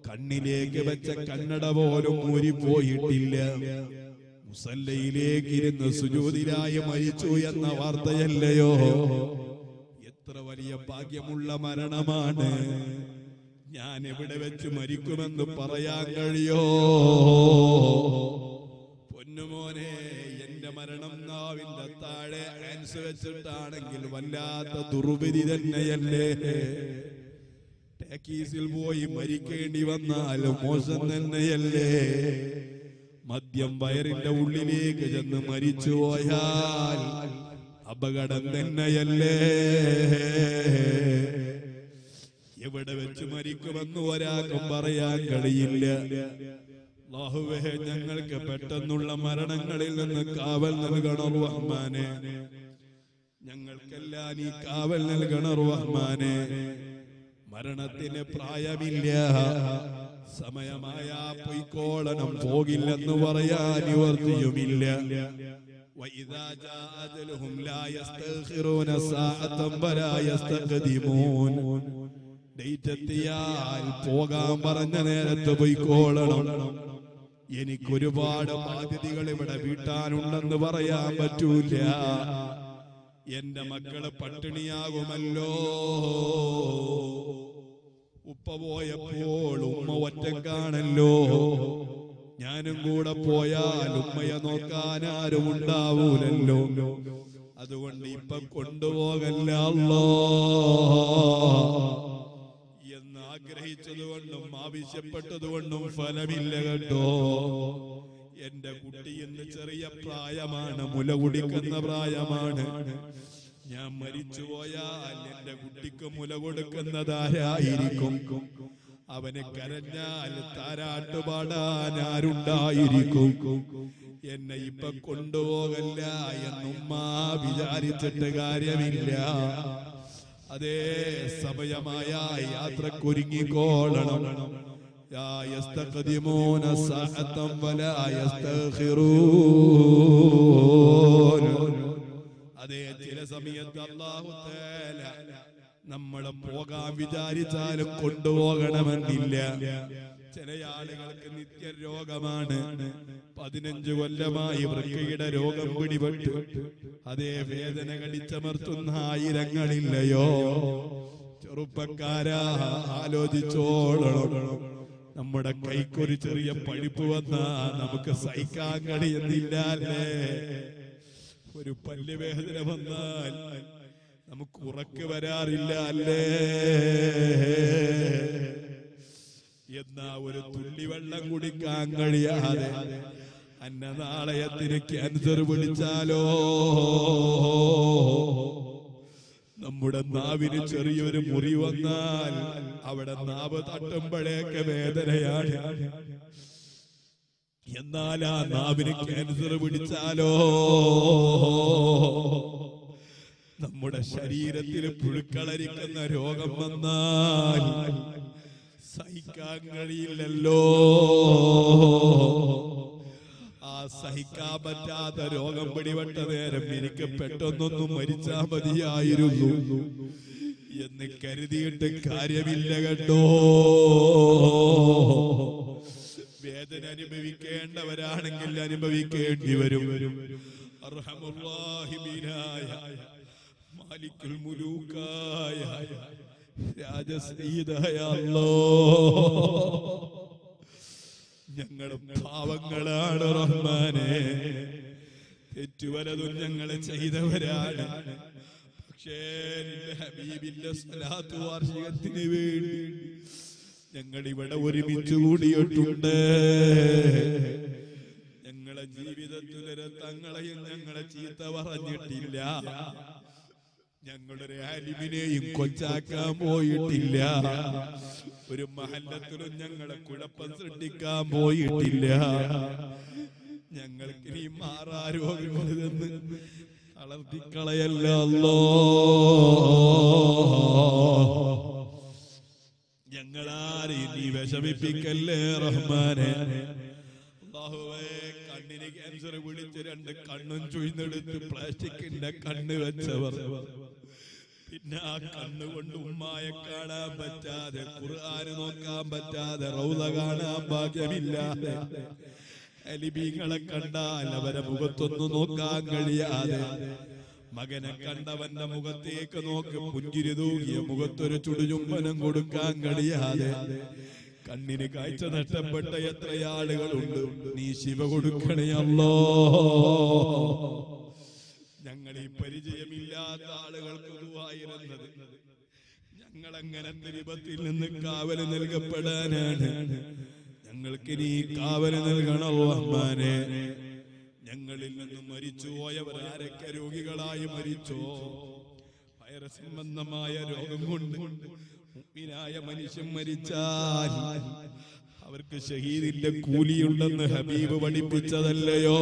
A: കണ്ണിലേക്ക് വെച്ച കണ്ണട പോലും ഊരിപ്പോയിട്ടില്ല. മുസല്ലയിലേക്ക് ഇരുന്ന് സുജൂതിലായി മരിച്ചു എന്ന വാർത്തയല്ലയോ? എത്ര വലിയ ഭാഗ്യമുള്ള മരണമാണ്. ഞാൻ എവിടെ വെച്ച് മരിക്കുമെന്ന് പറയാൻ കഴിയോ? പൊന്നുമോനെ എന്റെ മരണം നാവിന്റെ താഴെ ആൻസ് വെച്ചിട്ടാണെങ്കിൽ വല്ലാത്ത ദുർവിധി തന്നെയല്ലേ? ടാക്കീസിൽ പോയി മരിക്കേണ്ടി വന്നാൽ മോശം തന്നെയല്ലേ? മദ്യം വയറിന്റെ ഉള്ളിലേക്ക് ചെന്ന് മരിച്ചു പോയാൽ അപകടം തന്നെയല്ലേ? എവിടെ വെച്ച് മരിക്കുമെന്ന് ഒരാൾക്കും പറയാൻ കഴിയില്ല. അല്ലാഹുവേ ഞങ്ങൾക്ക് പെട്ടെന്നുള്ള മരണങ്ങളിൽ നിന്ന് കാവൽ നൽകണം റഹ്മാനെ. ഞങ്ങൾക്കെല്ലാം നീ കാവൽ നൽകണം റഹ്മാനെ. മരണത്തിന് പ്രായമില്ല. സമയമായ പൊയ്ക്കോളണം പോകില്ലെന്ന് പറയാൻ നിവർത്തിയുമില്ല. وإذا جاء أجلهم لا يستأخرون ساعة ولا يستقدمون ഡേറ്റ് എത്തിയാൽ പോകാൻ പറഞ്ഞ നേരത്ത് പോയിക്കോളണം എനിക്കൊരുപാട് ബാധ്യതകൾ ഇവിടെ വീട്ടാനുണ്ടെന്ന് പറയാൻ പറ്റൂല എന്റെ മക്കള് പട്ടിണിയാകുമല്ലോ ഉപ്പ പോയപ്പോൾ ഉമ്മ ഒറ്റക്കാണല്ലോ ഞാനും കൂടെ പോയാൽ ഉമ്മയെ നോക്കാൻ ആരും ഉണ്ടാവൂലല്ലോ. അതുകൊണ്ട് ഇപ്പൊ കൊണ്ടുപോകല്ല അല്ലോ എന്ന് ആഗ്രഹിച്ചതുകൊണ്ടും ആവശ്യപ്പെട്ടതുകൊണ്ടും ഫലമില്ല കേട്ടോ. എന്റെ കുട്ടി ഇന്ന് ചെറിയ പ്രായമാണ് മുല കുടിക്കുന്ന പ്രായമാണ്. ഞാൻ മരിച്ചുപോയാൽ എന്റെ കുട്ടിക്ക് മുല കൊടുക്കുന്നതാരായിരിക്കും അവന് കരഞ്ഞാൽ താരാട്ട് പാടാൻ ആരുണ്ടായിരിക്കും എന്നെ ഇപ്പൊ കൊണ്ടുപോകല്ല എന്നുമ്മ വിചാരിച്ചിട്ട് കാര്യമില്ല അതേ സമയമായ യാത്രക്കൊരുങ്ങിക്കോളണം لا يستقدمون ساعة ولا يستأخرون അതേ ചില സമയത്ത് അള്ളാഹു തആല നമ്മൾ പോകാൻ വിചാരിച്ചാലും കൊണ്ടുപോകണമെന്നില്ല. ചില ആളുകൾക്ക് നിത്യ രോഗമാണ് പതിനഞ്ച് കൊല്ലമായി വൃക്കയുടെ രോഗം പിടിപെട്ടു. അതേ വേദന കടിച്ചമർത്തുന്ന ആയിരങ്ങളില്ലയോ? ചെറുപ്പക്കാരാ ആലോചിച്ചോളണം. നമ്മുടെ കൈക്കൊരു ചെറിയ പഴിപ്പ് വന്നാ നമുക്ക് സഹിക്കാൻ കഴിയുന്നില്ലല്ലേ ഒരു പല്ല് വേദന വന്നാൽ നമുക്ക് ഉറക്കെ വരാറില്ല അല്ലേ? എന്നാ ഒരു തുള്ളി വെള്ളം കുടിക്കാൻ കഴിയാതെ അന്നനാളയത്തിന് ക്യാൻസർ പിടിച്ചാലോ? നമ്മുടെ നാവിന് ചെറിയൊരു മുറി വന്നാൽ അവിടെ നാവ് തട്ടുമ്പോഴേക്ക് വേദനയാണ്. എന്നാൽ ആ നാവിന് ക്യാൻസർ പിടിച്ചാലോ? നമ്മുടെ ശരീരത്തിൽ പുഴുക്കളരിക്കുന്ന രോഗം വന്നാൽ സഹിക്കാൻ കഴിയില്ലല്ലോ. ആ സഹിക്കാൻ പറ്റാത്ത രോഗം പിടിപെട്ട നേരം എനിക്ക് പെട്ടെന്നൊന്നും മരിച്ചാ മതിയായിരുന്നു. എന്ന് കരുതിയിട്ട് കാര്യമില്ല കേട്ടോ. വേദന അനുഭവിക്കേണ്ടവരാണെങ്കിൽ അനുഭവിക്കേണ്ടി വരും. അർഹമുറാഹിമീനായ മാലിക്കുൽ മുലൂക്കായ. രാജസീതായ അല്ലോ ഞങ്ങൾ പാവങ്ങളാണ് റഹ്മാനെ. തെറ്റുവലതും ഞങ്ങൾ ചെയ്തവരാണ്. പക്ഷേ ഹബീബിന്റെ സ്വലാത്ത് വാർഷികത്തിന് വേണ്ടി ഞങ്ങൾ ഇവിടെ ഒരുമിച്ച് കൂടിയിട്ടുണ്ട്. ഞങ്ങളെ ജീവിതത്തിലൊരു തങ്ങളെയും ഞങ്ങളെ ചീത്ത പറഞ്ഞിട്ടില്ല. ഞങ്ങളുടെ ആലിമിനെയും കൊച്ചാക്കാൻ പോയിട്ടില്ല. ഒരു മഹല്ലത്തിലും ഞങ്ങളെ കുഴപ്പം സൃഷ്ടിക്കാൻ പോയിട്ടില്ല. ഞങ്ങൾക്ക് ഇനി മാറാരോഗമെന്ന് തളർത്തിക്കളയല്ല അല്ലോ ഞങ്ങളാരെയും നീ വിഷമിപ്പിക്കല്ലേ റഹ്മാനെ? കണ്ണിന് ക്യാൻസർ വിളിച്ച് രണ്ട് കണ്ണും ചുഴിഞ്ഞെടുത്ത് പ്ലാസ്റ്റിക്കിന്റെ കണ്ണ് വെച്ചവർ. പിന്നെ ആ കണ്ണുകൊണ്ട് ഉമ്മായെ കാണാൻ പറ്റാതെ ഖുർആന് നോക്കാൻ പറ്റാതെ റൗല കാണാൻ ഭാഗ്യമില്ലാതെ അലിബീങ്ങളെ കണ്ടാൽ അവരെ മുഖത്തൊന്നു നോക്കാൻ കഴിയാതെ. മകനെ കണ്ടവന്റെ മുഖത്തേക്ക് നോക്കി പുഞ്ചിരി തൂകിയ മുഖത്തൊരു ചുടുചുംബനം കൊടുക്കാൻ കഴിയാതെ. കണ്ണിന് കാഴ്ച നഷ്ടപ്പെട്ട എത്ര ആളുകളുണ്ട്. നീ ശിവ കൊടുക്കണയല്ലോ ഞങ്ങൾ ഈ പരിചയമില്ലാത്ത ദുആയിരുന്നത് ഞങ്ങൾ അങ്ങനത്തെ നിന്ന് കാവൽ നൽകപ്പെടാനാണ്. ഞങ്ങൾക്ക് നീ കാവൽ നൽകണം ഞങ്ങളിൽ നിന്ന് മരിച്ചു പോയവർ ആരൊക്കെ രോഗികളായി മരിച്ചോ? വൈറസ് സംബന്ധമായ രോഗം കൊണ്ട് മുമ്പിനായ മനുഷ്യൻ മരിച്ചാൽ അവർക്ക് ഷഹീദിന്റെ കൂലിയുണ്ടെന്ന് ഹബീബ് പഠിപ്പിച്ചതല്ലയോ?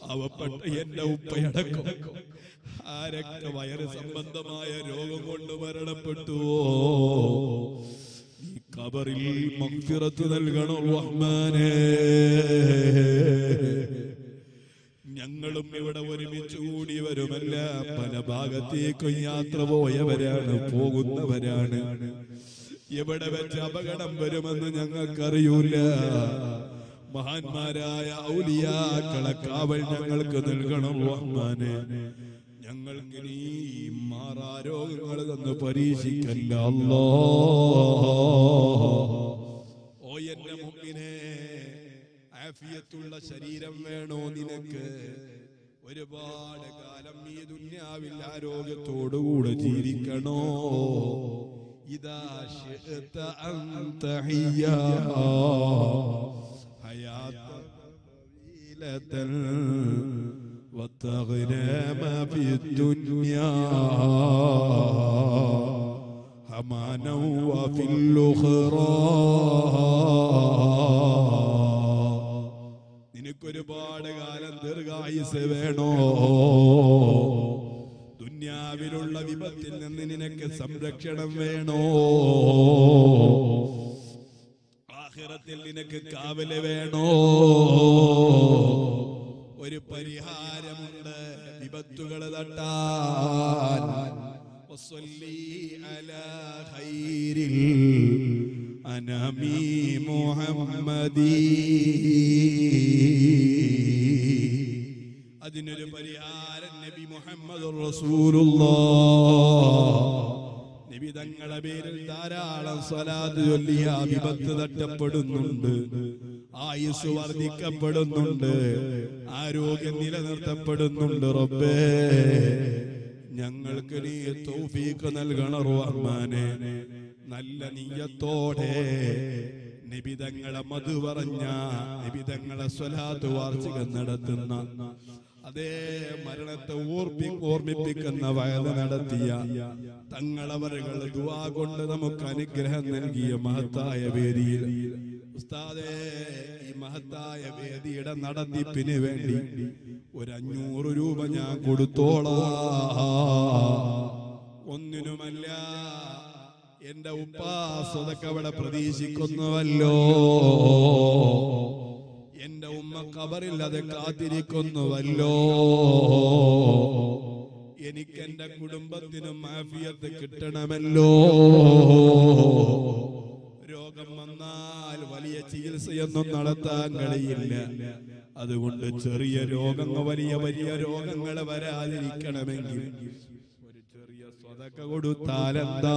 A: പാവപ്പെട്ട എന്റെ ഉപ്പയടക്കം. ആരൊക്കെ വയറ് സംബന്ധമായ രോഗം കൊണ്ട് മരണപ്പെട്ടുവോ? നീ കബറിൽ മഗ്ഫിറത്ത് നൽകണം റഹ്മാനേ? ഞങ്ങളും ഇവിടെ ഒരുമിച്ച് കൂടി വരുമല്ല. പല ഭാഗത്തേക്കും യാത്ര പോയവരാണ് പോകുന്നവരാണ്. എവിടെ വെച്ച് അപകടം വരുമെന്ന് ഞങ്ങൾക്കറിയൂല. മഹാന്മാരായ ഔലിയാക്കളെ കാവൽ ഞങ്ങൾക്ക് നൽകണം റഹ്മാനെ? ഞങ്ങൾക്ക് നീ മാറാരോഗങ്ങൾ തന്ന് പരീക്ഷിക്കല്ല അല്ലോ ഓ എന്റെ മുമ്പിനെ ആഫിയത്തുള്ള ശരീരം വേണോ നിനക്ക്? ഒരുപാട് കാലം ഈ ദുന്യാവിൽ ആരോഗ്യത്തോടുകൂടെ ജീവിക്കണോ? ഇതാ ശിഅ്ത അൻ തഹിയ്യാ حياة طويلة وتغنم في الدنيا حمانا وفي الأخرى നിനക്കൊരുപാട് കാലം ദീർഘായുസ് വേണോ ദുന്യാവിലുള്ള വിപത്തിൽ നിന്ന് നിനക്ക് സംരക്ഷണം വേണോ ആഖിറത്തിൽ നിനക്ക് കാവല് വേണോ ഒരു പരിഹാരമുണ്ട്. വിപത്തുകൾ തട്ടാൻ. അനമി മുഹമ്മദീ. അതിനൊരു പരിഹാരം നബി മുഹമ്മദ് നബി തങ്ങളുടെ പേരിൽ ധാരാളം സ്വലാത്ത് ചൊല്ലിയ വിപത്ത് തട്ടപ്പെടുന്നുണ്ട്. ആയുസ് വർദ്ധിക്കപ്പെടുന്നുണ്ട് ആരോഗ്യം നിലനിർത്തപ്പെടുന്നുണ്ട് റബ്ബേ. ഞങ്ങൾക്ക് നീ തൗഫീഖ് നൽകണ റഹ്മാനെ നല്ല നീയത്തോടെ നിബിതങ്ങളെ മധു പറഞ്ഞ നിബിതങ്ങളെ സ്വലാത്ത് വാർഷികം നടത്തുന്ന അതേ മരണത്തെ ഓർപ്പി ഓർമ്മിപ്പിക്കുന്ന വയത് നടത്തിയ തങ്ങളവരുകൾ ദുവാ കൊണ്ട് നമുക്ക് അനുഗ്രഹം നൽകിയ മഹത്തായ വേദിയിൽ ഉസ്താദേ ഈ മഹത്തായ വേദിയുടെ നടത്തിപ്പിന് വേണ്ടി ഒരു അഞ്ഞൂറ് രൂപ ഞാൻ കൊടുത്തോളാ. ഒന്നിനുമല്ല എന്റെ ഉപ്പാസ്വതൊക്കെ അവിടെ പ്രതീക്ഷിക്കുന്നുവല്ലോ. എന്റെ ഉമ്മ കബറിൽ അത് കാത്തിരിക്കുന്നുവല്ലോ. എനിക്ക് എന്റെ കുടുംബത്തിനും മാഫിയത്ത് കിട്ടണമല്ലോ. വലിയ ചികിത്സയൊന്നും നടത്താൻ കഴിയില്ല. അതുകൊണ്ട് ചെറിയ രോഗങ്ങൾ വലിയ വലിയ രോഗങ്ങൾ വരാതിരിക്കണമെങ്കിൽ ഒരു ചെറിയ സ്വതക്ക കൊടുത്താലെന്താ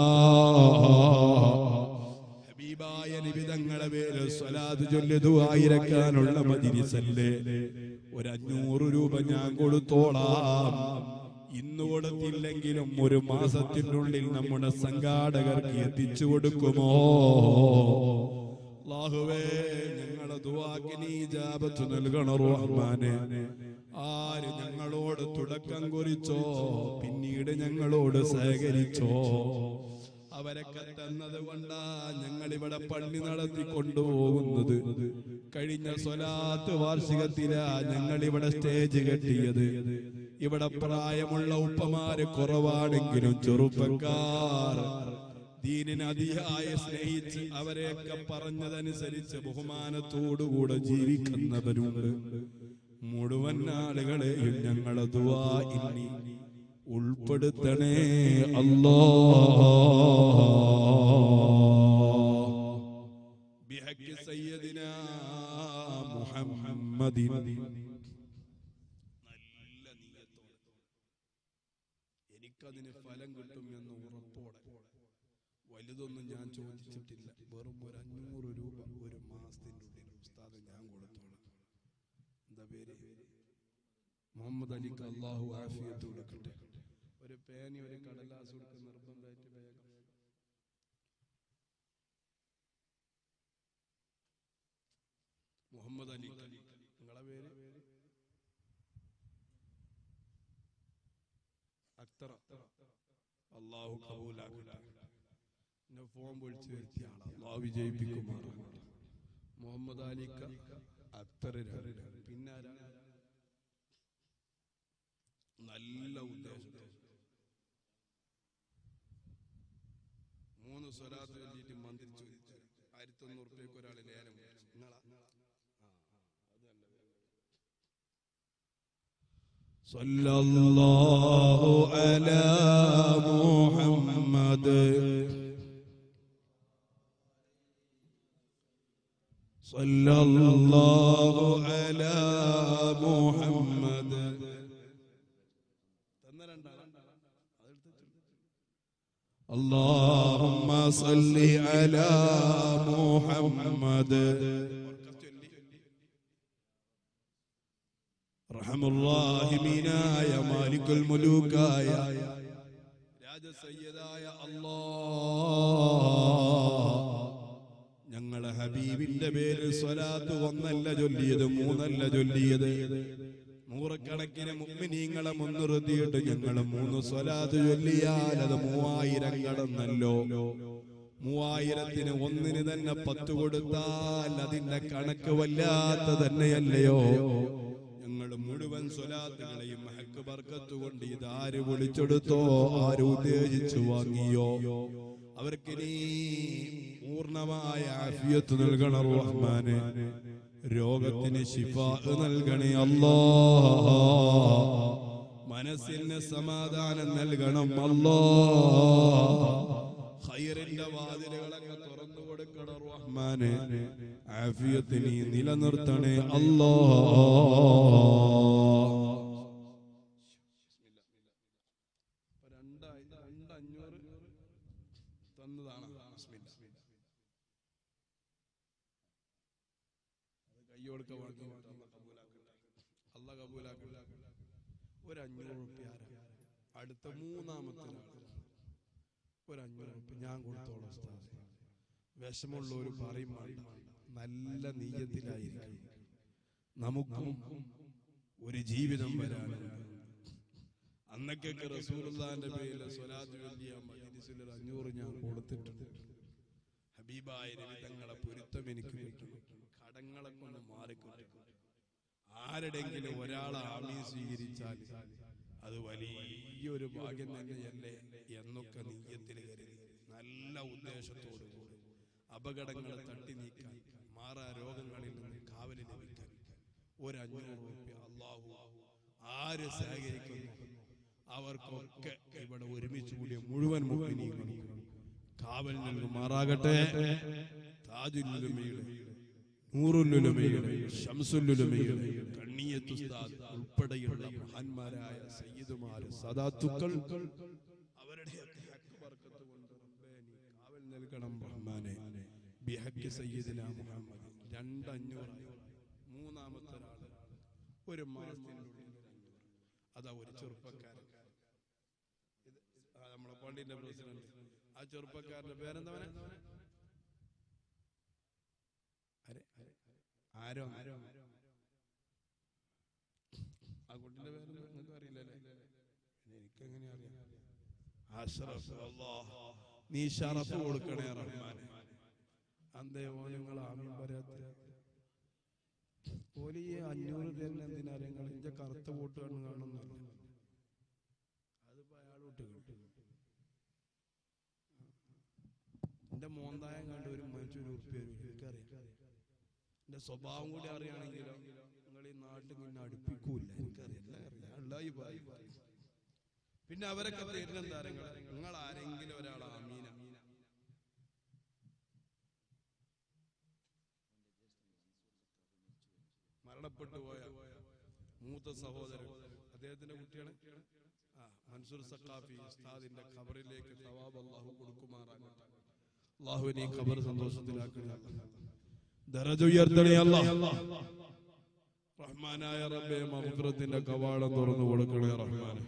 A: ഹബീബായ നിബിതങ്ങളെ പേര് സ്വലാത് ചൊല്ലതു ആയിരക്കാനുള്ള മജിരിസല്ലേ ഒരു അഞ്ഞൂറ് രൂപ ഞാൻ കൊടുത്തോളാം. ഇന്ന് കൊടുത്തില്ലെങ്കിലും ഒരു മാസത്തിനുള്ളിൽ നമ്മുടെ സംഘാടകർക്ക് എത്തിച്ചു കൊടുക്കുമോ? അല്ലാഹുവേ ഞങ്ങളെ ദുവാക്കി നീ ജാപത്ത് നൽകണ റഹ്മാനെ. ആര് ഞങ്ങളോട് തുടക്കം കുറിച്ചോ പിന്നീട് ഞങ്ങളോട് സഹകരിച്ചോ? അവരൊക്കെ തന്നത് കൊണ്ടാ ഞങ്ങൾ ഇവിടെ പള്ളി നടത്തി കൊണ്ടുപോകുന്നത്. കഴിഞ്ഞ സ്വലാത്ത് വാർഷികത്തിലാ ഞങ്ങൾ ഇവിടെ സ്റ്റേജ് കെട്ടിയത്. ഇവിടെ പ്രായമുള്ള ഉപ്പമാര് കുറവാണെങ്കിലും ചെറുപ്പക്കാർ ദീനിനെ അതിയായി സ്നേഹിച്ച് അവരെയൊക്കെ പറഞ്ഞതനുസരിച്ച് ബഹുമാനത്തോടുകൂടെ ജീവിക്കുന്നവരുണ്ട്. മുഴുവൻ ആളുകളെയും ഞങ്ങളെ ഇനി ഉൾപ്പെടുത്തണേ അല്ലോ. സയ്യിദിനാ മുഹമ്മദിൻ നല്ല നീയത്തോടെ എനിക്കതിന് ഫലം കിട്ടും എന്ന് ഉറപ്പോടെ വലുതൊന്നും ഞാൻ ചോദിച്ചിട്ടില്ല. വെറും ഒരു അഞ്ഞൂറ് രൂപ ഒരു മാസത്തിന്റെ ഉള്ളിൽ ഉസ്താദ് ഞാൻ കൊടുത്തോളാം. എന്താ പേര്? മുഹമ്മദ് അലിക്ക് അള്ളാഹു ആഫിയത്ത് കൊടുക്കട്ടെ. ഒരു പേനി ഒരു കടലാസ് കൊടുത്ത് നിർബന്ധമായിട്ട് വേഗം. മുഹമ്മദ് അലി. നിങ്ങളെ പേര്? അക്തറ അള്ളാഹു കബൂലാക്കട്ടെ എന്നെ ഫോൺ വിളിച്ചു വരുത്തിയ ആളാ അള്ളാഹു വിജയിപ്പിക്കുമാറാകട്ടെ മുഹമ്മദ് അലിക്ക അക്തർ പിന്നെ ആരാ? നല്ല ഉദ്ദേശത്തോടെ മൂന്ന് സ്വരാത്ത് ചൊല്ലിയിട്ട് മന്ത്രിച്ചു ആയിരത്തി ഒന്നൂറ് റുപ്യക്ക് ഒരാൾ ലേലം വിളിച്ചു. നിങ്ങളാ ആ, ആ, അത് നല്ല പേര്. صلى الله على محمد صلى الله على محمد. اللهم صل على محمد. رحم الله منا يا مالك الملوك يا سيداي الله. ഹബീബിന്റെ പേരിൽ സ്വലാത്ത് ഒന്നല്ല ചൊല്ലിയത് മൂന്നല്ല ചൊല്ലിയത്. നൂറുകണക്കിന് മുമ്മിനീങ്ങളെ മുൻനിർത്തിയിട്ട് ഞങ്ങൾ മൂന്ന് സ്വലാത്ത് ചൊല്ലിയാൽ അത് മൂവായിരം കടന്നല്ലോ. മൂവായിരത്തിന് ഒന്നിന് തന്നെ പത്ത് കൊടുത്താൽ അതിന്റെ കണക്ക് വല്ലാത്ത തന്നെയല്ലയോ? ഞങ്ങൾ മുഴുവൻ സ്വലാത്തുകളെയും മഹക്ക് ബർക്കത്ത് കൊണ്ട് ഇതാര് വിളിച്ചെടുത്തോ ആര് ഉദ്ദേശിച്ചു വാങ്ങിയോ? അവർക്ക് നീ പൂർണമായ ആഫിയത്ത് നൽകണ റഹ്മാന് രോഗത്തിന് ശിഫ നൽകണേ അല്ലോ. മനസ്സിന് സമാധാനം നൽകണം അല്ലോ. ഖൈറിന്റെ വാതിലുകളൊക്കെ തുറന്നു കൊടുക്കണം റഹ്മാന് ആഫിയത്തിനീ നിലനിർത്തണേ അല്ലാ തന്നതാണ് കയ്യോടുക്ക വാങ്ങി അല്ല കബൂലാക്കട്ടെ ഒരു അഞ്ഞൂറ് റുപ്യ അടുത്ത മൂന്നാമത്തെ ഒരു അഞ്ഞൂറ് റുപ്യ ഞാൻ കൊടുത്തോളാം ഉസ്താദേ. വിഷമുള്ളവർ പറയും. നല്ല നീയത്തിലായിരിക്കും. നമുക്കും ഒരു ജീവിതം വരാനുണ്ട് അന്നൊക്കെ റസൂലുള്ളാന്റെ പേരിൽ സ്വലാത്ത് ചൊല്ലിയ മജ്ലിസിൽ ഒരു അഞ്ഞൂറ് ഞാൻ കൊടുത്തിട്ടുണ്ട്. ഹബീബായ തങ്ങളെ പൊരുത്തം എനിക്ക് കിട്ടണം കടങ്ങളെ കൊണ്ട് മാറിക്കിട്ടും. ആരുടെങ്കിലും ഒരാളെ ആമീ സ്വീകരിച്ചാൽ അത് വലിയൊരു ഭാഗ്യം തന്നെയല്ലേ എന്നൊക്കെ നീയത്തിൽ കരുതി. നല്ല ഉദ്ദേശത്തോടു കൂടി അപകടങ്ങളെ തട്ടി നീക്കാൻ മാറാ രോഗങ്ങളിൽ നിന്ന് കാവലി ലഭിക്കാൻ ഒരു അഞ്ഞൂറ് രൂപ അള്ളാഹു ആര് സഹകരിക്കുന്നു അവർക്കൊക്കെ ഇവിടെ ഒരുമിച്ച് കൂടിയ മുഴുവൻ മുഖിനികളും കാവൽ നൽകുമാറാകട്ടെ താജുല്ലുലമയുടെ ഉൾപ്പെടെയുള്ള മഹാന്മാരായ സയ്യിദുമാര് സദാത്തുക്കൾ അവരുടെ കാവൽ നൽകണം റഹ്മാനെ. ബിഹക്ക് സയ്യിദിന മുഹമ്മദ് രണ്ടഞ്ഞൂറ് മൂന്നാമത്തെ ഒരാൾ ഒരു മാസത്തിനുള്ളിൽ അതാ ഒരു ചെറുപ്പക്കാരൻ. നമ്മളെ പള്ളിന്റെ പ്രസിഡന്റ് ആ ചെറുപ്പക്കാരന്റെ പേരെന്തവനെ ആരെ? ആരോ ആരോ ആ കുട്ടിന്റെ പേര് നിങ്ങൾക്ക് അറിയില്ലല്ലേ എനിക്ക് എങ്ങനെ അറിയാം നീ ഷറഫ് കൊടുക്കണേ റഹ്മാനെ. അന്തേ ആമീൻ പറയാത്ത. ഈ അഞ്ഞൂറ് തന്നെ എന്തിനാ നിങ്ങൾ ഇന്റെ കറുത്ത വോട്ട് കാണും കാണുന്നില്ല അതിപ്പോ അയാളോട്ട് കിട്ടും. എന്റെ മോന്തായം കണ്ട് ഒരു മനുഷ്യൻ ഉറുപ്പ്യ എനിക്കറിയാം എന്റെ സ്വഭാവം കൂടി അറിയാണെങ്കിലോ നിങ്ങൾ ഈ നാട്ടിൽ നിന്നെ അടുപ്പിക്കൂല എനിക്കറിയില്ല പിന്നെ അവരൊക്കെ തരുന്ന താരങ്ങൾ നിങ്ങൾ ആരെങ്കിലും ഒരാൾ ആമീന മരണപ്പെട്ടു പോയ മൂത്ത സഹോദരൻ. അദ്ദേഹത്തിന്റെ കുട്ടിയാണ്. ആ മൻസൂർ സക്കാഫി ഉസ്താദിന്റെ ഖബറിലേക്ക് തവാബ് അള്ളാഹു കൊടുക്കുമാറാകട്ടെ. അള്ളാഹുവിനെ ഖബർ സന്തോഷത്തിലാക്കണേ ദറജ ഉയർത്തണേ അല്ലാഹ്. റഹ്മാനായ റബ്ബേ മഗ്ഫിറത്തിന്റെ കവാടം തുറന്നു കൊടുക്കണേ റഹ്മാനെ.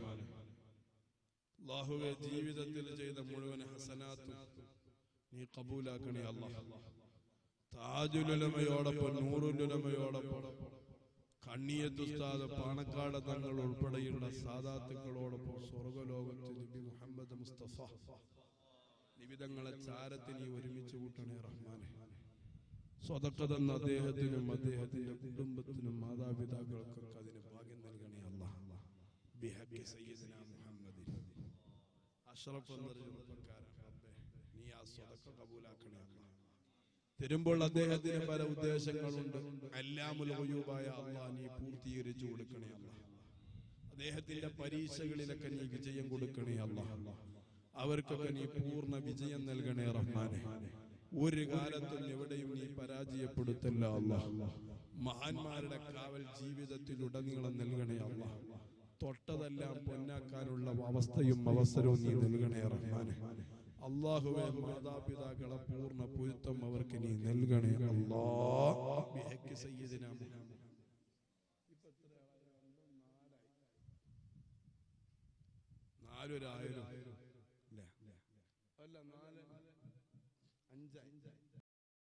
A: അള്ളാഹുവെ ജീവിതത്തിൽ ചെയ്ത മുഴുവൻ ഹസനാത്തും നീ കബൂലാക്കണേ അല്ലാഹ്. താജുലുലമയോടൊപ്പം നൂറുലുലമയോടൊപ്പം കണ്ണിയത്തുസ്താദ് പാണക്കാട് തങ്ങൾ ഉൾപ്പെടെയുള്ള സാദാത്തുക്കളോടൊപ്പം സ്വർഗലോകത്ത് നബി മുഹമ്മദ് മുസ്തഫ. നിബിതങ്ങളെ ചാരത്തിൽ നീ ഒരുമിച്ച് കൂട്ടണേ റഹ്മാനെ. സ്വതക്ക തന്ന അദ്ദേഹത്തിനും അദ്ദേഹത്തിന്റെ കുടുംബത്തിനും മാതാപിതാക്കൾക്കൊക്കെ അതിന് ഭാഗ്യം നൽകണേ അള്ളാഹ് തരുമ്പോൾ അദ്ദേഹത്തിന് പല ഉദ്ദേശങ്ങളുണ്ട്. എല്ലാമുൽ ഗുയൂബായ അല്ലാഹ് നീ പൂർത്തീകരിച്ചു കൊടുക്കണേ അള്ളാഹ് അദ്ദേഹത്തിന്റെ പരീക്ഷകളിലൊക്കെ നീ വിജയം കൊടുക്കണേ അള്ളാഹ് അവർക്കൊക്കെ നീ പൂർണ വിജയം നൽകണേ റഹ്മാനെ. ഒരു കാലത്തും എവിടെയും നീ പരാജയപ്പെടുത്തല്ല അല്ല. മഹാന്മാരുടെ കാവൽ ജീവിതത്തിലുടനീളം നൽകണേ അല്ല. തൊട്ടതെല്ലാം പൊന്നാക്കാനുള്ള അവസ്ഥയും അവസരവും നീ നൽകണേ റഹ്മാനെ. അള്ളാഹുവെ മാതാപിതാക്കളെ പൂർണ പൊരുത്തം അവർക്ക് നീ നൽകണേ അള്ളാഹ്. നാലൊരായിരം.